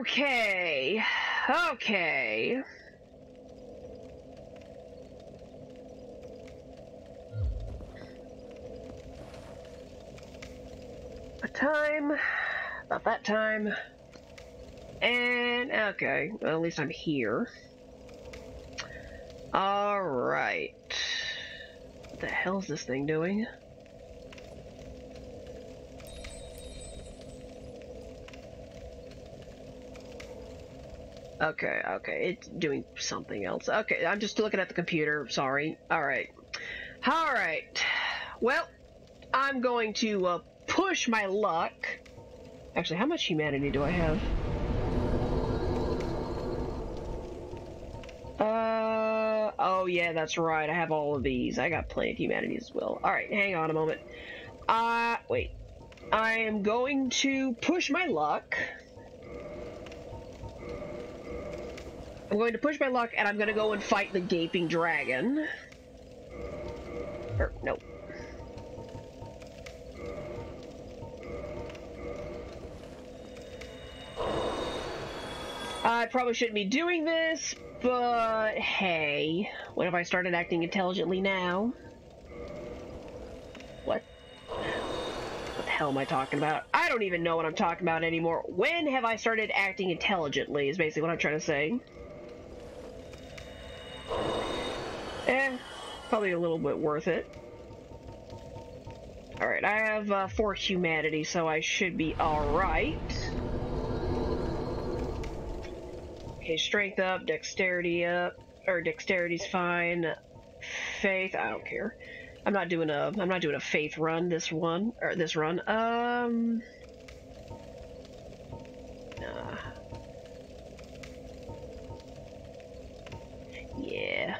Okay, okay. A time, about that time. And, okay, well, at least I'm here. Alright. What the hell's this thing doing? Okay, okay, it's doing something else. Okay, I'm just looking at the computer, sorry. Alright. Alright. Well, I'm going to uh, push my luck. Actually, how much humanity do I have? Uh, oh yeah, that's right. I have all of these. I got plenty of humanity as well. Alright, hang on a moment. Uh, wait. I am going to push my luck. I'm going to push my luck, and I'm going to go and fight the Gaping Dragon. Or, no. I probably shouldn't be doing this, but hey, what if I started acting intelligently now? What? What the hell am I talking about? I don't even know what I'm talking about anymore. When have I started acting intelligently is basically what I'm trying to say. Eh, probably a little bit worth it. Alright, I have uh, four humanity, so I should be alright. Okay, strength up, dexterity up, or dexterity's fine. Faith, I don't care. I'm not doing a I'm not doing a faith run this one or this run. Um nah. Yeah.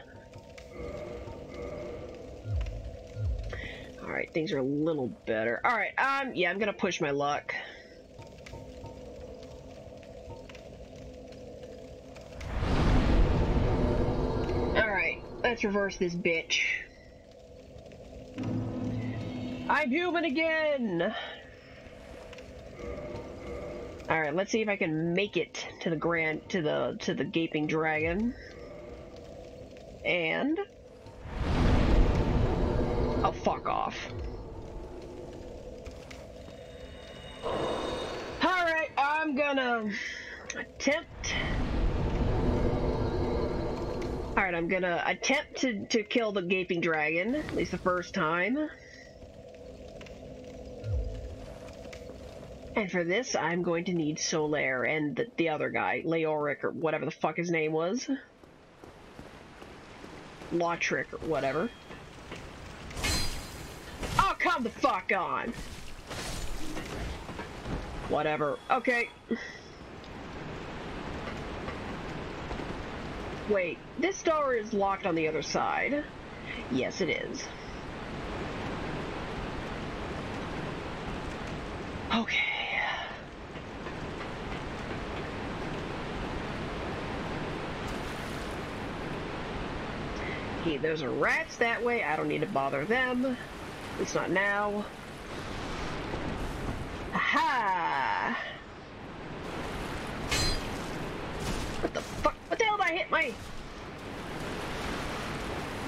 Alright, things are a little better. Alright, um yeah, I'm gonna push my luck. Let's reverse this bitch. I'm human again! Alright, let's see if I can make it to the grand to the to the gaping dragon. And Oh fuck off. Alright, I'm gonna attempt Alright, I'm gonna attempt to, to kill the Gaping Dragon, at least the first time. And for this, I'm going to need Solaire and the, the other guy, Leoric, or whatever the fuck his name was. Lautrec, or whatever. Oh, come the fuck on! Whatever. Okay. Wait, this door is locked on the other side. Yes, it is. Okay. Hey, those rats that way. I don't need to bother them. It's not now. Aha! What the fuck? What the hell did I hit my...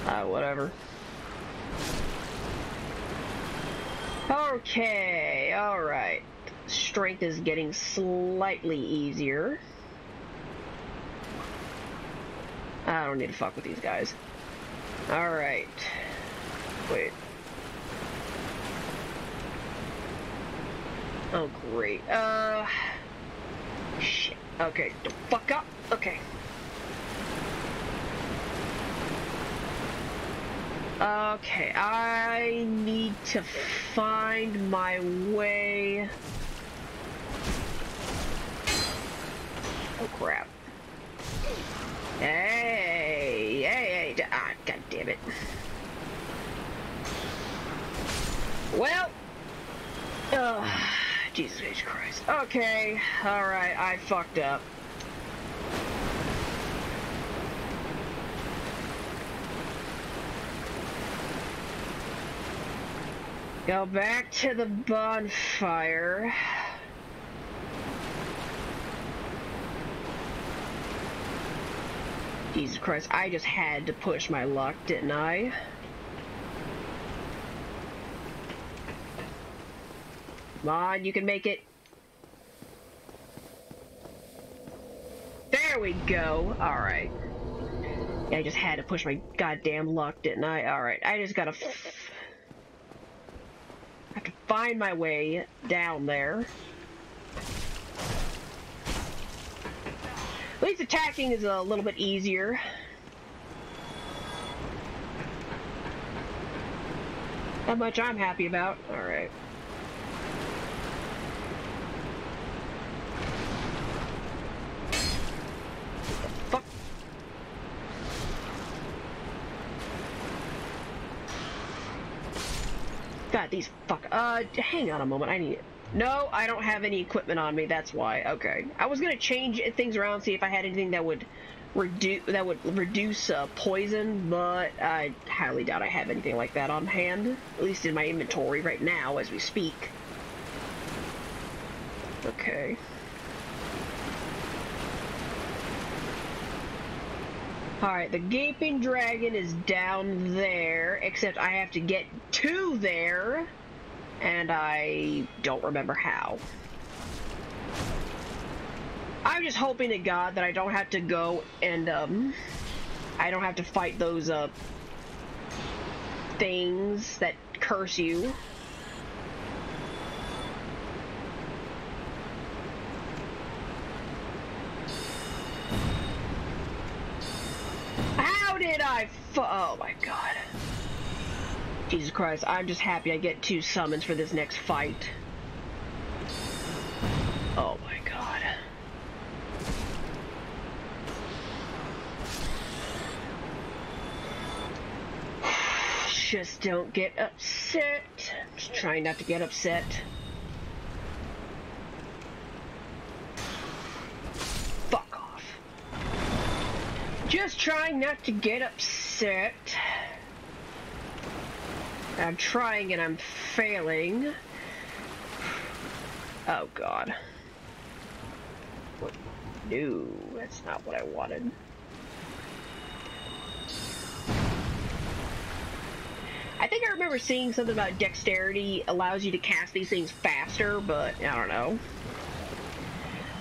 Ah, uh, whatever. Okay, alright. Strength is getting slightly easier. I don't need to fuck with these guys. Alright. Wait. Oh, great. Uh... Shit. Okay, fuck up. Okay. Okay, I need to find my way. Oh crap. Hey, hey, hey, ah, god damn it. Well, oh, Jesus. Christ. Okay, alright, I fucked up. Go back to the bonfire. Jesus Christ, I just had to push my luck, didn't I? Come on, you can make it. There we go. Alright. I just had to push my goddamn luck, didn't I? Alright, I just gotta have can find my way down there. At least attacking is a little bit easier. That much I'm happy about. Alright. God, these fuck. Uh, hang on a moment. I need. it. No, I don't have any equipment on me. That's why. Okay. I was gonna change things around, see if I had anything that would reduce that would reduce uh, poison, but I highly doubt I have anything like that on hand. At least in my inventory right now, as we speak. Okay. Alright, the Gaping Dragon is down there, except I have to get to there, and I don't remember how. I'm just hoping to God that I don't have to go and, um, I don't have to fight those, uh, things that curse you. did I Oh my god. Jesus Christ, I'm just happy I get two summons for this next fight. Oh my god. <sighs> Just don't get upset. Just trying not to get upset. Fuck off. Just trying not to get upset. I'm trying and I'm failing. Oh god. What? No, that's not what I wanted. I think I remember seeing something about dexterity allows you to cast these things faster, but I don't know.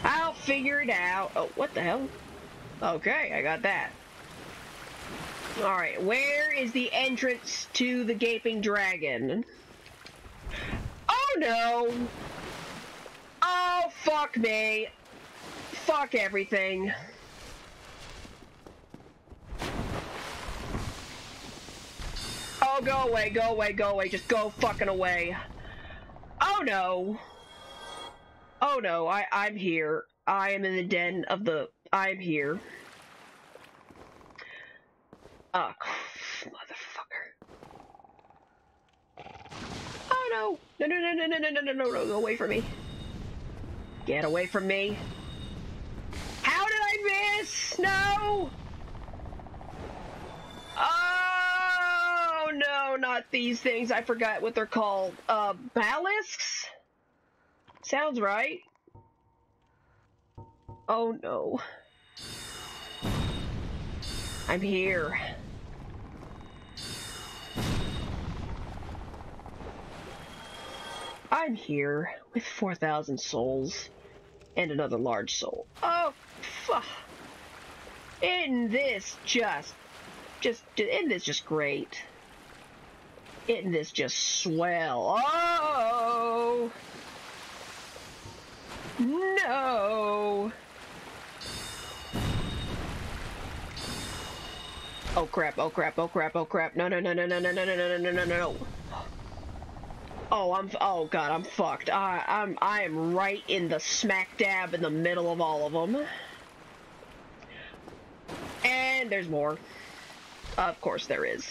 I'll figure it out. Oh, what the hell? Okay, I got that. Alright, where is the entrance to the Gaping Dragon? Oh no! Oh, fuck me. Fuck everything. Oh, go away, go away, go away. Just go fucking away. Oh no. Oh no, I, I'm here. I am in the den of the I'm here. Oh, motherfucker. Oh no! No, no, no, no, no, no, no, no, no, go away from me. Get away from me. How did I miss? No! Oh! No, not these things. I forgot what they're called. Uh, balisks? Sounds right. Oh no. I'm here. I'm here with 4,000 souls and another large soul. Oh, fuck. Isn't this just, just, isn't this just great? Isn't this just swell? Oh! No! Oh crap, oh crap, oh crap, oh crap. No, no, no, no, no, no, no, no, no, no, no, no, no. Oh, I'm, oh god, I'm fucked. I, I'm, I am right in the smack dab in the middle of all of them. And there's more. Of course there is.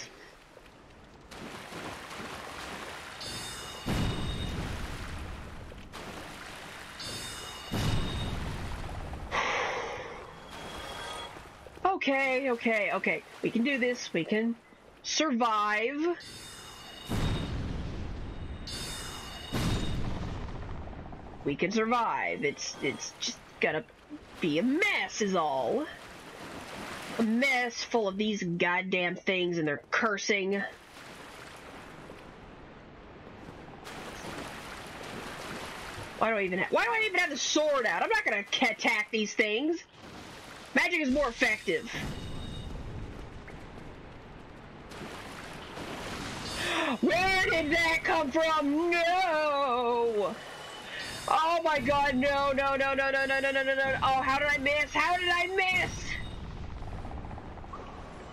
<sighs> Okay, okay, okay. We can do this. We can survive. We can survive. It's it's just gonna be a mess is all. A mess full of these goddamn things and they're cursing. Why do I even have, why do I even have the sword out? I'm not gonna attack these things. Magic is more effective. Where did that come from? No! Oh my god, no, no, no, no, no, no, no, no, no, no. Oh, how did I miss? How did I miss?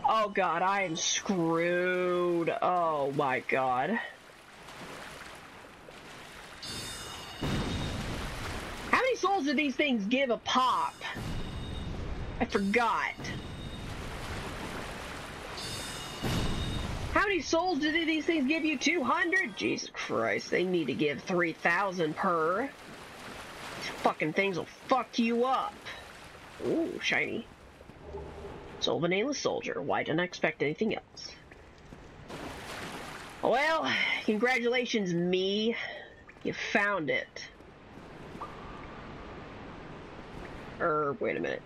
Oh god, I am screwed. Oh my god. How many souls do these things give a pop? I forgot. How many souls do these things give you? 200? Jesus Christ, they need to give 3,000 per. Fucking things will fuck you up. Ooh, shiny. Soul of a nameless soldier. Why didn't I expect anything else? Well, congratulations, me. You found it. Er, wait a minute.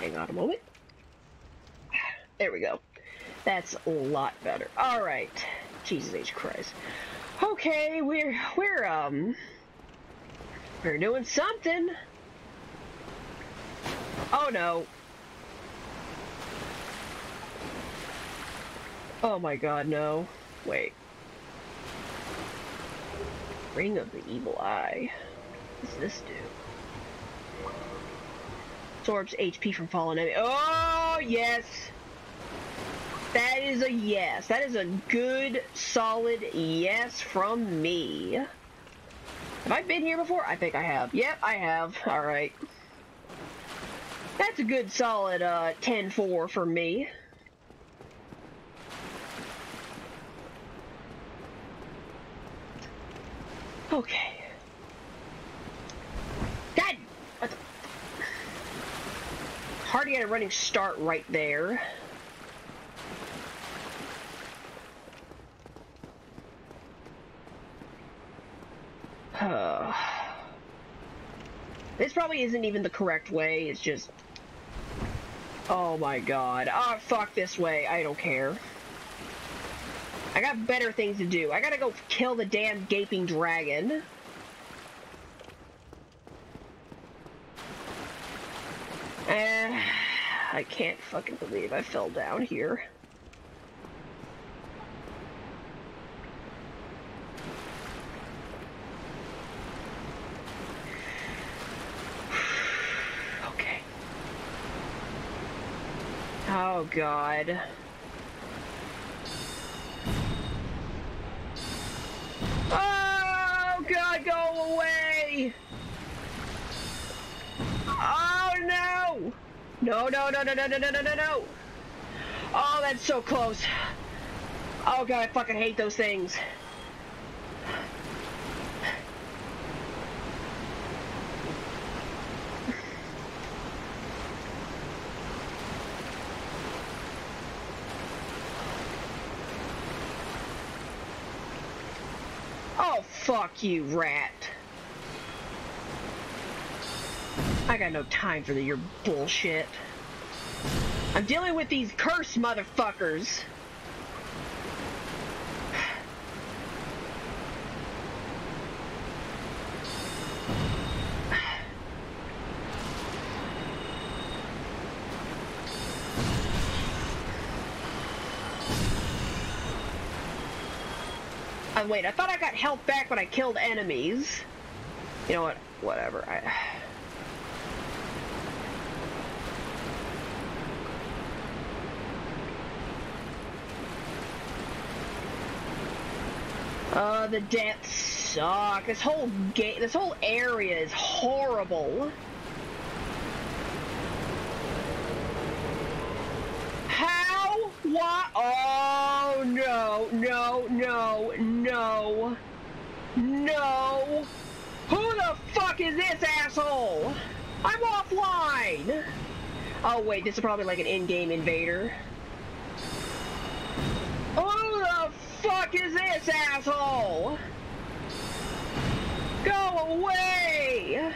Hang on a moment. There we go. That's a lot better. All right. Jesus H Christ. Okay, we're we're um we're doing something. Oh no. Oh my god, no. Wait. Ring of the Evil Eye. What does this do? absorbs HP from fallen enemy. Oh, yes! That is a yes. That is a good, solid yes from me. Have I been here before? I think I have. Yep, I have. <laughs> Alright. That's a good, solid uh, 10-4 for me. Okay. Hardy had a running start right there. <sighs> this probably isn't even the correct way, it's just... Oh my god. Oh, fuck this way. I don't care. I got better things to do. I gotta go kill the damn gaping dragon. Eh, I can't fucking believe I fell down here. okay. Oh god. Oh god, go away! Oh no! No, no, no, no, no, no, no, no, no, no! Oh, that's so close. Oh god, I fucking hate those things. Oh, fuck you, rat. I got no time for the, your bullshit. I'm dealing with these cursed motherfuckers. Wait, I thought I got health back when I killed enemies. You know what? Whatever. I... Uh, <sighs> the depths suck. This whole game, this whole area is horrible. How? What? Oh, no, no, no, no, no. Who the fuck is this asshole? I'm offline. Oh, wait, this is probably like an in-game invader. Who the fuck is this asshole? Go away!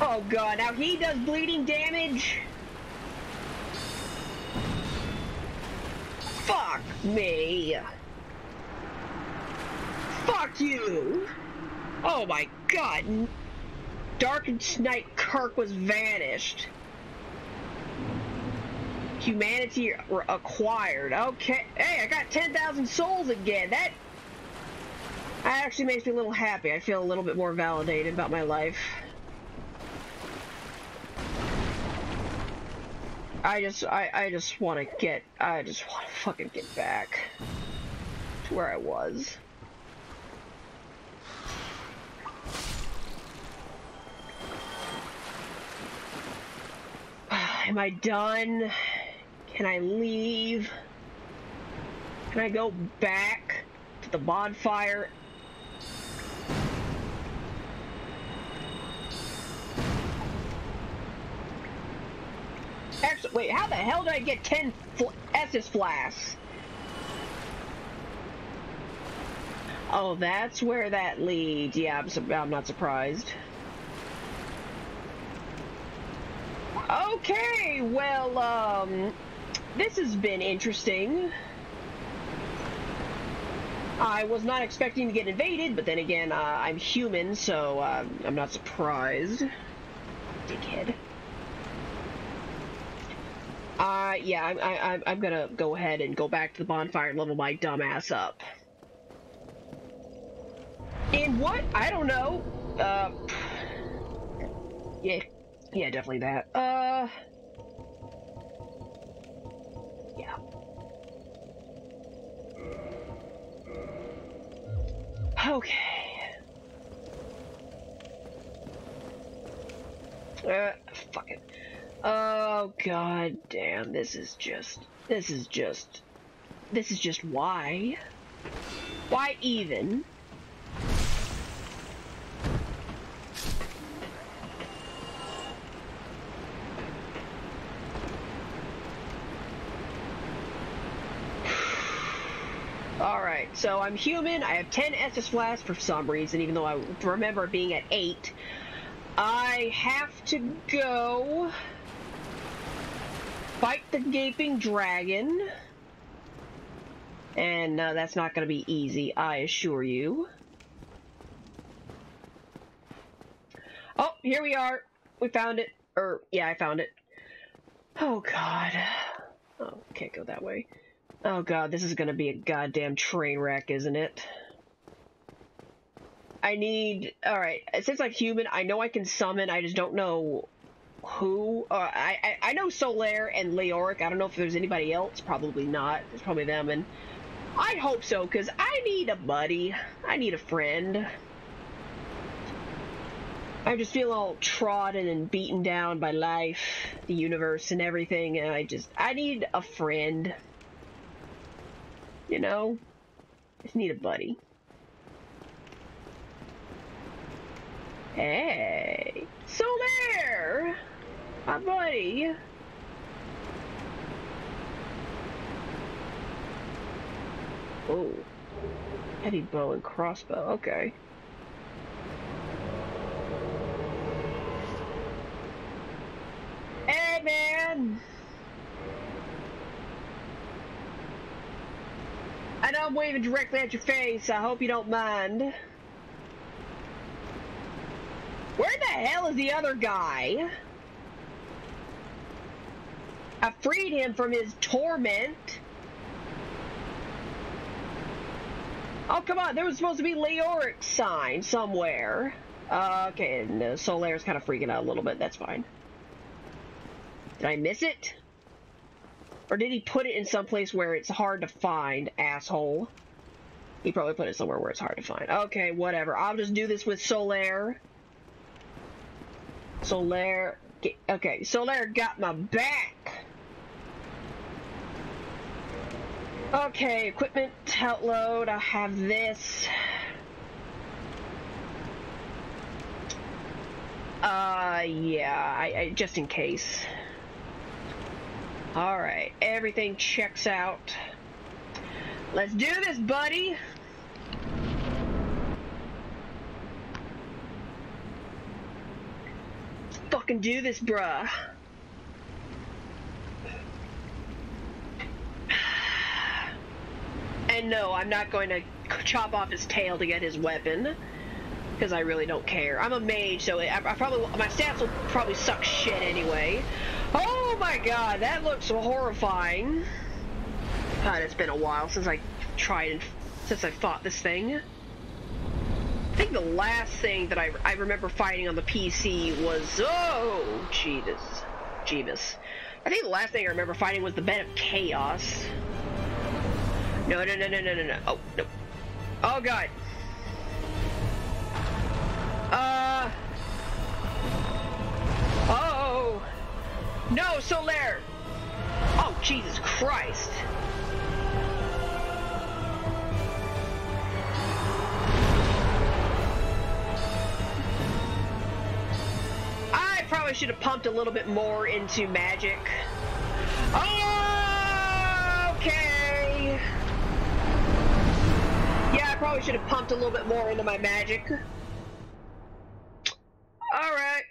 Oh god, now he does bleeding damage? Fuck me! Fuck you! Oh my god! Dark and Knight Kirk was vanished. Humanity acquired. Okay. Hey, I got 10,000 souls again. That that actually makes me a little happy. I feel a little bit more validated about my life. I just, I, I just want to get, I just want to fucking get back to where I was. <sighs> Am I done? Can I leave? Can I go back to the bonfire? Wait, how the hell did I get 10 fl Estus flasks? Oh, that's where that leads. Yeah, I'm, I'm not surprised. Okay, well, um, this has been interesting. I was not expecting to get invaded, but then again, uh, I'm human, so uh, I'm not surprised. Dickhead. Uh, yeah, I'm, I, I'm gonna go ahead and go back to the bonfire and level my dumbass up. In what? I don't know. Uh, yeah, yeah, definitely that. Uh, yeah. Okay. Uh, fuck it. Oh god damn, this is just, this is just, this is just why? Why even? <sighs> Alright, so I'm human, I have 10 Estus flasks for some reason, even though I remember being at 8. I have to go fight the gaping dragon. And uh, that's not going to be easy, I assure you. Oh, here we are. We found it. Or, yeah, I found it. Oh, God. Oh, can't go that way. Oh, God, this is going to be a goddamn train wreck, isn't it? I need... Alright, since I'm human, I know I can summon, I just don't know who. Uh, I, I, know Solaire and Leoric. I don't know if there's anybody else. Probably not. It's probably them, and I hope so, because I need a buddy. I need a friend. I just feel all trodden and beaten down by life, the universe, and everything, and I just... I need a friend. You know? I just need a buddy. Hey! Solaire! My buddy! Oh. Heavy bow and crossbow, okay. Hey, man! I know I'm waving directly at your face. I hope you don't mind. Where the hell is the other guy? I freed him from his torment. Oh, come on. There was supposed to be Leoric's sign somewhere. Uh, okay, and uh, Solaire's kind of freaking out a little bit. That's fine. Did I miss it? Or did he put it in some place where it's hard to find, asshole? He probably put it somewhere where it's hard to find. Okay, whatever. I'll just do this with Solaire. Solaire. Okay, Solaire got my back. Okay, equipment outload. I have this. Uh, yeah, I, I just in case. Alright, everything checks out. Let's do this, buddy! Let's fucking do this, bruh. And no, I'm not going to chop off his tail to get his weapon. Because I really don't care. I'm a mage, so I, I probably my stats will probably suck shit anyway. Oh my god, that looks horrifying. God, it's been a while since I tried and since I fought this thing. I think the last thing that I, I remember fighting on the PC was oh Jesus, Jeebus. I think the last thing I remember fighting was the Bed of Chaos. No, no, no, no, no, no, no. Oh, no. Oh god. Uh. Oh. No, Solaire. Oh, Jesus Christ. Probably should have pumped a little bit more into magic. Oh, okay. Yeah, I probably should have pumped a little bit more into my magic. Alright.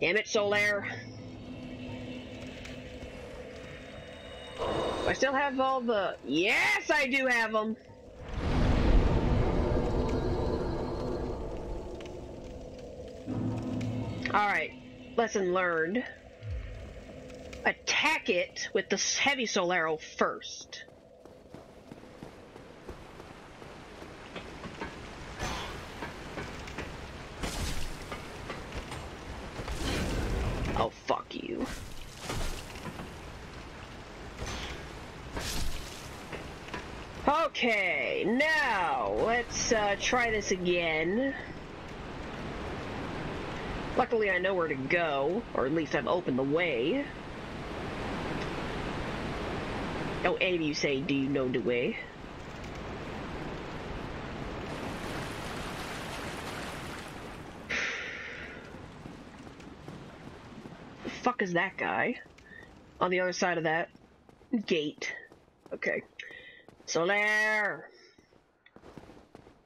Damn it, Solaire. I still have all the... Yes, I do have them! Alright, lesson learned. Attack it with the heavy soul arrow first. Oh, fuck you. Okay, now let's uh, try this again. Luckily, I know where to go, or at least I've opened the way. Oh, Amy, you say, do you know the way? the <sighs> fuck is that guy? On the other side of that gate. Okay. Solaire!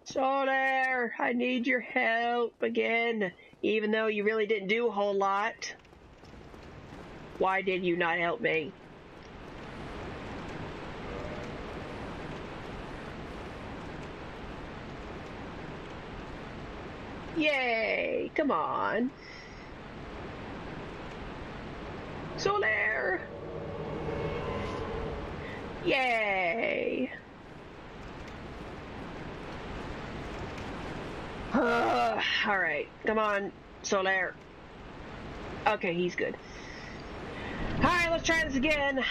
Solaire! I need your help again, even though you really didn't do a whole lot. Why did you not help me? Yay! Come on. Solaire! Yay! <sighs> Alright, come on, Solaire. Okay, he's good. Alright, let's try this again.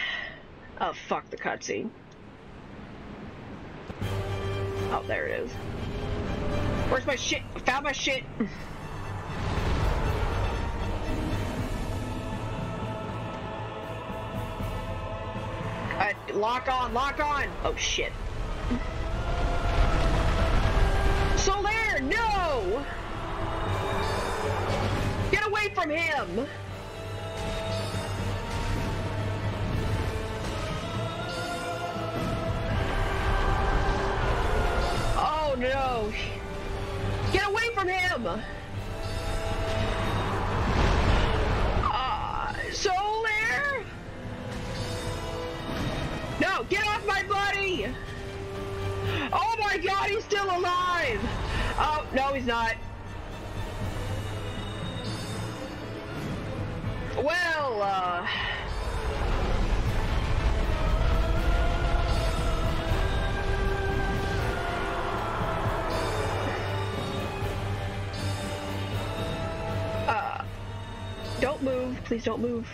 Oh, fuck the cutscene. Oh, there it is. Where's my shit? I found my shit. <laughs> Uh, lock on, lock on. Oh shit. Get away from him! Oh no! Get away from him! Uh, Solaire? No, get off my body! Oh my god, he's still alive! Oh, no, he's not. Well, uh... Uh... Don't move. Please don't move.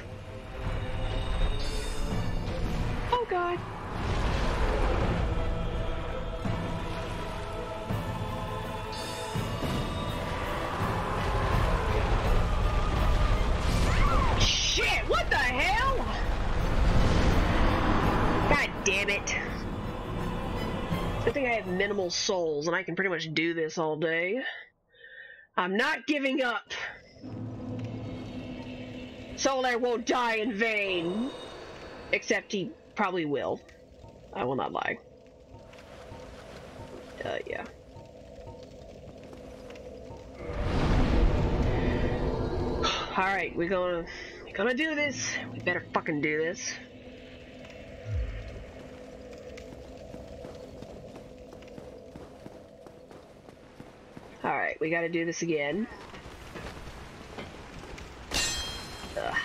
Oh god. Minimal souls and I can pretty much do this all day. I'm not giving up. Solaire won't die in vain. Except he probably will. I will not lie. Uh, yeah. <sighs> Alright, we're gonna we're gonna do this. We better fucking do this. Alright, we gotta do this again. Ugh.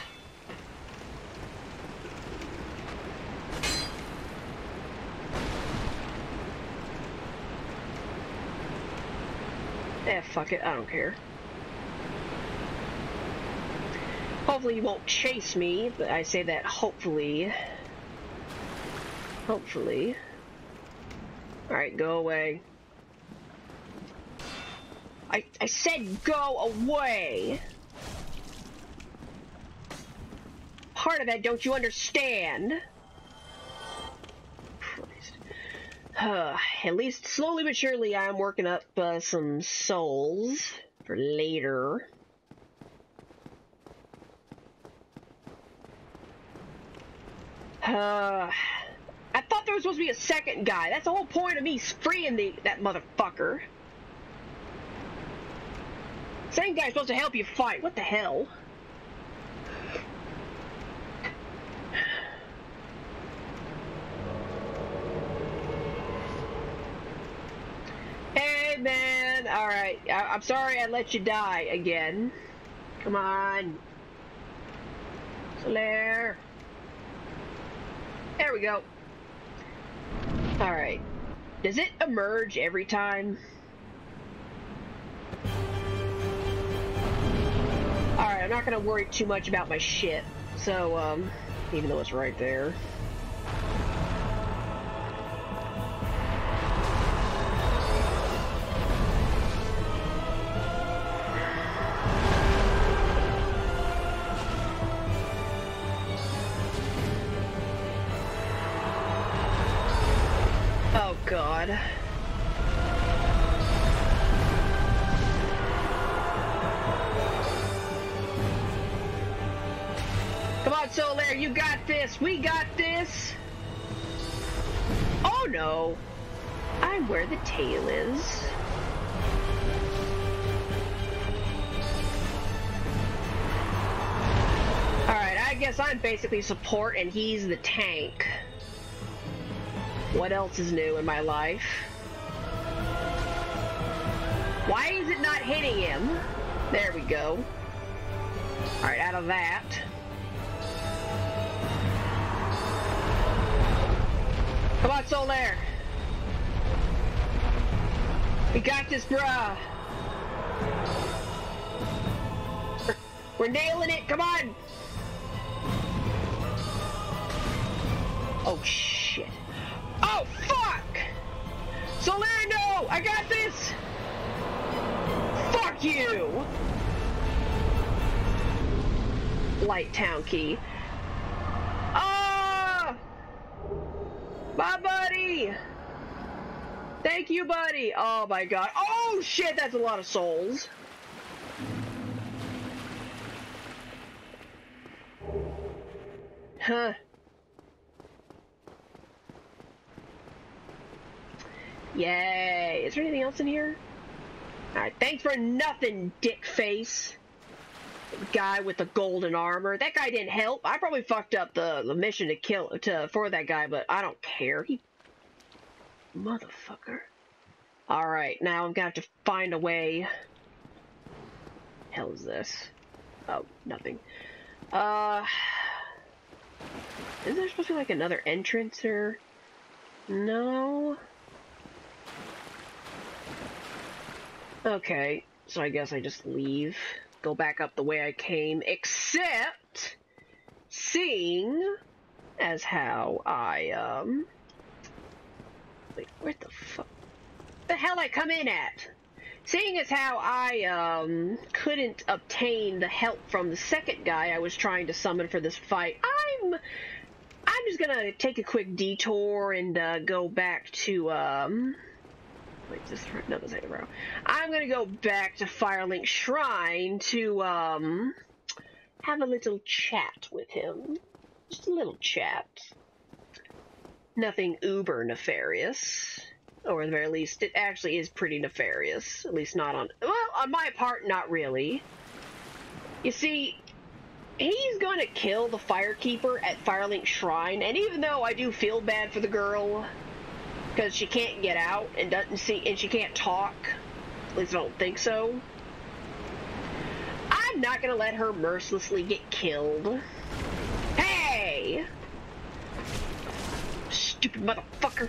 Eh, fuck it, I don't care. Hopefully you won't chase me, but I say that hopefully. Hopefully. Alright, go away. I, I said go away! Part of that, don't you understand? Uh, <sighs> at least slowly but surely I'm working up uh, some souls for later. Uh, <sighs> I thought there was supposed to be a second guy. That's the whole point of me freeing the that motherfucker. Same guy's supposed to help you fight. What the hell? Hey man, alright. I'm sorry I let you die again. Come on. Solaire. There we go. Alright. Does it emerge every time? Alright, I'm not gonna worry too much about my shit. So, um, even though it's right there. Guess I'm basically support and he's the tank. What else is new in my life? Why is it not hitting him? There we go. Alright, out of that. Come on, Solaire. We got this, bruh. We're nailing it. Come on. Oh, shit. Oh, fuck! Solaire, no! I got this! Fuck you! Blighttown Key. Ah! My buddy! Thank you, buddy! Oh my god. Oh shit, that's a lot of souls. Huh. Yay! Is there anything else in here? Alright, thanks for nothing, dick face. Guy with the golden armor. That guy didn't help. I probably fucked up the, the mission to kill to for that guy, but I don't care. He motherfucker. Alright, now I'm gonna have to find a way. Hell is this? Oh, nothing. Uh is there supposed to be like another entrance or no? Okay, so I guess I just leave, go back up the way I came, except seeing as how I, um, wait, where the fuck, the hell I come in at? Seeing as how I, um, couldn't obtain the help from the second guy I was trying to summon for this fight, I'm, I'm just gonna take a quick detour and, uh, go back to, um, Wait, is this? No, this ain't row. I'm gonna go back to Firelink Shrine to, um, have a little chat with him. Just a little chat. Nothing uber nefarious. Or at the very least, it actually is pretty nefarious. At least not on, well, on my part, not really. You see, he's going to kill the Firekeeper at Firelink Shrine, and even though I do feel bad for the girl, because she can't get out and doesn't see and she can't talk. At least I don't think so. I'm not gonna let her mercilessly get killed. Hey! Stupid motherfucker.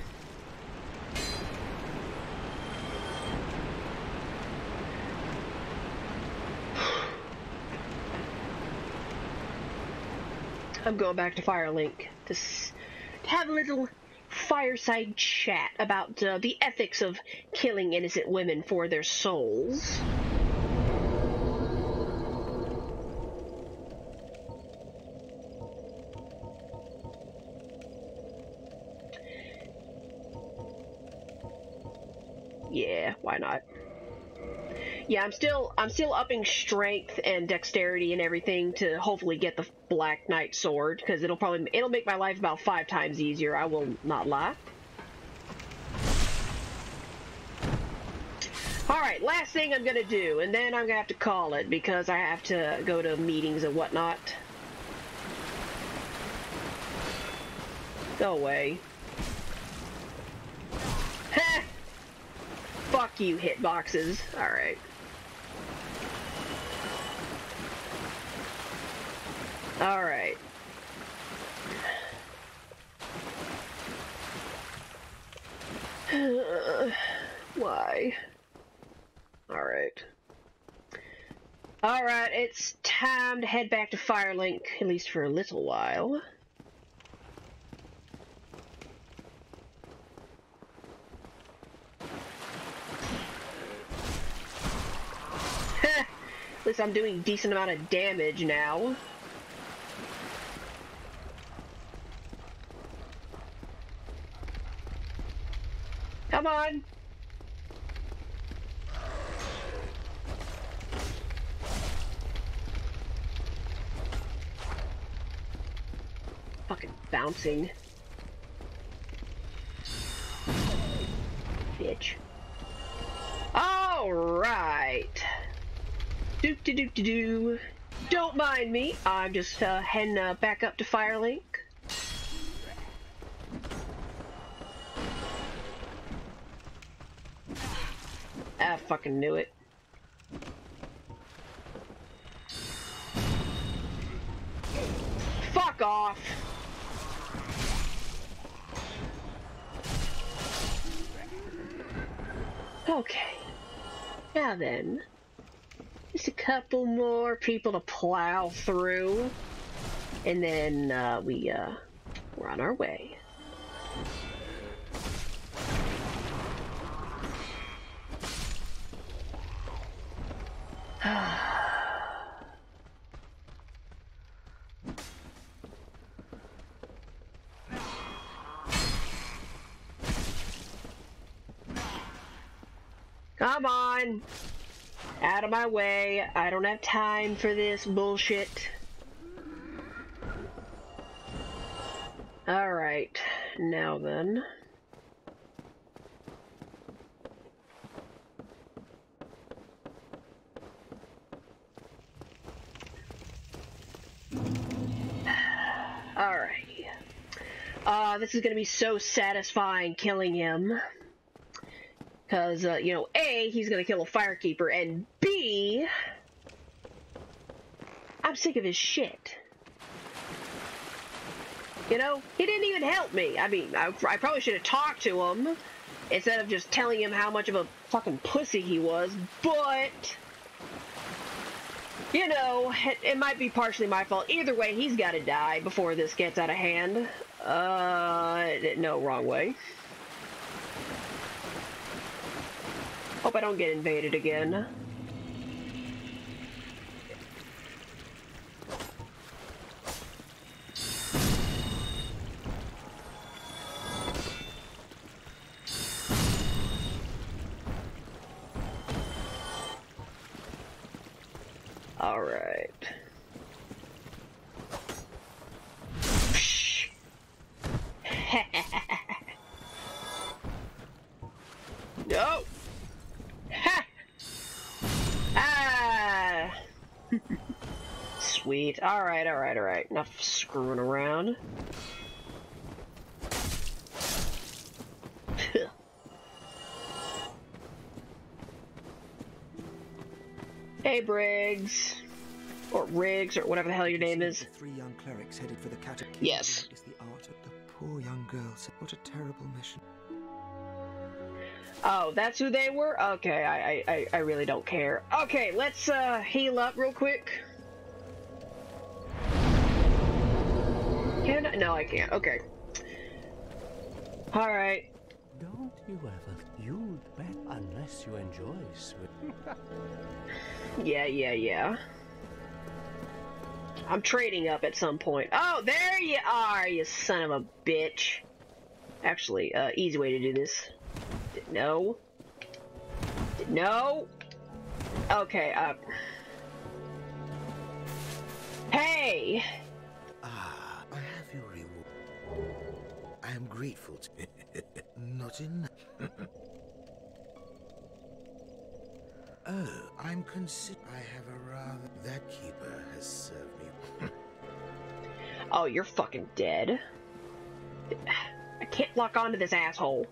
<sighs> I'm going back to Firelink to, to have a little fireside chat about uh, the ethics of killing innocent women for their souls. Yeah, why not? Yeah, I'm still I'm still upping strength and dexterity and everything to hopefully get the Black Knight sword because it'll probably it'll make my life about five times easier. I will not lie. All right, last thing I'm gonna do, and then I'm gonna have to call it because I have to go to meetings and whatnot. Go away. Fuck you, hitboxes. Alright. Alright. <sighs> Why? Alright. Alright, it's time to head back to Firelink, at least for a little while. <laughs> at least I'm doing decent amount of damage now. Come on! Fucking bouncing. Bitch. Alright. Do do do do do. Don't mind me. I'm just uh, heading uh, back up to Firelink. I fucking knew it. Fuck off! Okay. Now then. Just a couple more people to plow through. And then uh, we, uh, we're on our way. Out of my way. I don't have time for this bullshit. Alright, now then. Alright. Uh, this is gonna be so satisfying killing him. Because, uh, you know, A, he's gonna kill a firekeeper, and B, I'm sick of his shit. You know, he didn't even help me. I mean, I, I probably should have talked to him instead of just telling him how much of a fucking pussy he was, but you know, it, it might be partially my fault. Either way, he's got to die before this gets out of hand. Uh, no, wrong way. Hope I don't get invaded again. Sweet. All right. All right. All right. Enough screwing around. <laughs> Hey, Briggs. Or Riggs, or whatever the hell your name is. Three young clerics headed for the catacomb. Yes. Is the art of the poor young girls. What a terrible mission. Oh, that's who they were? Okay, I, I, I really don't care. Okay, let's uh, heal up real quick. Can I? No, I can't. Okay. Alright. Don't you ever. You'd bet unless you enjoy swim. <laughs> Yeah, yeah, yeah. I'm trading up at some point. Oh, there you are, you son of a bitch. Actually, uh, easy way to do this. No. No. Okay, uh. Hey! I am grateful to <laughs> Not enough. <laughs> oh, I'm consider. I have a rather. That keeper has served me. <laughs> Oh, you're fucking dead. I can't lock onto this asshole.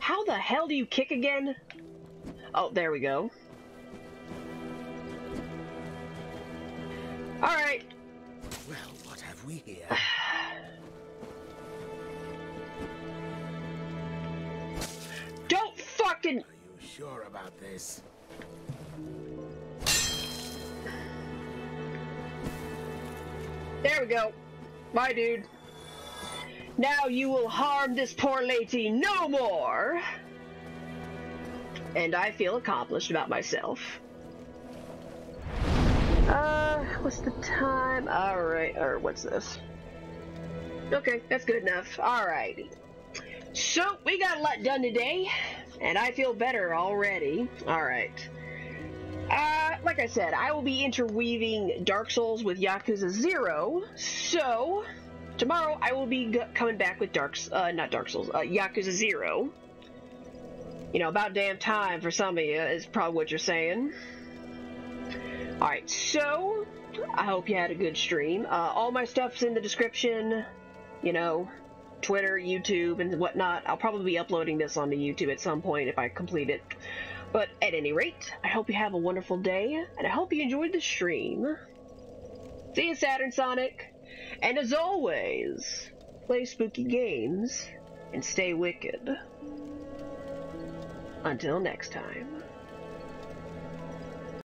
How the hell do you kick again? Oh, there we go. Alright. Well, what have we here? Don't fucking... Are you sure about this? There we go. Bye, dude. Now you will harm this poor lady no more. And I feel accomplished about myself. Uh, what's the time? Alright, or what's this? Okay, that's good enough. Alrighty. So, we got a lot done today, and I feel better already. Alright. Uh, like I said, I will be interweaving Dark Souls with Yakuza 0, so tomorrow I will be coming back with Dark, uh, not Dark Souls, uh, Yakuza 0. You know, about damn time for some of you is probably what you're saying. Alright, so, I hope you had a good stream. Uh, all my stuff's in the description, you know, Twitter, YouTube, and whatnot. I'll probably be uploading this onto YouTube at some point if I complete it. But at any rate, I hope you have a wonderful day, and I hope you enjoyed the stream. See you, Saturn Sonic! And as always, play spooky games and stay wicked. Until next time.